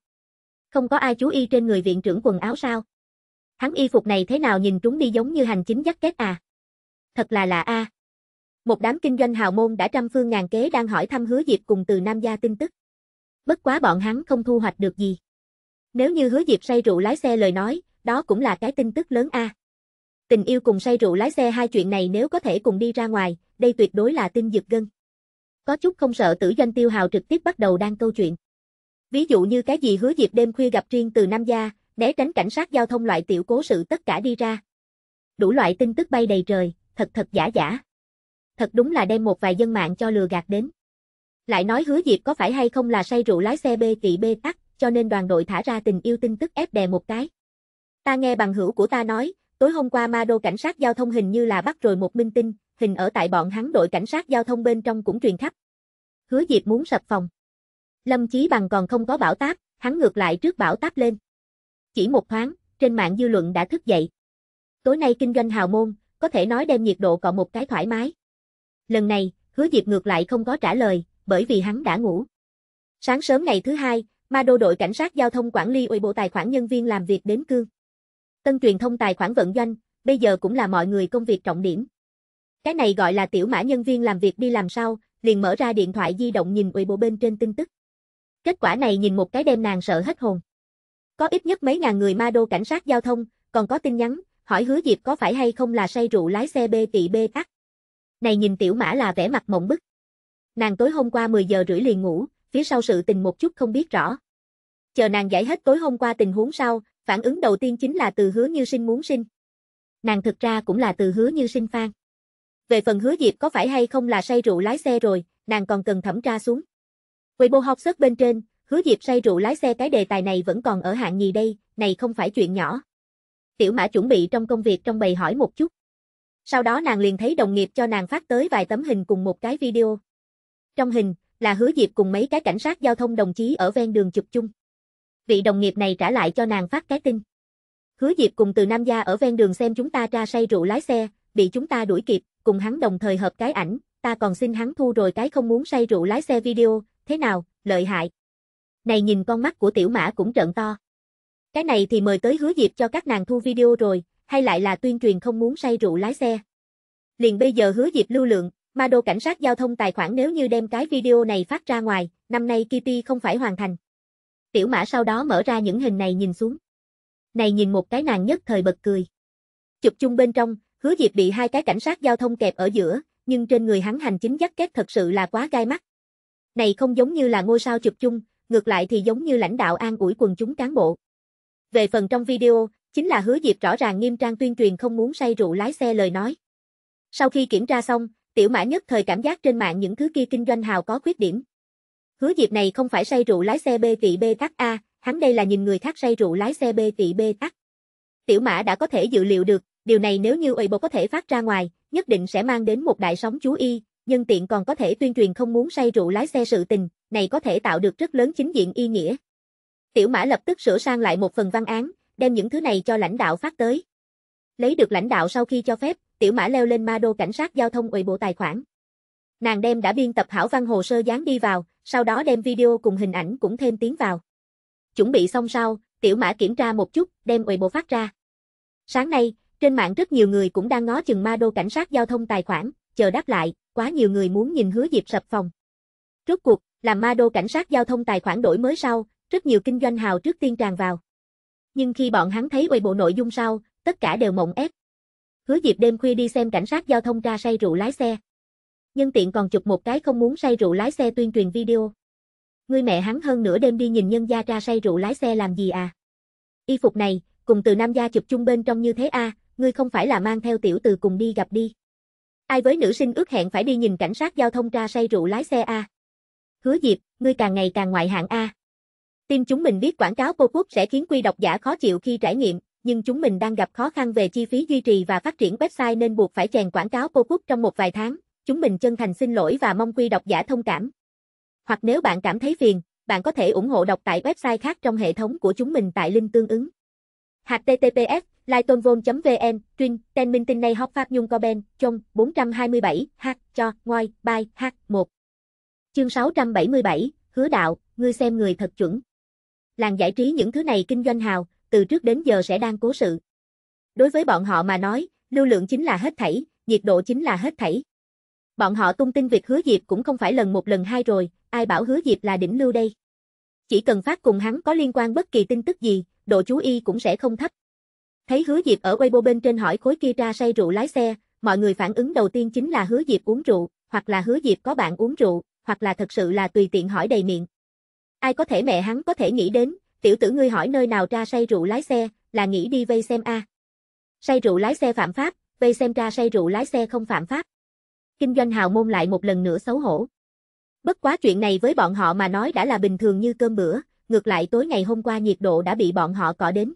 [SPEAKER 1] Không có ai chú ý trên người viện trưởng quần áo sao? Hắn y phục này thế nào nhìn trúng đi giống như hành chính dắt kết à? Thật là lạ a. Một đám kinh doanh hào môn đã trăm phương ngàn kế đang hỏi thăm hứa Diệp cùng từ Nam gia tin tức. Bất quá bọn hắn không thu hoạch được gì. Nếu như hứa Diệp say rượu lái xe lời nói, đó cũng là cái tin tức lớn a. Tình yêu cùng say rượu lái xe hai chuyện này nếu có thể cùng đi ra ngoài, đây tuyệt đối là tin giật gân. Có chút không sợ tử doanh tiêu hào trực tiếp bắt đầu đang câu chuyện. Ví dụ như cái gì hứa dịp đêm khuya gặp riêng từ Nam gia, né tránh cảnh sát giao thông loại tiểu cố sự tất cả đi ra. Đủ loại tin tức bay đầy trời, thật thật giả giả. Thật đúng là đem một vài dân mạng cho lừa gạt đến. Lại nói hứa Diệp có phải hay không là say rượu lái xe bê kỵ bê tắc, cho nên đoàn đội thả ra tình yêu tin tức ép đè một cái. Ta nghe bằng hữu của ta nói, tối hôm qua ma đô cảnh sát giao thông hình như là bắt rồi một minh tinh, hình ở tại bọn hắn đội cảnh sát giao thông bên trong cũng truyền khắp. Hứa Diệp muốn sập phòng. Lâm Chí Bằng còn không có bảo táp, hắn ngược lại trước bảo táp lên. Chỉ một thoáng, trên mạng dư luận đã thức dậy. Tối nay kinh doanh hào môn, có thể nói đem nhiệt độ còn một cái thoải mái. Lần này, hứa Diệp ngược lại không có trả lời, bởi vì hắn đã ngủ. Sáng sớm ngày thứ hai, ma đô đội cảnh sát giao thông quản lý ủy bộ tài khoản nhân viên làm việc đến cương. Tân truyền thông tài khoản vận doanh, bây giờ cũng là mọi người công việc trọng điểm. Cái này gọi là tiểu mã nhân viên làm việc đi làm sao, liền mở ra điện thoại di động nhìn ủy bộ bên trên tin tức. Kết quả này nhìn một cái đem nàng sợ hết hồn. Có ít nhất mấy ngàn người ma đô cảnh sát giao thông, còn có tin nhắn, hỏi hứa Diệp có phải hay không là say rượu lái xe bê tị bê tắc. Này nhìn tiểu mã là vẻ mặt mộng bức. Nàng tối hôm qua 10 giờ rưỡi liền ngủ, phía sau sự tình một chút không biết rõ. Chờ nàng giải hết tối hôm qua tình huống sau, phản ứng đầu tiên chính là từ hứa như sinh muốn sinh. Nàng thực ra cũng là từ hứa như sinh phan. Về phần hứa Diệp có phải hay không là say rượu lái xe rồi, nàng còn cần thẩm tra xuống. Weibo học sớt bên trên, hứa Diệp say rượu lái xe cái đề tài này vẫn còn ở hạng nhì đây, này không phải chuyện nhỏ. Tiểu mã chuẩn bị trong công việc trong bày hỏi một chút. Sau đó nàng liền thấy đồng nghiệp cho nàng phát tới vài tấm hình cùng một cái video. Trong hình, là hứa Diệp cùng mấy cái cảnh sát giao thông đồng chí ở ven đường chụp chung. Vị đồng nghiệp này trả lại cho nàng phát cái tin. Hứa Diệp cùng từ Nam Gia ở ven đường xem chúng ta tra say rượu lái xe, bị chúng ta đuổi kịp, cùng hắn đồng thời hợp cái ảnh, ta còn xin hắn thu rồi cái không muốn say rượu lái xe video, thế nào, lợi hại. Này nhìn con mắt của tiểu mã cũng trợn to. Cái này thì mời tới hứa dịp cho các nàng thu video rồi, hay lại là tuyên truyền không muốn say rượu lái xe. Liền bây giờ hứa dịp lưu lượng, ma đô cảnh sát giao thông tài khoản nếu như đem cái video này phát ra ngoài, năm nay Kitty không phải hoàn thành. Tiểu mã sau đó mở ra những hình này nhìn xuống. Này nhìn một cái nàng nhất thời bật cười. Chụp chung bên trong, hứa Diệp bị hai cái cảnh sát giao thông kẹp ở giữa, nhưng trên người hắn hành chính dắt két thật sự là quá gai mắt. Này không giống như là ngôi sao chụp chung, ngược lại thì giống như lãnh đạo an ủi quần chúng cán bộ. Về phần trong video, chính là hứa Diệp rõ ràng nghiêm trang tuyên truyền không muốn say rượu lái xe lời nói. Sau khi kiểm tra xong, tiểu mã nhất thời cảm giác trên mạng những thứ kia kinh doanh hào có khuyết điểm. Hứa Diệp này không phải say rượu lái xe B vị B tắc A, hắn đây là nhìn người khác say rượu lái xe B vị B tắc. Tiểu mã đã có thể dự liệu được, điều này nếu như Weibo có thể phát ra ngoài, nhất định sẽ mang đến một đại sóng chú ý, nhân tiện còn có thể tuyên truyền không muốn say rượu lái xe sự tình, này có thể tạo được rất lớn chính diện ý nghĩa. Tiểu mã lập tức sửa sang lại một phần văn án, đem những thứ này cho lãnh đạo phát tới. Lấy được lãnh đạo sau khi cho phép, tiểu mã leo lên ma đô cảnh sát giao thông ủy bộ tài khoản. Nàng đem đã biên tập hảo văn hồ sơ dán đi vào, sau đó đem video cùng hình ảnh cũng thêm tiếng vào. Chuẩn bị xong sau, tiểu mã kiểm tra một chút, đem ủy bộ phát ra. Sáng nay, trên mạng rất nhiều người cũng đang ngó chừng ma đô cảnh sát giao thông tài khoản, chờ đáp lại, quá nhiều người muốn nhìn hứa dịp sập phòng. Rốt cuộc, làm ma đô cảnh sát giao thông tài khoản đổi mới sau, rất nhiều kinh doanh hào trước tiên tràn vào. Nhưng khi bọn hắn thấy quầy bộ nội dung sau, tất cả đều mộng ép. Hứa dịp đêm khuya đi xem cảnh sát giao thông tra say rượu lái xe. Nhân tiện còn chụp một cái không muốn say rượu lái xe tuyên truyền video. người mẹ hắn hơn nửa đêm đi nhìn nhân gia tra say rượu lái xe làm gì à? Y phục này, cùng từ nam gia chụp chung bên trong như thế a, à, ngươi không phải là mang theo tiểu từ cùng đi gặp đi. Ai với nữ sinh ước hẹn phải đi nhìn cảnh sát giao thông tra say rượu lái xe a. Hứa Diệp, ngươi càng ngày càng ngoại hạng a. Tin chúng mình biết quảng cáo cô quốc sẽ khiến quy độc giả khó chịu khi trải nghiệm, nhưng chúng mình đang gặp khó khăn về chi phí duy trì và phát triển website nên buộc phải chèn quảng cáo cô quốc trong một vài tháng. Chúng mình chân thành xin lỗi và mong quy độc giả thông cảm. Hoặc nếu bạn cảm thấy phiền, bạn có thể ủng hộ đọc tại website khác trong hệ thống của chúng mình tại link tương ứng. https lightonvon.vn Trin, ten minh tinh này hóc phát nhung ben, trong 427, h, cho, ngoài, bài, h, 1. Chương 677, hứa đạo, ngươi xem người thật chuẩn. Làng giải trí những thứ này kinh doanh hào, từ trước đến giờ sẽ đang cố sự. Đối với bọn họ mà nói, lưu lượng chính là hết thảy, nhiệt độ chính là hết thảy. Bọn họ tung tin việc hứa Diệp cũng không phải lần một lần hai rồi, ai bảo hứa Diệp là đỉnh lưu đây. Chỉ cần phát cùng hắn có liên quan bất kỳ tin tức gì, độ chú ý cũng sẽ không thấp. Thấy hứa Diệp ở Weibo bên trên hỏi khối kia ra say rượu lái xe, mọi người phản ứng đầu tiên chính là hứa Diệp uống rượu, hoặc là hứa Diệp có bạn uống rượu, hoặc là thật sự là tùy tiện hỏi đầy miệng. Ai có thể mẹ hắn có thể nghĩ đến, tiểu tử ngươi hỏi nơi nào ra say rượu lái xe, là nghĩ đi vây xem a. Say rượu lái xe phạm pháp, vây xem ra say rượu lái xe không phạm pháp. Kinh doanh hào môn lại một lần nữa xấu hổ. Bất quá chuyện này với bọn họ mà nói đã là bình thường như cơm bữa, ngược lại tối ngày hôm qua nhiệt độ đã bị bọn họ cọ đến.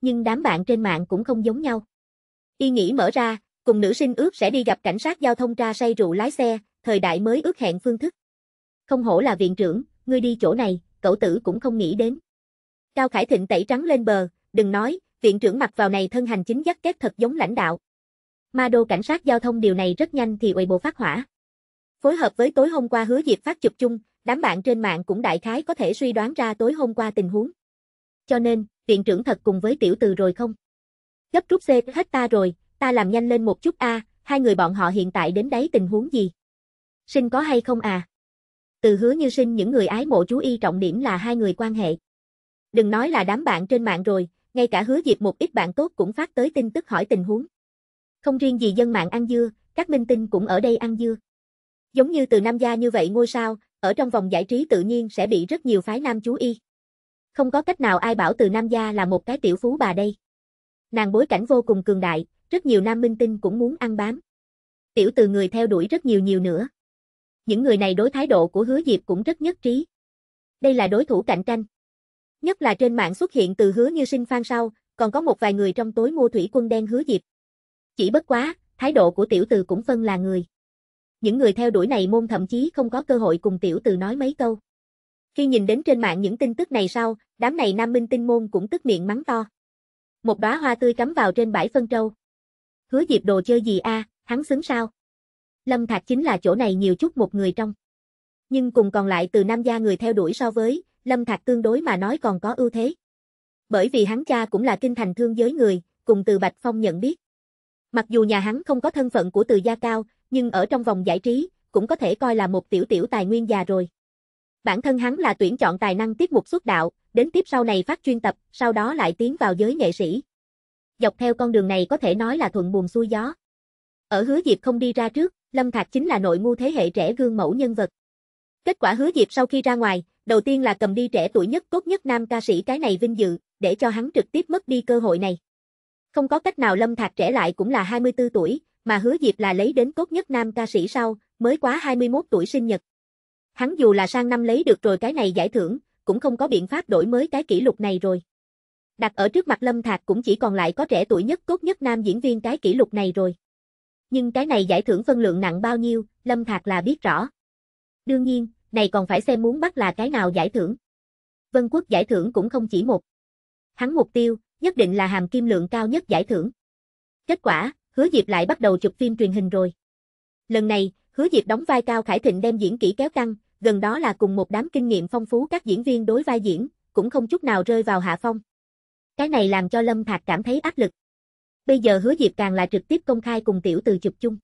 [SPEAKER 1] Nhưng đám bạn trên mạng cũng không giống nhau. Y nghĩ mở ra, cùng nữ sinh ước sẽ đi gặp cảnh sát giao thông ra say rượu lái xe, thời đại mới ước hẹn phương thức. Không hổ là viện trưởng, ngươi đi chỗ này, cậu tử cũng không nghĩ đến. Cao Khải Thịnh tẩy trắng lên bờ, đừng nói, viện trưởng mặc vào này thân hành chính dắt kết thật giống lãnh đạo. Ma đô cảnh sát giao thông điều này rất nhanh thì quầy bộ phát hỏa. Phối hợp với tối hôm qua hứa Diệp phát chụp chung, đám bạn trên mạng cũng đại khái có thể suy đoán ra tối hôm qua tình huống. Cho nên, viện trưởng thật cùng với tiểu từ rồi không? Gấp rút C hết ta rồi, ta làm nhanh lên một chút a, hai người bọn họ hiện tại đến đấy tình huống gì? Sinh có hay không à? Từ hứa như sinh những người ái mộ chú y trọng điểm là hai người quan hệ. Đừng nói là đám bạn trên mạng rồi, ngay cả hứa dịp một ít bạn tốt cũng phát tới tin tức hỏi tình huống. Không riêng gì dân mạng ăn dưa, các minh tinh cũng ở đây ăn dưa. Giống như từ nam gia như vậy ngôi sao, ở trong vòng giải trí tự nhiên sẽ bị rất nhiều phái nam chú ý. Không có cách nào ai bảo từ nam gia là một cái tiểu phú bà đây. Nàng bối cảnh vô cùng cường đại, rất nhiều nam minh tinh cũng muốn ăn bám. Tiểu từ người theo đuổi rất nhiều nhiều nữa. Những người này đối thái độ của hứa diệp cũng rất nhất trí. Đây là đối thủ cạnh tranh. Nhất là trên mạng xuất hiện từ hứa như sinh phan sau, còn có một vài người trong tối mua thủy quân đen hứa diệp. Chỉ bất quá, thái độ của tiểu từ cũng phân là người. Những người theo đuổi này môn thậm chí không có cơ hội cùng tiểu từ nói mấy câu. Khi nhìn đến trên mạng những tin tức này sau, đám này nam minh tinh môn cũng tức miệng mắng to. Một đóa hoa tươi cắm vào trên bãi phân trâu. Hứa diệp đồ chơi gì a, hắn xứng sao? Lâm Thạc chính là chỗ này nhiều chút một người trong. Nhưng cùng còn lại từ nam gia người theo đuổi so với, Lâm Thạc tương đối mà nói còn có ưu thế. Bởi vì hắn cha cũng là kinh thành thương giới người, cùng từ Bạch Phong nhận biết. Mặc dù nhà hắn không có thân phận của từ gia cao, nhưng ở trong vòng giải trí, cũng có thể coi là một tiểu tiểu tài nguyên già rồi. Bản thân hắn là tuyển chọn tài năng tiết mục xuất đạo, đến tiếp sau này phát chuyên tập, sau đó lại tiến vào giới nghệ sĩ. Dọc theo con đường này có thể nói là thuận buồm xuôi gió. Ở hứa Diệp không đi ra trước, Lâm Thạc chính là nội ngu thế hệ trẻ gương mẫu nhân vật. Kết quả hứa Diệp sau khi ra ngoài, đầu tiên là cầm đi trẻ tuổi nhất tốt nhất nam ca sĩ cái này vinh dự, để cho hắn trực tiếp mất đi cơ hội này. Không có cách nào Lâm Thạc trẻ lại cũng là 24 tuổi, mà hứa Diệp là lấy đến tốt nhất nam ca sĩ sau, mới quá 21 tuổi sinh nhật. Hắn dù là sang năm lấy được rồi cái này giải thưởng, cũng không có biện pháp đổi mới cái kỷ lục này rồi. Đặt ở trước mặt Lâm Thạc cũng chỉ còn lại có trẻ tuổi nhất tốt nhất nam diễn viên cái kỷ lục này rồi. Nhưng cái này giải thưởng phân lượng nặng bao nhiêu, Lâm Thạc là biết rõ. Đương nhiên, này còn phải xem muốn bắt là cái nào giải thưởng. Vân quốc giải thưởng cũng không chỉ một. Hắn mục tiêu, nhất định là hàm kim lượng cao nhất giải thưởng. Kết quả, hứa Diệp lại bắt đầu chụp phim truyền hình rồi. Lần này, hứa Diệp đóng vai Cao Khải Thịnh đem diễn kỹ kéo căng, gần đó là cùng một đám kinh nghiệm phong phú các diễn viên đối vai diễn, cũng không chút nào rơi vào hạ phong. Cái này làm cho Lâm Thạc cảm thấy áp lực. Bây giờ hứa Diệp càng là trực tiếp công khai cùng tiểu từ chụp chung.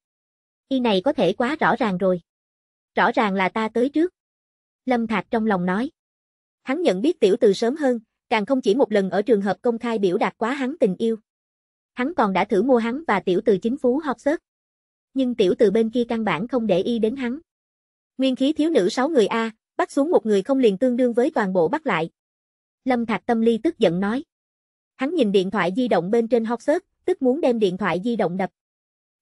[SPEAKER 1] Y này có thể quá rõ ràng rồi. Rõ ràng là ta tới trước. Lâm Thạc trong lòng nói. Hắn nhận biết tiểu từ sớm hơn, càng không chỉ một lần ở trường hợp công khai biểu đạt quá hắn tình yêu. Hắn còn đã thử mua hắn và tiểu từ chính phú hot sớt. Nhưng tiểu từ bên kia căn bản không để y đến hắn. Nguyên khí thiếu nữ 6 người A, bắt xuống một người không liền tương đương với toàn bộ bắt lại. Lâm Thạc tâm ly tức giận nói. Hắn nhìn điện thoại di động bên trên hot search, tức muốn đem điện thoại di động đập.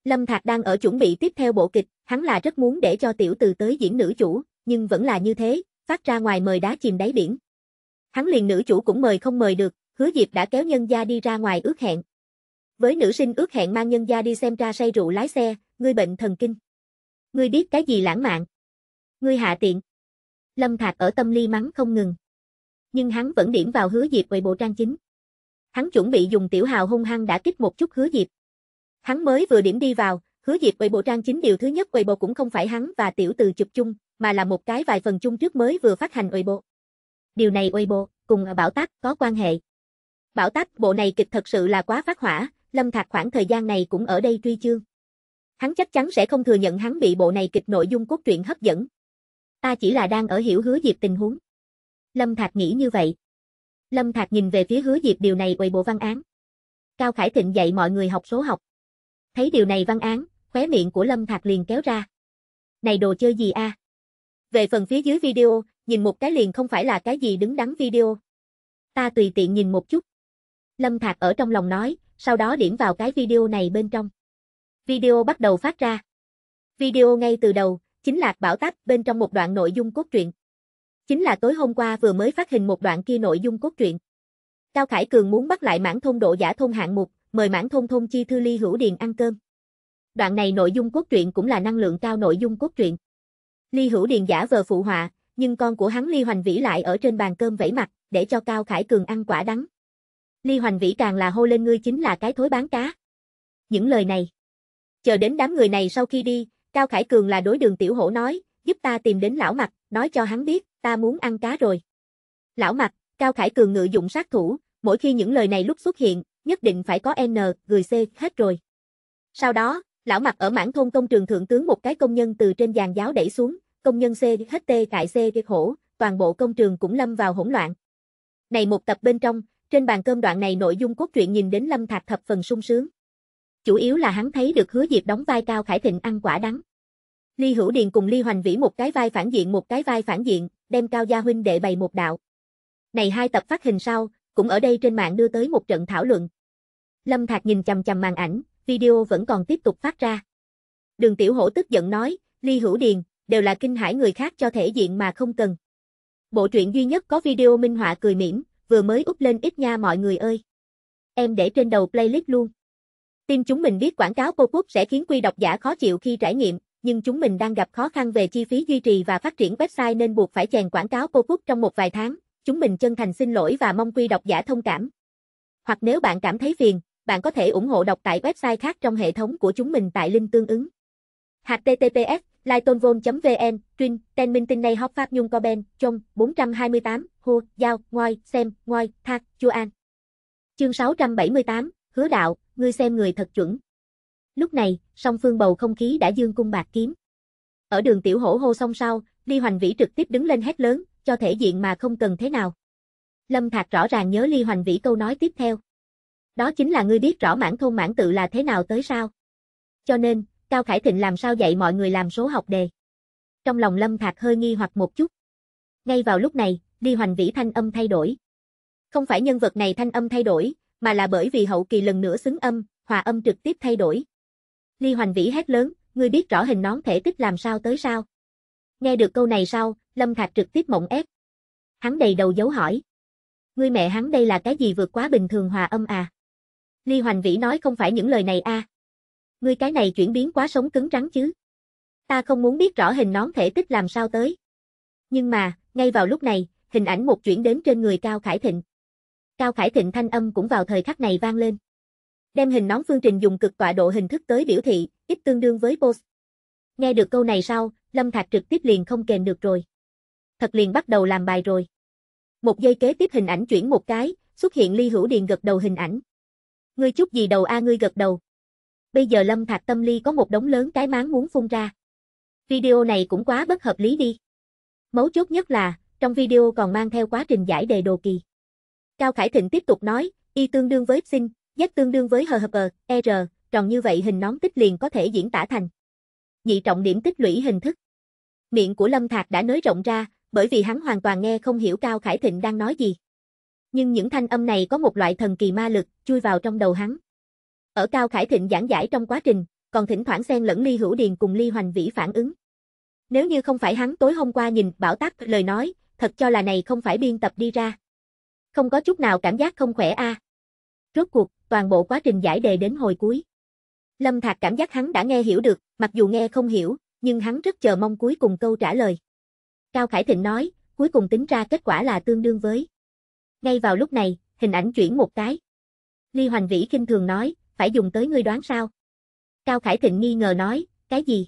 [SPEAKER 1] Lâm Thạc đang ở chuẩn bị tiếp theo bộ kịch, hắn là rất muốn để cho tiểu từ tới diễn nữ chủ, nhưng vẫn là như thế, phát ra ngoài mời đá chìm đáy biển. Hắn liền nữ chủ cũng mời không mời được, hứa Diệp đã kéo nhân gia đi ra ngoài ước hẹn. Với nữ sinh ước hẹn mang nhân gia đi xem ra say rượu lái xe, ngươi bệnh thần kinh. Ngươi biết cái gì lãng mạn? Ngươi hạ tiện. Lâm Thạc ở tâm ly mắng không ngừng. Nhưng hắn vẫn điểm vào hứa Diệp về bộ trang chính. Hắn chuẩn bị dùng tiểu hào hung hăng đã kích một chút hứa Diệp. Hắn mới vừa điểm đi vào, hứa Diệp về bộ trang chính điều thứ nhất bộ cũng không phải hắn và tiểu từ chụp chung, mà là một cái vài phần chung trước mới vừa phát hành bộ. Điều này bộ cùng bảo tác có quan hệ. Bảo tác bộ này kịch thật sự là quá phát hỏa, Lâm Thạc khoảng thời gian này cũng ở đây truy chương. Hắn chắc chắn sẽ không thừa nhận hắn bị bộ này kịch nội dung cốt truyện hấp dẫn. Ta chỉ là đang ở hiểu hứa Diệp tình huống. Lâm Thạc nghĩ như vậy. Lâm Thạc nhìn về phía hứa Diệp điều này quầy bộ văn án. Cao Khải Thịnh dạy mọi người học số học. Thấy điều này văn án, khóe miệng của Lâm Thạc liền kéo ra. Này đồ chơi gì a? Về phần phía dưới video, nhìn một cái liền không phải là cái gì đứng đắn video. Ta tùy tiện nhìn một chút. Lâm Thạc ở trong lòng nói, sau đó điểm vào cái video này bên trong. Video bắt đầu phát ra. Video ngay từ đầu, chính là bảo tách bên trong một đoạn nội dung cốt truyện. Chính là tối hôm qua vừa mới phát hình một đoạn kia nội dung cốt truyện. Cao Khải Cường muốn bắt lại mãn thôn độ giả thôn hạng mục, mời mãn thôn thôn chi thư ly hữu điền ăn cơm. Đoạn này nội dung cốt truyện cũng là năng lượng cao nội dung cốt truyện. Ly hữu điền giả vờ phụ họa, nhưng con của hắn Ly Hoành Vĩ lại ở trên bàn cơm vẫy mặt, để cho Cao Khải Cường ăn quả đắng. Ly Hoành Vĩ càng là hô lên ngươi chính là cái thối bán cá. Những lời này. Chờ đến đám người này sau khi đi, Cao Khải Cường là đối đường tiểu hổ nói, giúp ta tìm đến lão mặt, nói cho hắn biết, ta muốn ăn cá rồi. Lão mặt, Cao Khải Cường ngự dụng sát thủ, mỗi khi những lời này lúc xuất hiện, nhất định phải có N, người C, hết rồi. Sau đó, lão mặt ở mảng thôn công trường thượng tướng một cái công nhân từ trên giàn giáo đẩy xuống, công nhân C hết T tại C hổ, toàn bộ công trường cũng lâm vào hỗn loạn. Này một tập bên trong, trên bàn cơm đoạn này nội dung cốt truyện nhìn đến Lâm Thạc thập phần sung sướng. Chủ yếu là hắn thấy được hứa Diệp đóng vai Cao Khải Thịnh ăn quả đắng. Ly Hữu Điền cùng Ly Hoành Vĩ một cái vai phản diện một cái vai phản diện, đem Cao Gia Huynh đệ bày một đạo. Này hai tập phát hình sau, cũng ở đây trên mạng đưa tới một trận thảo luận. Lâm Thạc nhìn chầm chầm màn ảnh, video vẫn còn tiếp tục phát ra. Đường Tiểu Hổ tức giận nói, Ly Hữu Điền, đều là kinh hãi người khác cho thể diện mà không cần. Bộ truyện duy nhất có video minh họa cười mỉm, vừa mới úp lên ít nha mọi người ơi. Em để trên đầu playlist luôn. Tin chúng mình biết quảng cáo pop-up sẽ khiến quy độc giả khó chịu khi trải nghiệm, nhưng chúng mình đang gặp khó khăn về chi phí duy trì và phát triển website nên buộc phải chèn quảng cáo pop-up trong một vài tháng. Chúng mình chân thành xin lỗi và mong quy độc giả thông cảm. Hoặc nếu bạn cảm thấy phiền, bạn có thể ủng hộ đọc tại website khác trong hệ thống của chúng mình tại link tương ứng. https lightonvon.vn, Trinh, Ten Minh Tinh này học Pháp Nhung Co Ben, Trong, 428, Hô, Giao, Ngoi, Xem, Ngoi, Thạc, Chua An. Chương 678, Hứa Đạo, ngươi xem người thật chuẩn. Lúc này, song phương bầu không khí đã dương cung bạc kiếm. Ở đường tiểu hổ hô xong sau, Ly Hoành Vĩ trực tiếp đứng lên hét lớn, cho thể diện mà không cần thế nào. Lâm Thạc rõ ràng nhớ Ly Hoành Vĩ câu nói tiếp theo. Đó chính là ngươi biết rõ mãn thôn mãn tự là thế nào tới sao. Cho nên, Cao Khải Thịnh làm sao dạy mọi người làm số học đề. Trong lòng Lâm Thạc hơi nghi hoặc một chút. Ngay vào lúc này, Ly Hoành Vĩ thanh âm thay đổi. Không phải nhân vật này thanh âm thay đổi, mà là bởi vì hậu kỳ lần nữa xứng âm, hòa âm trực tiếp thay đổi. Ly Hoành Vĩ hét lớn, ngươi biết rõ hình nón thể tích làm sao tới sao? Nghe được câu này sau, Lâm Thạc trực tiếp mộng ép. Hắn đầy đầu dấu hỏi. Ngươi mẹ hắn đây là cái gì vượt quá bình thường hòa âm à? Ly Hoành Vĩ nói không phải những lời này a. À. Ngươi cái này chuyển biến quá sống cứng rắn chứ. Ta không muốn biết rõ hình nón thể tích làm sao tới. Nhưng mà, ngay vào lúc này, hình ảnh một chuyển đến trên người Cao Khải Thịnh. Cao Khải Thịnh thanh âm cũng vào thời khắc này vang lên. Đem hình nón phương trình dùng cực tọa độ hình thức tới biểu thị, ít tương đương với post. Nghe được câu này sau, Lâm Thạc trực tiếp liền không kèm được rồi. Thật liền bắt đầu làm bài rồi. Một giây kế tiếp hình ảnh chuyển một cái, xuất hiện Ly Hữu Điền gật đầu hình ảnh. Ngươi chút gì đầu a ngươi gật đầu. Bây giờ Lâm Thạc tâm ly có một đống lớn cái máng muốn phun ra. Video này cũng quá bất hợp lý đi. Mấu chốt nhất là, trong video còn mang theo quá trình giải đề đồ kỳ. Cao Khải Thịnh tiếp tục nói, y tương đương với sinh, z tương đương với hờ hợp r, tròn như vậy hình nón tích liền có thể diễn tả thành. Nhị trọng điểm tích lũy hình thức. Miệng của Lâm Thạc đã nới rộng ra, bởi vì hắn hoàn toàn nghe không hiểu Cao Khải Thịnh đang nói gì. Nhưng những thanh âm này có một loại thần kỳ ma lực, chui vào trong đầu hắn. Ở Cao Khải Thịnh giảng giải trong quá trình, còn thỉnh thoảng xen lẫn Ly Hữu Điền cùng Ly Hoành Vĩ phản ứng. Nếu như không phải hắn tối hôm qua nhìn bảo tác lời nói, thật cho là này không phải biên tập đi ra. Không có chút nào cảm giác không khỏe a. Rốt cuộc, toàn bộ quá trình giải đề đến hồi cuối. Lâm Thạc cảm giác hắn đã nghe hiểu được, mặc dù nghe không hiểu, nhưng hắn rất chờ mong cuối cùng câu trả lời. Cao Khải Thịnh nói, cuối cùng tính ra kết quả là tương đương với. Ngay vào lúc này, hình ảnh chuyển một cái. Ly Hoành Vĩ kinh thường nói, phải dùng tới ngươi đoán sao? Cao Khải Thịnh nghi ngờ nói, cái gì?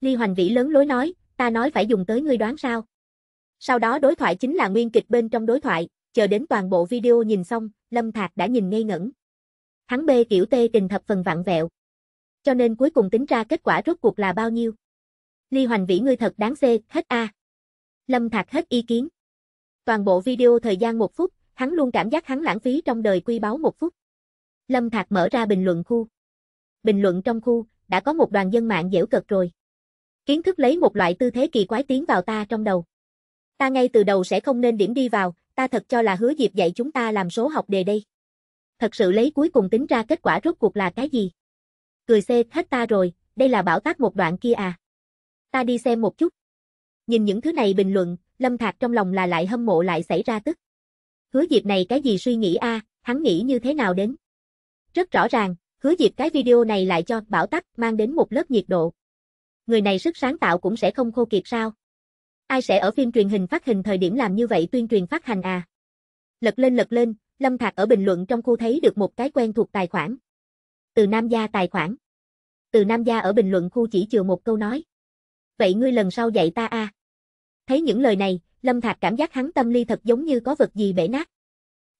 [SPEAKER 1] Ly Hoành Vĩ lớn lối nói, ta nói phải dùng tới ngươi đoán sao? Sau đó đối thoại chính là nguyên kịch bên trong đối thoại, chờ đến toàn bộ video nhìn xong, Lâm Thạc đã nhìn ngây ngẩn. Hắn bê kiểu tê tình thập phần vặn vẹo. Cho nên cuối cùng tính ra kết quả rốt cuộc là bao nhiêu? Ly Hoành Vĩ ngươi thật đáng xê, hết A. Lâm Thạc hết ý kiến. Toàn bộ video thời gian một phút, hắn luôn cảm giác hắn lãng phí trong đời quy báo một phút. Lâm Thạc mở ra bình luận khu. Bình luận trong khu, đã có một đoàn dân mạng dễu cợt rồi. Kiến thức lấy một loại tư thế kỳ quái tiến vào ta trong đầu. Ta ngay từ đầu sẽ không nên điểm đi vào, ta thật cho là hứa dịp dạy chúng ta làm số học đề đây. Thật sự lấy cuối cùng tính ra kết quả rốt cuộc là cái gì? Cười xê hết ta rồi, đây là bảo tác một đoạn kia à. Ta đi xem một chút. Nhìn những thứ này bình luận, Lâm Thạc trong lòng là lại hâm mộ lại xảy ra tức. Hứa Diệp này cái gì suy nghĩ a, hắn nghĩ như thế nào đến? Rất rõ ràng, Hứa Diệp cái video này lại cho Bảo Tắc mang đến một lớp nhiệt độ. Người này sức sáng tạo cũng sẽ không khô kiệt sao? Ai sẽ ở phim truyền hình phát hình thời điểm làm như vậy tuyên truyền phát hành à? Lật lên lật lên, Lâm Thạc ở bình luận trong khu thấy được một cái quen thuộc tài khoản. Từ Nam Gia tài khoản. Từ Nam Gia ở bình luận khu chỉ chừa một câu nói. Vậy ngươi lần sau dạy ta a. Thấy những lời này, Lâm Thạc cảm giác hắn tâm ly thật giống như có vật gì bể nát.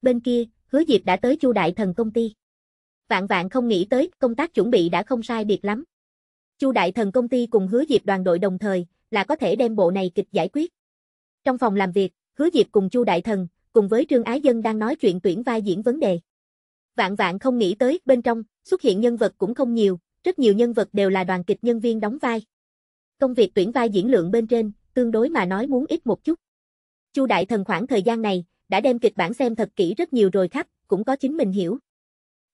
[SPEAKER 1] Bên kia, Hứa Diệp đã tới Chu Đại Thần công ty. Vạn vạn không nghĩ tới, công tác chuẩn bị đã không sai biệt lắm. Chu Đại Thần công ty cùng Hứa Diệp đoàn đội đồng thời, là có thể đem bộ này kịch giải quyết. Trong phòng làm việc, Hứa Diệp cùng Chu Đại Thần, cùng với Trương Ái Dân đang nói chuyện tuyển vai diễn vấn đề. Vạn vạn không nghĩ tới, bên trong, xuất hiện nhân vật cũng không nhiều, rất nhiều nhân vật đều là đoàn kịch nhân viên đóng vai. Công việc tuyển vai diễn lượng bên trên, tương đối mà nói muốn ít một chút. Chu Đại Thần khoảng thời gian này, đã đem kịch bản xem thật kỹ rất nhiều rồi khắp, cũng có chính mình hiểu.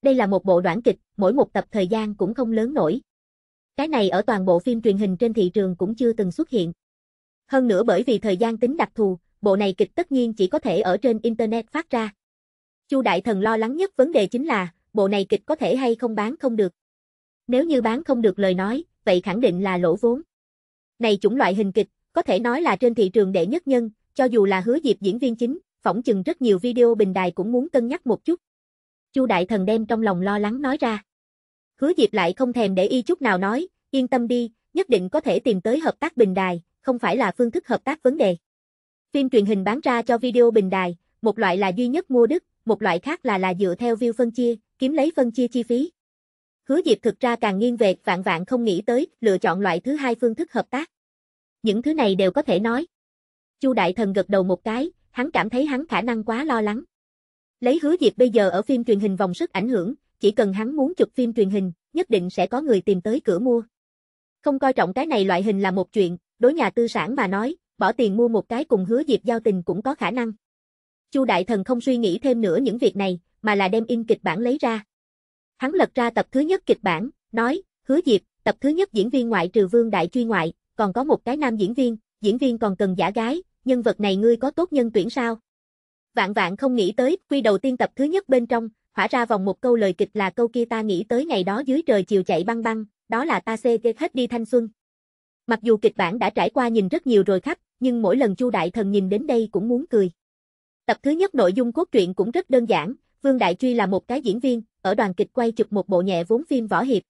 [SPEAKER 1] Đây là một bộ đoạn kịch, mỗi một tập thời gian cũng không lớn nổi. Cái này ở toàn bộ phim truyền hình trên thị trường cũng chưa từng xuất hiện. Hơn nữa bởi vì thời gian tính đặc thù, bộ này kịch tất nhiên chỉ có thể ở trên Internet phát ra. Chu Đại Thần lo lắng nhất vấn đề chính là, bộ này kịch có thể hay không bán không được. Nếu như bán không được lời nói, vậy khẳng định là lỗ vốn. Này chủng loại hình kịch, có thể nói là trên thị trường đệ nhất nhân, cho dù là hứa diệp diễn viên chính, phỏng chừng rất nhiều video bình đài cũng muốn cân nhắc một chút. Chu Đại Thần đem trong lòng lo lắng nói ra. Hứa Diệp lại không thèm để y chút nào nói, yên tâm đi, nhất định có thể tìm tới hợp tác bình đài, không phải là phương thức hợp tác vấn đề. Phim truyền hình bán ra cho video bình đài, một loại là duy nhất mua đức, một loại khác là là dựa theo view phân chia, kiếm lấy phân chia chi phí. Hứa Diệp thực ra càng nghiêng về vạn vạn không nghĩ tới, lựa chọn loại thứ hai phương thức hợp tác. Những thứ này đều có thể nói. Chu Đại Thần gật đầu một cái, hắn cảm thấy hắn khả năng quá lo lắng. Lấy hứa Diệp bây giờ ở phim truyền hình vòng sức ảnh hưởng, chỉ cần hắn muốn chụp phim truyền hình, nhất định sẽ có người tìm tới cửa mua. Không coi trọng cái này loại hình là một chuyện, đối nhà tư sản mà nói, bỏ tiền mua một cái cùng hứa Diệp giao tình cũng có khả năng. Chu Đại Thần không suy nghĩ thêm nữa những việc này, mà là đem in kịch bản lấy ra. Hắn lật ra tập thứ nhất kịch bản, nói, hứa Diệp, tập thứ nhất diễn viên ngoại trừ Vương Đại Truy ngoại, còn có một cái nam diễn viên, diễn viên còn cần giả gái, nhân vật này ngươi có tốt nhân tuyển sao? Vạn vạn không nghĩ tới, quy đầu tiên tập thứ nhất bên trong, hỏa ra vòng một câu lời kịch là câu kia ta nghĩ tới ngày đó dưới trời chiều chạy băng băng, đó là ta xê hết đi thanh xuân. Mặc dù kịch bản đã trải qua nhìn rất nhiều rồi khắp, nhưng mỗi lần Chu Đại Thần nhìn đến đây cũng muốn cười. Tập thứ nhất nội dung cốt truyện cũng rất đơn giản, Vương Đại Truy là một cái diễn viên, ở đoàn kịch quay chụp một bộ nhẹ vốn phim võ hiệp.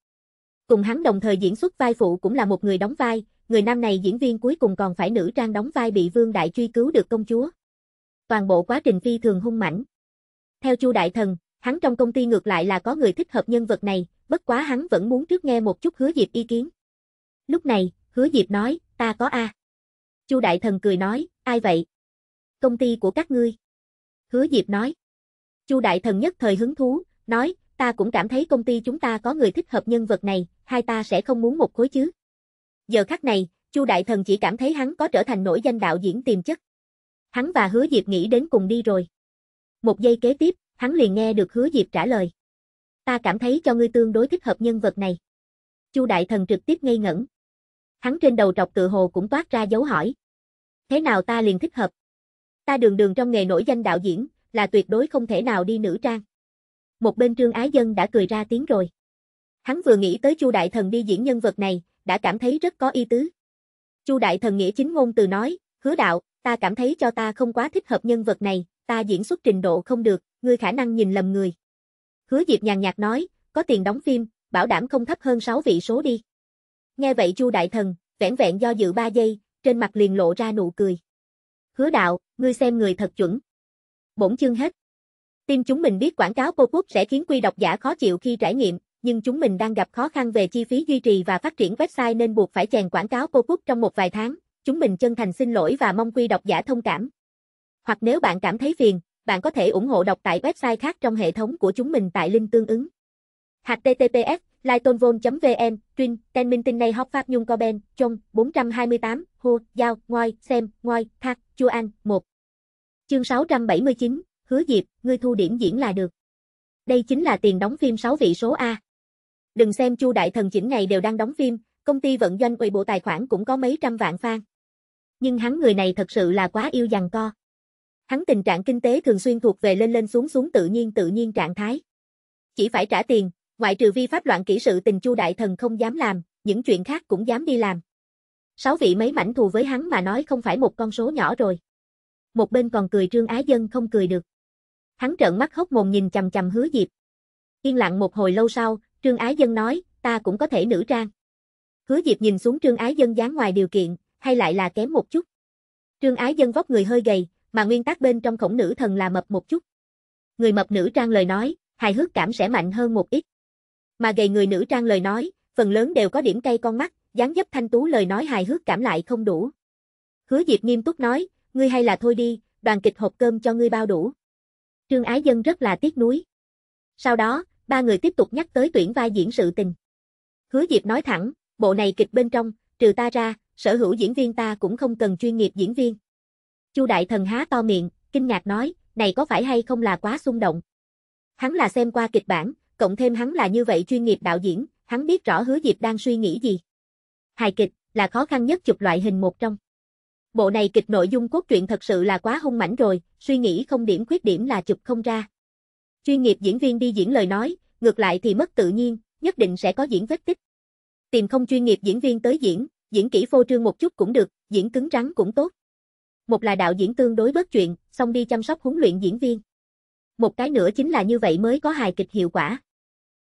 [SPEAKER 1] Cùng hắn đồng thời diễn xuất vai phụ cũng là một người đóng vai, người nam này diễn viên cuối cùng còn phải nữ trang đóng vai bị Vương Đại Truy cứu được công chúa. Toàn bộ quá trình phi thường hung mãnh. Theo Chu Đại Thần, hắn trong công ty ngược lại là có người thích hợp nhân vật này, bất quá hắn vẫn muốn trước nghe một chút hứa Diệp ý kiến. Lúc này, hứa Diệp nói, ta có A. Chu Đại Thần cười nói, ai vậy? Công ty của các ngươi. Hứa Diệp nói. Chu Đại Thần nhất thời hứng thú, nói, ta cũng cảm thấy công ty chúng ta có người thích hợp nhân vật này, hai ta sẽ không muốn một khối chứ. Giờ khắc này, Chu Đại Thần chỉ cảm thấy hắn có trở thành nổi danh đạo diễn tiềm chất. Hắn và Hứa Diệp nghĩ đến cùng đi rồi. Một giây kế tiếp, hắn liền nghe được Hứa Diệp trả lời. Ta cảm thấy cho ngươi tương đối thích hợp nhân vật này. Chu Đại Thần trực tiếp ngây ngẩn. Hắn trên đầu trọc tự hồ cũng toát ra dấu hỏi. Thế nào ta liền thích hợp? Ta đường đường trong nghề nổi danh đạo diễn, là tuyệt đối không thể nào đi nữ trang. Một bên Trương Ái Dân đã cười ra tiếng rồi. Hắn vừa nghĩ tới Chu Đại Thần đi diễn nhân vật này, đã cảm thấy rất có ý tứ. Chu Đại Thần nghĩa chính ngôn từ nói, hứa đạo, ta cảm thấy cho ta không quá thích hợp nhân vật này, ta diễn xuất trình độ không được, ngươi khả năng nhìn lầm người. Hứa Diệp nhàn nhạt nói, có tiền đóng phim, bảo đảm không thấp hơn 6 vị số đi. Nghe vậy Chu Đại Thần, vẻn vẹn do dự 3 giây, trên mặt liền lộ ra nụ cười. Hứa đạo, ngươi xem người thật chuẩn. Bổn chương hết. Tim chúng mình biết quảng cáo cô quốc sẽ khiến quy độc giả khó chịu khi trải nghiệm, nhưng chúng mình đang gặp khó khăn về chi phí duy trì và phát triển website nên buộc phải chèn quảng cáo cô quốc trong một vài tháng. Chúng mình chân thành xin lỗi và mong quy độc giả thông cảm. Hoặc nếu bạn cảm thấy phiền, bạn có thể ủng hộ đọc tại website khác trong hệ thống của chúng mình tại link tương ứng. HTTPS lightonvol.vn, Trinh, Ten Minh Tinh Nay Hóc Pháp Nhung Co Ben, Trong, 428, Hua, Giao, Ngoi, Xem, Ngoi, Thác, Chu An, 1. Chương 679, Hứa Diệp, ngươi thu điểm diễn là được. Đây chính là tiền đóng phim 6 vị số A. Đừng xem Chu Đại Thần chỉnh ngày đều đang đóng phim, công ty vận doanh ủy bộ tài khoản cũng có mấy trăm vạn fan. Nhưng hắn người này thật sự là quá yêu dằn co. Hắn tình trạng kinh tế thường xuyên thuộc về lên lên xuống xuống tự nhiên tự nhiên trạng thái. Chỉ phải trả tiền, ngoại trừ vi pháp loạn kỹ sự tình Chu Đại Thần không dám làm, những chuyện khác cũng dám đi làm. Sáu vị mấy mảnh thù với hắn mà nói không phải một con số nhỏ rồi. Một bên còn cười Trương Ái Dân không cười được. Hắn trợn mắt hốc mồm nhìn chầm chầm hứa Diệp. Yên lặng một hồi lâu sau, Trương Ái Dân nói, ta cũng có thể nữ trang. Hứa Diệp nhìn xuống Trương Ái Dân dáng ngoài điều kiện, hay lại là kém một chút. Trương Ái Dân vóc người hơi gầy, mà nguyên tắc bên trong khổng nữ thần là mập một chút. Người mập nữ trang lời nói, hài hước cảm sẽ mạnh hơn một ít. Mà gầy người nữ trang lời nói, phần lớn đều có điểm cay con mắt, dáng dấp thanh tú lời nói hài hước cảm lại không đủ. Hứa Diệp nghiêm túc nói, ngươi hay là thôi đi, đoàn kịch hộp cơm cho ngươi bao đủ. Trương Ái Dân rất là tiếc nuối. Sau đó, ba người tiếp tục nhắc tới tuyển vai diễn sự tình. Hứa Diệp nói thẳng, bộ này kịch bên trong, trừ ta ra, sở hữu diễn viên ta cũng không cần chuyên nghiệp diễn viên. Chu Đại Thần há to miệng, kinh ngạc nói, này có phải hay không là quá xung động. Hắn là xem qua kịch bản, cộng thêm hắn là như vậy chuyên nghiệp đạo diễn, hắn biết rõ hứa Diệp đang suy nghĩ gì. Hài kịch, là khó khăn nhất chụp loại hình một trong. Bộ này kịch nội dung cốt truyện thật sự là quá hung mãnh rồi, suy nghĩ không điểm khuyết điểm là chụp không ra. Chuyên nghiệp diễn viên đi diễn lời nói, ngược lại thì mất tự nhiên, nhất định sẽ có diễn vết tích. Tìm không chuyên nghiệp diễn viên tới diễn, diễn kỹ phô trương một chút cũng được, diễn cứng rắn cũng tốt. Một là đạo diễn tương đối bớt chuyện, xong đi chăm sóc huấn luyện diễn viên. Một cái nữa chính là như vậy mới có hài kịch hiệu quả.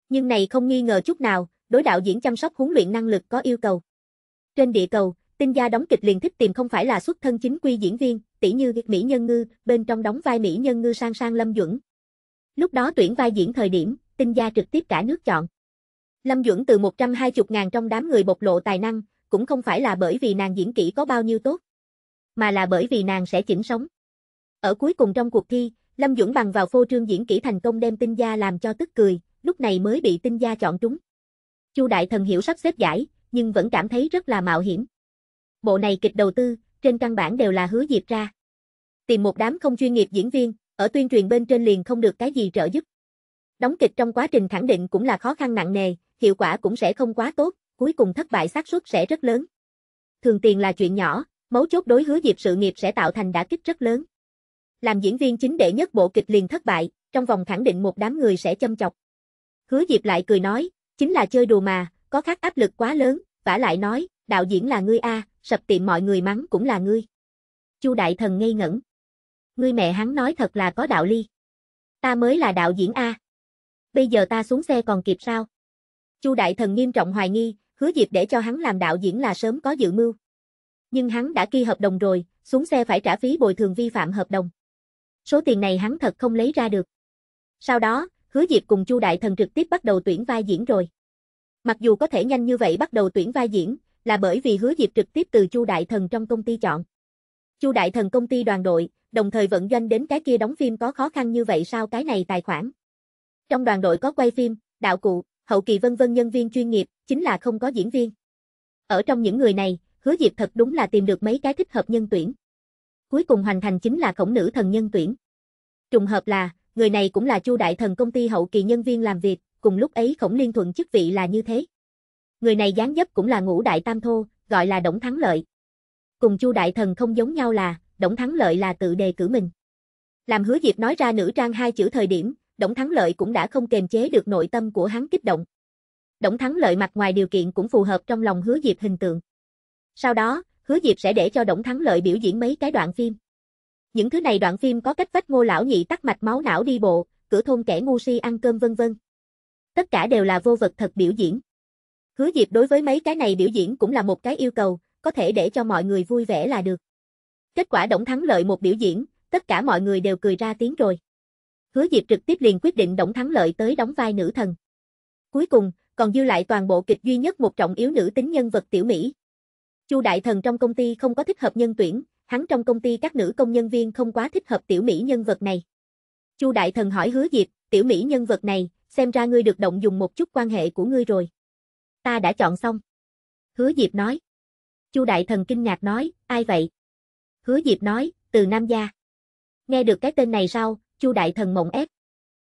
[SPEAKER 1] Nhưng này không nghi ngờ chút nào, đối đạo diễn chăm sóc huấn luyện năng lực có yêu cầu. Trên địa cầu, tinh gia đóng kịch liền thích tìm không phải là xuất thân chính quy diễn viên, tỷ như Mỹ Nhân Ngư, bên trong đóng vai Mỹ Nhân Ngư sang sang Lâm Duẩn. Lúc đó tuyển vai diễn thời điểm, tinh gia trực tiếp cả nước chọn. Lâm Duẩn từ 120 ngàn trong đám người bộc lộ tài năng, cũng không phải là bởi vì nàng diễn kỹ có bao nhiêu tốt, mà là bởi vì nàng sẽ chỉnh sống. Ở cuối cùng trong cuộc thi, Lâm Duẩn bằng vào phô trương diễn kỹ thành công đem tinh gia làm cho tức cười, lúc này mới bị tinh gia chọn trúng. Chu Đại Thần hiểu sắp xếp giải, nhưng vẫn cảm thấy rất là mạo hiểm. Bộ này kịch đầu tư, trên căn bản đều là hứa diệp ra. Tìm một đám không chuyên nghiệp diễn viên, ở tuyên truyền bên trên liền không được cái gì trợ giúp. Đóng kịch trong quá trình khẳng định cũng là khó khăn nặng nề, hiệu quả cũng sẽ không quá tốt, cuối cùng thất bại xác suất sẽ rất lớn. Thường tiền là chuyện nhỏ, mấu chốt đối hứa diệp sự nghiệp sẽ tạo thành đả kích rất lớn. Làm diễn viên chính đệ nhất bộ kịch liền thất bại, trong vòng khẳng định một đám người sẽ châm chọc. Hứa Diệp lại cười nói, chính là chơi đùa mà, có khác áp lực quá lớn, vả lại nói, đạo diễn là ngươi a, sập tiệm mọi người mắng cũng là ngươi. Chu đại thần ngây ngẩn. Ngươi mẹ hắn nói thật là có đạo ly. Ta mới là đạo diễn a. Bây giờ ta xuống xe còn kịp sao? Chu đại thần nghiêm trọng hoài nghi, hứa Diệp để cho hắn làm đạo diễn là sớm có dự mưu. Nhưng hắn đã ký hợp đồng rồi, xuống xe phải trả phí bồi thường vi phạm hợp đồng. Số tiền này hắn thật không lấy ra được. Sau đó, Hứa Diệp cùng Chu Đại Thần trực tiếp bắt đầu tuyển vai diễn rồi. Mặc dù có thể nhanh như vậy bắt đầu tuyển vai diễn, là bởi vì Hứa Diệp trực tiếp từ Chu Đại Thần trong công ty chọn. Chu Đại Thần công ty đoàn đội, đồng thời vận doanh đến cái kia đóng phim có khó khăn như vậy sao cái này tài khoản. Trong đoàn đội có quay phim, đạo cụ, hậu kỳ vân vân nhân viên chuyên nghiệp, chính là không có diễn viên. Ở trong những người này, Hứa Diệp thật đúng là tìm được mấy cái thích hợp nhân tuyển. Cuối cùng hoàn thành chính là khổng nữ thần nhân tuyển. Trùng hợp là, người này cũng là Chu Đại Thần công ty hậu kỳ nhân viên làm việc, cùng lúc ấy Khổng Liên Thuận chức vị là như thế. Người này dáng dấp cũng là ngũ đại tam thô, gọi là Đổng Thắng Lợi. Cùng Chu Đại Thần không giống nhau là, Đổng Thắng Lợi là tự đề cử mình. Làm hứa Diệp nói ra nữ trang hai chữ thời điểm, Đổng Thắng Lợi cũng đã không kềm chế được nội tâm của hắn kích động. Đổng Thắng Lợi mặt ngoài điều kiện cũng phù hợp trong lòng hứa Diệp hình tượng. Sau đó, hứa Diệp sẽ để cho Đổng Thắng Lợi biểu diễn mấy cái đoạn phim. Những thứ này đoạn phim có cách vách ngô lão nhị tắc mạch máu não đi bộ, cửa thôn kẻ ngu si ăn cơm vân vân. Tất cả đều là vô vật thật biểu diễn. Hứa Diệp đối với mấy cái này biểu diễn cũng là một cái yêu cầu, có thể để cho mọi người vui vẻ là được. Kết quả Đổng Thắng Lợi một biểu diễn, tất cả mọi người đều cười ra tiếng rồi. Hứa Diệp trực tiếp liền quyết định Đổng Thắng Lợi tới đóng vai nữ thần. Cuối cùng, còn dư lại toàn bộ kịch duy nhất một trọng yếu nữ tính nhân vật tiểu Mỹ. Chu đại thần trong công ty không có thích hợp nhân tuyển, hắn trong công ty các nữ công nhân viên không quá thích hợp tiểu Mỹ nhân vật này. Chu đại thần hỏi Hứa Diệp, tiểu Mỹ nhân vật này, xem ra ngươi được động dùng một chút quan hệ của ngươi rồi. Ta đã chọn xong. Hứa Diệp nói. Chu đại thần kinh ngạc nói, ai vậy? Hứa Diệp nói, từ Nam Gia. Nghe được cái tên này sao, Chu đại thần mộng ép.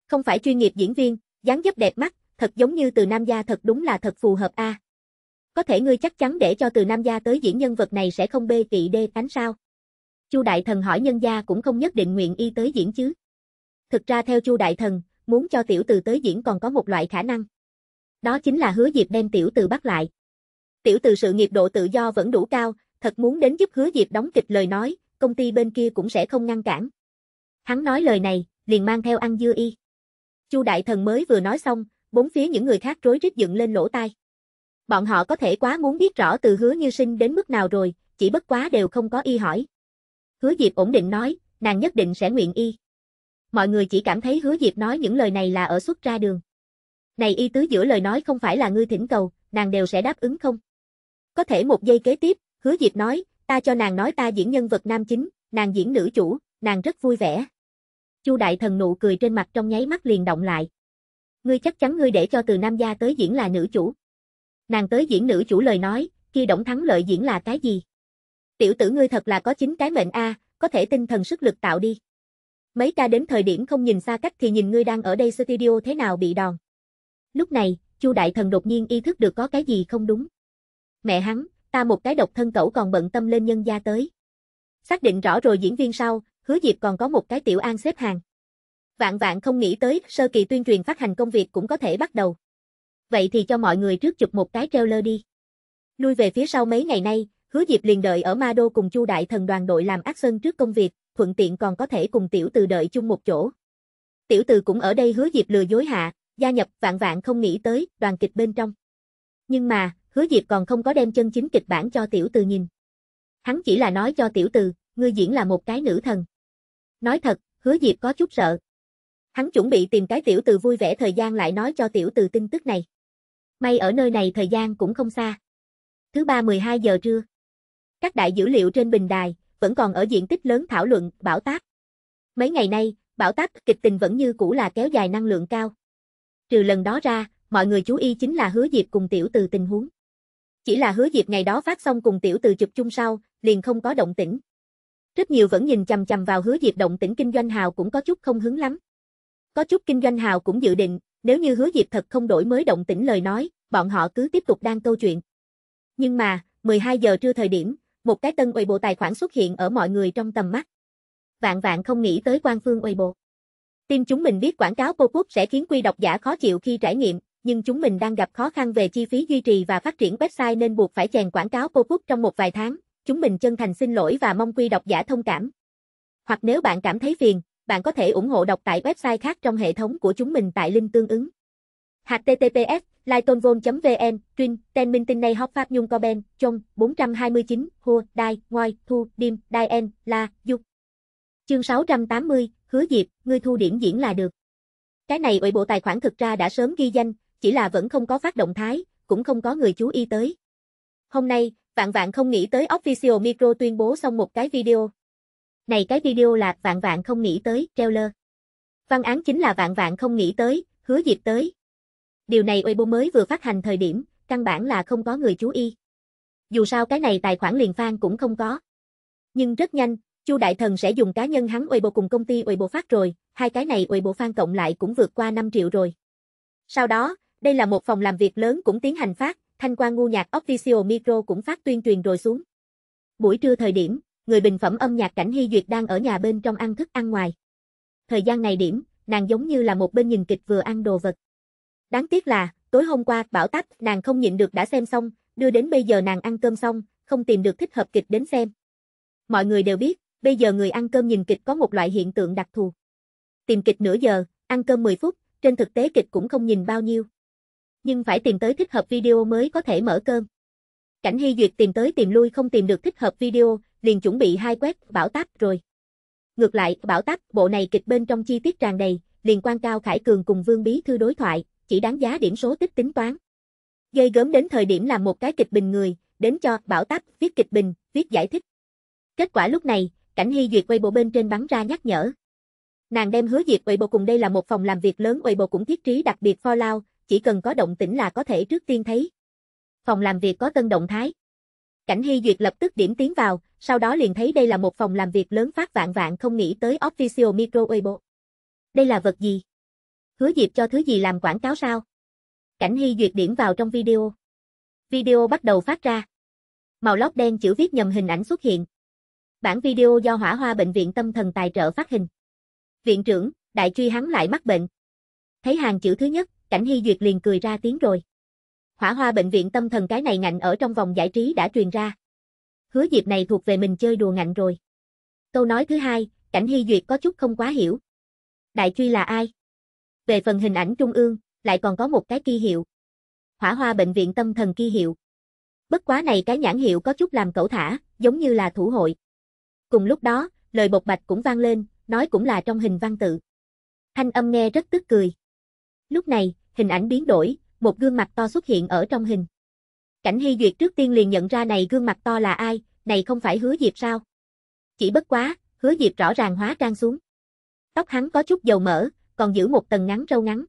[SPEAKER 1] Không phải chuyên nghiệp diễn viên, dáng dấp đẹp mắt, thật giống như từ Nam Gia thật đúng là thật phù hợp a. Có thể ngươi chắc chắn để cho từ Nam Gia tới diễn nhân vật này sẽ không bê kỵ đê cánh sao? Chu đại thần hỏi nhân gia cũng không nhất định nguyện y tới diễn chứ. Thực ra theo Chu đại thần, muốn cho tiểu từ tới diễn còn có một loại khả năng. Đó chính là hứa Diệp đem tiểu từ bắt lại. Tiểu từ sự nghiệp độ tự do vẫn đủ cao, thật muốn đến giúp hứa Diệp đóng kịch lời nói, công ty bên kia cũng sẽ không ngăn cản. Hắn nói lời này, liền mang theo ăn dưa y. Chu đại thần mới vừa nói xong, bốn phía những người khác rối rít dựng lên lỗ tai. Bọn họ có thể quá muốn biết rõ từ hứa như sinh đến mức nào rồi, chỉ bất quá đều không có y hỏi. Hứa Diệp ổn định nói, nàng nhất định sẽ nguyện y. Mọi người chỉ cảm thấy hứa Diệp nói những lời này là ở xuất ra đường. Này y tứ giữa lời nói không phải là ngươi thỉnh cầu, nàng đều sẽ đáp ứng không? Có thể một giây kế tiếp, hứa Diệp nói, ta cho nàng nói ta diễn nhân vật nam chính, nàng diễn nữ chủ, nàng rất vui vẻ. Chu đại thần nụ cười trên mặt trong nháy mắt liền động lại. Ngươi chắc chắn ngươi để cho từ nam gia tới diễn là nữ chủ. Nàng tới diễn nữ chủ lời nói, kia động thắng lợi diễn là cái gì? Tiểu tử ngươi thật là có chính cái mệnh a, có thể tinh thần sức lực tạo đi. Mấy ca đến thời điểm không nhìn xa cách thì nhìn ngươi đang ở đây studio thế nào bị đòn. Lúc này, Chu đại thần đột nhiên ý thức được có cái gì không đúng. Mẹ hắn, ta một cái độc thân cẩu còn bận tâm lên nhân gia tới. Xác định rõ rồi diễn viên sau, hứa Diệp còn có một cái tiểu an xếp hàng. Vạn vạn không nghĩ tới, sơ kỳ tuyên truyền phát hành công việc cũng có thể bắt đầu. Vậy thì cho mọi người trước chụp một cái trailer đi. Lui về phía sau mấy ngày nay, hứa Diệp liền đợi ở Ma Đô cùng Chu Đại Thần đoàn đội làm action trước công việc, thuận tiện còn có thể cùng tiểu từ đợi chung một chỗ. Tiểu từ cũng ở đây hứa Diệp lừa dối hạ, gia nhập vạn vạn không nghĩ tới, đoàn kịch bên trong. Nhưng mà, hứa Diệp còn không có đem chân chính kịch bản cho tiểu từ nhìn. Hắn chỉ là nói cho tiểu từ, ngươi diễn là một cái nữ thần. Nói thật, hứa Diệp có chút sợ. Hắn chuẩn bị tìm cái tiểu từ vui vẻ thời gian lại nói cho tiểu từ tin tức này. May ở nơi này thời gian cũng không xa. Thứ ba 12 giờ trưa. Các đại dữ liệu trên bình đài, vẫn còn ở diện tích lớn thảo luận, bảo táp. Mấy ngày nay, bảo táp kịch tình vẫn như cũ là kéo dài năng lượng cao. Trừ lần đó ra, mọi người chú ý chính là hứa Diệp cùng tiểu từ tình huống. Chỉ là hứa Diệp ngày đó phát xong cùng tiểu từ chụp chung sau, liền không có động tĩnh. Rất nhiều vẫn nhìn chầm chầm vào hứa Diệp động tĩnh kinh doanh hào cũng có chút không hứng lắm. Có chút kinh doanh hào cũng dự định, nếu như hứa Diệp thật không đổi mới động tĩnh lời nói, bọn họ cứ tiếp tục đang câu chuyện. Nhưng mà, 12 giờ trưa thời điểm, một cái tân Weibo tài khoản xuất hiện ở mọi người trong tầm mắt. Vạn vạn không nghĩ tới quan phương Weibo. Tim chúng mình biết quảng cáo pop-up sẽ khiến quy độc giả khó chịu khi trải nghiệm, nhưng chúng mình đang gặp khó khăn về chi phí duy trì và phát triển website nên buộc phải chèn quảng cáo pop-up trong một vài tháng. Chúng mình chân thành xin lỗi và mong quy độc giả thông cảm. Hoặc nếu bạn cảm thấy phiền, bạn có thể ủng hộ đọc tại website khác trong hệ thống của chúng mình tại link tương ứng. https lightonvon.vn, Trinh, Ten Minh Tinh Này Hóc Pháp Nhung Ben, Trong, 429, Hua, Đai, Ngoài, Thu, Điềm, Đai En, La, Dục. Chương 680, Hứa Diệp, ngươi thu điểm diễn là được. Cái này ủy bộ tài khoản thực ra đã sớm ghi danh, chỉ là vẫn không có phát động thái, cũng không có người chú ý tới. Hôm nay, vạn vạn không nghĩ tới Official Micro tuyên bố xong một cái video. Này cái video là vạn vạn không nghĩ tới, trailer. Văn án chính là vạn vạn không nghĩ tới, hứa diệt tới. Điều này Weibo mới vừa phát hành thời điểm, căn bản là không có người chú ý. Dù sao cái này tài khoản liền fan cũng không có. Nhưng rất nhanh, Chu Đại Thần sẽ dùng cá nhân hắn Weibo cùng công ty Weibo phát rồi, hai cái này Weibo fan cộng lại cũng vượt qua 5 triệu rồi. Sau đó, đây là một phòng làm việc lớn cũng tiến hành phát, thanh quan ngu nhạc Official Micro cũng phát tuyên truyền rồi xuống. Buổi trưa thời điểm, người bình phẩm âm nhạc cảnh Hy Duyệt đang ở nhà bên trong ăn thức ăn ngoài. thời gian này điểm, nàng giống như là một bên nhìn kịch vừa ăn đồ vật. Đáng tiếc là, tối hôm qua, bảo tách, nàng không nhịn được đã xem xong, đưa đến bây giờ nàng ăn cơm xong, không tìm được thích hợp kịch đến xem. Mọi người đều biết, bây giờ người ăn cơm nhìn kịch có một loại hiện tượng đặc thù. Tìm kịch nửa giờ, ăn cơm 10 phút, trên thực tế kịch cũng không nhìn bao nhiêu. Nhưng phải tìm tới thích hợp video mới có thể mở cơm. Cảnh Hy Duyệt tìm tới tìm lui không tìm được thích hợp video, liền chuẩn bị hai quét, bảo táp rồi. Ngược lại, bảo táp, bộ này kịch bên trong chi tiết tràn đầy, liền quan cao Khải Cường cùng Vương Bí Thư đối thoại, chỉ đáng giá điểm số tích tính toán. Gây gớm đến thời điểm làm một cái kịch bình người, đến cho bảo táp viết kịch bình, viết giải thích. Kết quả lúc này, cảnh Hy Duyệt quay bộ bên trên bắn ra nhắc nhở. Nàng đem hứa diệt bộ cùng đây là một phòng làm việc lớn bộ cũng thiết trí đặc biệt for lao, chỉ cần có động tĩnh là có thể trước tiên thấy. Phòng làm việc có tân động thái. Cảnh Hy Duyệt lập tức điểm tiến vào, sau đó liền thấy đây là một phòng làm việc lớn phát vạn vạn không nghĩ tới Official Micro Weibo. Đây là vật gì? Hứa Diệp cho thứ gì làm quảng cáo sao? Cảnh Hy Duyệt điểm vào trong video. Video bắt đầu phát ra. Màu lót đen chữ viết nhầm hình ảnh xuất hiện. Bản video do Hỏa Hoa Bệnh viện Tâm Thần tài trợ phát hình. Viện trưởng, đại truy hắn lại mắc bệnh. Thấy hàng chữ thứ nhất, Cảnh Hy Duyệt liền cười ra tiếng rồi. Hỏa Hoa Bệnh viện Tâm Thần cái này ngạnh ở trong vòng giải trí đã truyền ra. Hứa Diệp này thuộc về mình chơi đùa ngạnh rồi. Câu nói thứ hai, Cảnh Hy Duyệt có chút không quá hiểu. Đại truy là ai? Về phần hình ảnh trung ương, lại còn có một cái kỳ hiệu. Hỏa Hoa Bệnh viện Tâm Thần kỳ hiệu. Bất quá này cái nhãn hiệu có chút làm cẩu thả, giống như là thủ hội. Cùng lúc đó, lời bộc bạch cũng vang lên, nói cũng là trong hình văn tự. Thanh âm nghe rất tức cười. Lúc này, hình ảnh biến đổi, một gương mặt to xuất hiện ở trong hình. Cảnh Hy Duyệt trước tiên liền nhận ra này gương mặt to là ai, này không phải hứa Diệp sao? Chỉ bất quá, hứa Diệp rõ ràng hóa trang xuống. Tóc hắn có chút dầu mỡ, còn giữ một tầng ngắn râu ngắn.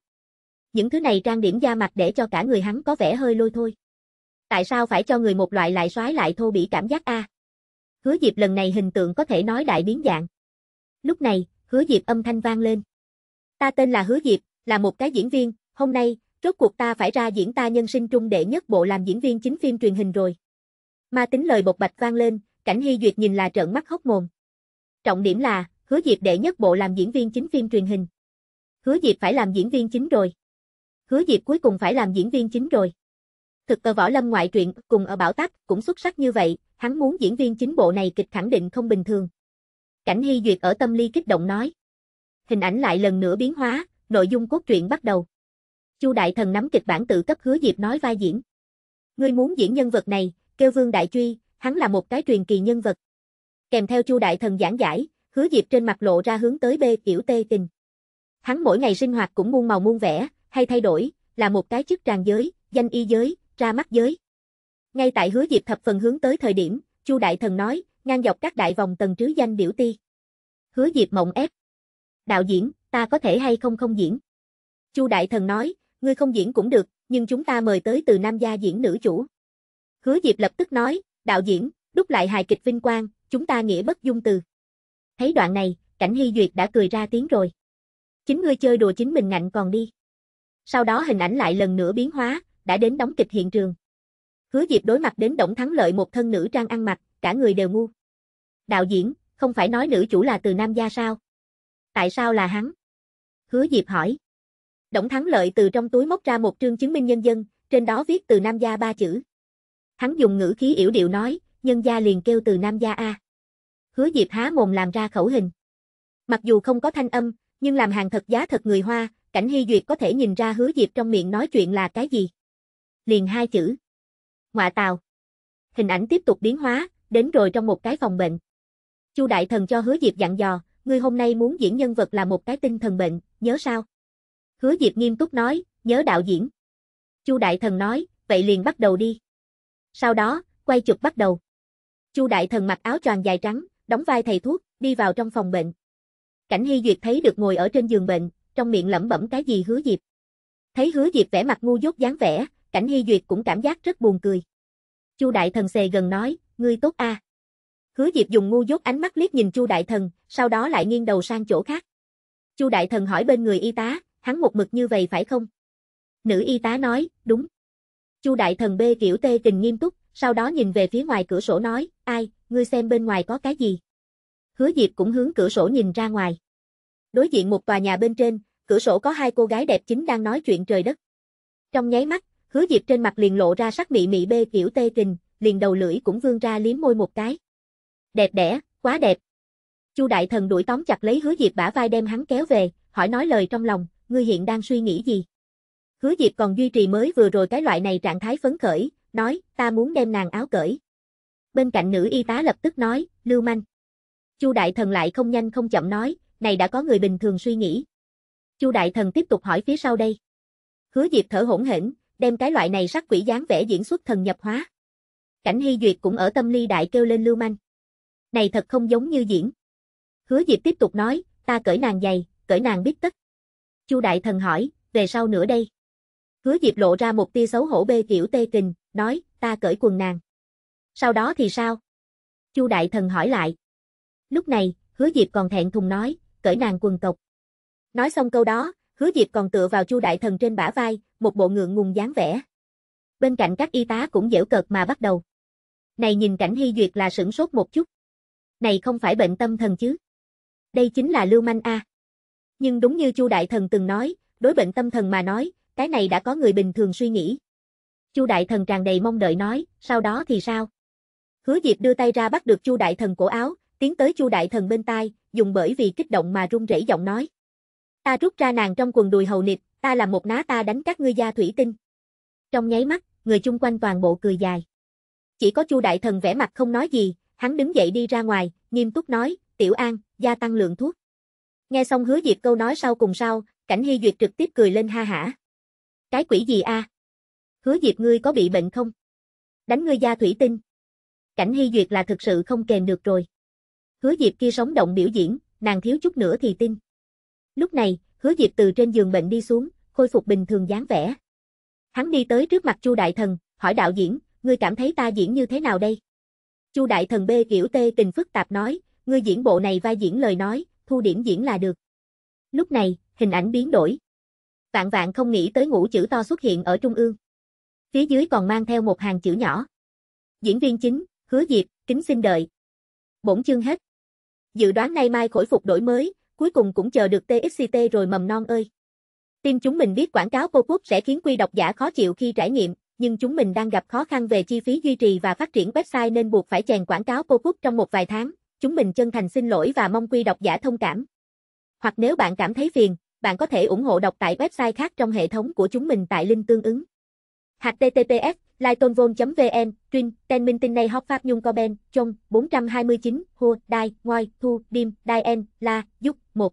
[SPEAKER 1] Những thứ này trang điểm da mặt để cho cả người hắn có vẻ hơi lôi thôi. Tại sao phải cho người một loại lại xoái lại thô bỉ cảm giác a? Hứa Diệp lần này hình tượng có thể nói đại biến dạng. Lúc này, Hứa Diệp âm thanh vang lên. Ta tên là Hứa Diệp, là một cái diễn viên, hôm nay, rốt cuộc ta phải ra diễn ta nhân sinh trung đệ nhất bộ làm diễn viên chính phim truyền hình rồi. Ma tính lời bộc bạch vang lên, cảnh Hy Duyệt nhìn là trợn mắt hốc mồm. Trọng điểm là, Hứa Diệp đệ nhất bộ làm diễn viên chính phim truyền hình. Hứa Diệp phải làm diễn viên chính rồi. Hứa Diệp cuối cùng phải làm diễn viên chính rồi. Thực ở võ lâm ngoại truyện, cùng ở bảo tắc, cũng xuất sắc như vậy, hắn muốn diễn viên chính bộ này kịch khẳng định không bình thường. Cảnh Hy Duyệt ở tâm ly kích động nói. Hình ảnh lại lần nữa biến hóa, nội dung cốt truyện bắt đầu. Chu Đại Thần nắm kịch bản tự cấp hứa Diệp nói vai diễn. Ngươi muốn diễn nhân vật này, kêu Vương Đại Truy, hắn là một cái truyền kỳ nhân vật. Kèm theo Chu Đại Thần giảng giải, hứa Diệp trên mặt lộ ra hướng tới bê tiểu tê tình. Hắn mỗi ngày sinh hoạt cũng muôn màu muôn vẻ, hay thay đổi, là một cái chức tràng giới, danh y giới, ra mắt giới. Ngay tại hứa Diệp thập phần hướng tới thời điểm, Chu Đại Thần nói, ngang dọc các đại vòng tầng trứ danh biểu ti. Hứa Diệp mộng ép. Đạo diễn, ta có thể hay không không diễn? Chu Đại Thần nói, ngươi không diễn cũng được, nhưng chúng ta mời tới từ nam gia diễn nữ chủ. Hứa Diệp lập tức nói, đạo diễn, đúc lại hài kịch vinh quang, chúng ta nghĩa bất dung từ. Thấy đoạn này, cảnh Hy Duyệt đã cười ra tiếng rồi. Chính ngươi chơi đùa chính mình ngạnh còn đi. Sau đó hình ảnh lại lần nữa biến hóa, đã đến đóng kịch hiện trường. Hứa Diệp đối mặt đến Động Thắng Lợi một thân nữ trang ăn mặc, cả người đều ngu. Đạo diễn, không phải nói nữ chủ là từ Nam gia sao? Tại sao là hắn? Hứa Diệp hỏi đổng Thắng Lợi từ trong túi móc ra một trương chứng minh nhân dân, trên đó viết từ Nam gia ba chữ. Hắn dùng ngữ khí yểu điệu nói, nhân gia liền kêu từ Nam gia A. Hứa Diệp há mồm làm ra khẩu hình. Mặc dù không có thanh âm, nhưng làm hàng thật giá thật người Hoa, cảnh Hy Duyệt có thể nhìn ra hứa Diệp trong miệng nói chuyện là cái gì. Liền hai chữ. Ngoạ tào. Hình ảnh tiếp tục biến hóa, đến rồi trong một cái phòng bệnh. Chu Đại Thần cho hứa Diệp dặn dò, ngươi hôm nay muốn diễn nhân vật là một cái tinh thần bệnh, nhớ sao? Hứa Diệp nghiêm túc nói, nhớ đạo diễn. Chu Đại Thần nói, vậy liền bắt đầu đi. Sau đó, quay chụp bắt đầu. Chu Đại Thần mặc áo choàng dài trắng, đóng vai thầy thuốc, đi vào trong phòng bệnh. Cảnh Hy Duyệt thấy được ngồi ở trên giường bệnh, trong miệng lẩm bẩm cái gì hứa Diệp. Thấy hứa Diệp vẻ mặt ngu dốt dáng vẻ, Cảnh Hy Duyệt cũng cảm giác rất buồn cười. Chu Đại Thần xề gần nói, ngươi tốt a. Hứa Diệp dùng ngu dốt ánh mắt liếc nhìn Chu Đại Thần, sau đó lại nghiêng đầu sang chỗ khác. Chu Đại Thần hỏi bên người y tá, hắn một mực như vậy phải không? Nữ y tá nói, đúng. Chu Đại Thần bê kiểu tê tình nghiêm túc, sau đó nhìn về phía ngoài cửa sổ nói, ai, ngươi xem bên ngoài có cái gì? Hứa Diệp cũng hướng cửa sổ nhìn ra ngoài. Đối diện một tòa nhà bên trên, cửa sổ có hai cô gái đẹp chính đang nói chuyện trời đất. Trong nháy mắt, hứa Diệp trên mặt liền lộ ra sắc mị mị bê kiểu tê tình, liền đầu lưỡi cũng vươn ra liếm môi một cái. Đẹp đẽ, quá đẹp. Chu đại thần đuổi tóm chặt lấy hứa Diệp bả vai đem hắn kéo về, hỏi nói lời trong lòng, ngươi hiện đang suy nghĩ gì? Hứa Diệp còn duy trì mới vừa rồi cái loại này trạng thái phấn khởi, nói, ta muốn đem nàng áo cởi. Bên cạnh nữ y tá lập tức nói, lưu manh. Chu đại thần lại không nhanh không chậm nói, này đã có người bình thường suy nghĩ. Chu đại thần tiếp tục hỏi phía sau đây. Hứa Diệp thở hỗn hển, đem cái loại này sắc quỷ dáng vẻ diễn xuất thần nhập hóa. Cảnh Hy Duyệt cũng ở tâm ly đại kêu lên lưu manh. Này thật không giống như diễn. Hứa Diệp tiếp tục nói, ta cởi nàng giày, cởi nàng biết tất. Chu đại thần hỏi, về sau nữa đây. Hứa Diệp lộ ra một tia xấu hổ bê kiểu tê kình, nói, ta cởi quần nàng. Sau đó thì sao? Chu đại thần hỏi lại. Lúc này, Hứa Diệp còn thẹn thùng nói, cởi nàng quần cộc. Nói xong câu đó, Hứa Diệp còn tựa vào Chu đại thần trên bả vai, một bộ ngượng ngùng dáng vẻ. Bên cạnh các y tá cũng dễu cợt mà bắt đầu. Này nhìn cảnh hy duyệt là sửng sốt một chút. Này không phải bệnh tâm thần chứ? Đây chính là lưu manh a. Nhưng đúng như Chu đại thần từng nói, đối bệnh tâm thần mà nói, cái này đã có người bình thường suy nghĩ. Chu đại thần tràn đầy mong đợi nói, sau đó thì sao? Hứa Diệp đưa tay ra bắt được Chu đại thần cổ áo, tiến tới Chu đại thần bên tai, dùng bởi vì kích động mà run rẩy giọng nói. Ta rút ra nàng trong quần đùi hầu nịt ta làm một ná ta đánh các ngươi gia thủy tinh. Trong nháy mắt, người chung quanh toàn bộ cười dài. Chỉ có Chu đại thần vẻ mặt không nói gì, hắn đứng dậy đi ra ngoài, nghiêm túc nói, "Tiểu An, gia tăng lượng thuốc." Nghe xong Hứa Diệp câu nói sau cùng sau, Cảnh Hy Duyệt trực tiếp cười lên ha hả. Cái quỷ gì a? Hứa Diệp ngươi có bị bệnh không? Đánh ngươi da thủy tinh. Cảnh Hy Duyệt là thực sự không kèm được rồi. Hứa Diệp kia sống động biểu diễn, nàng thiếu chút nữa thì tin. Lúc này, Hứa Diệp từ trên giường bệnh đi xuống, khôi phục bình thường dáng vẻ. Hắn đi tới trước mặt Chu Đại Thần, hỏi đạo diễn, ngươi cảm thấy ta diễn như thế nào đây? Chu Đại Thần bê kiểu tê tình phức tạp nói, ngươi diễn bộ này vai diễn lời nói, thu điểm diễn là được. Lúc này, hình ảnh biến đổi. Vạn vạn không nghĩ tới ngũ chữ to xuất hiện ở trung ương. Phía dưới còn mang theo một hàng chữ nhỏ. Diễn viên chính, hứa diệp, kính xin đợi. Bổn chương hết. Dự đoán nay mai khôi phục đổi mới, cuối cùng cũng chờ được TXT rồi mầm non ơi. Tim chúng mình biết quảng cáo cô quốc sẽ khiến quy độc giả khó chịu khi trải nghiệm, nhưng chúng mình đang gặp khó khăn về chi phí duy trì và phát triển website nên buộc phải chèn quảng cáo cô quốc trong một vài tháng. Chúng mình chân thành xin lỗi và mong quy độc giả thông cảm. Hoặc nếu bạn cảm thấy phiền, bạn có thể ủng hộ đọc tại website khác trong hệ thống của chúng mình tại link tương ứng. HTTPS Lightonvon.vn, Trinh, Ten Minh Tinh Nay Học Pháp Nhung Co Ben, Trong, 429, Hua, Đai, Ngoi, Thu, Đim, Đai En, La, Dúc, 1.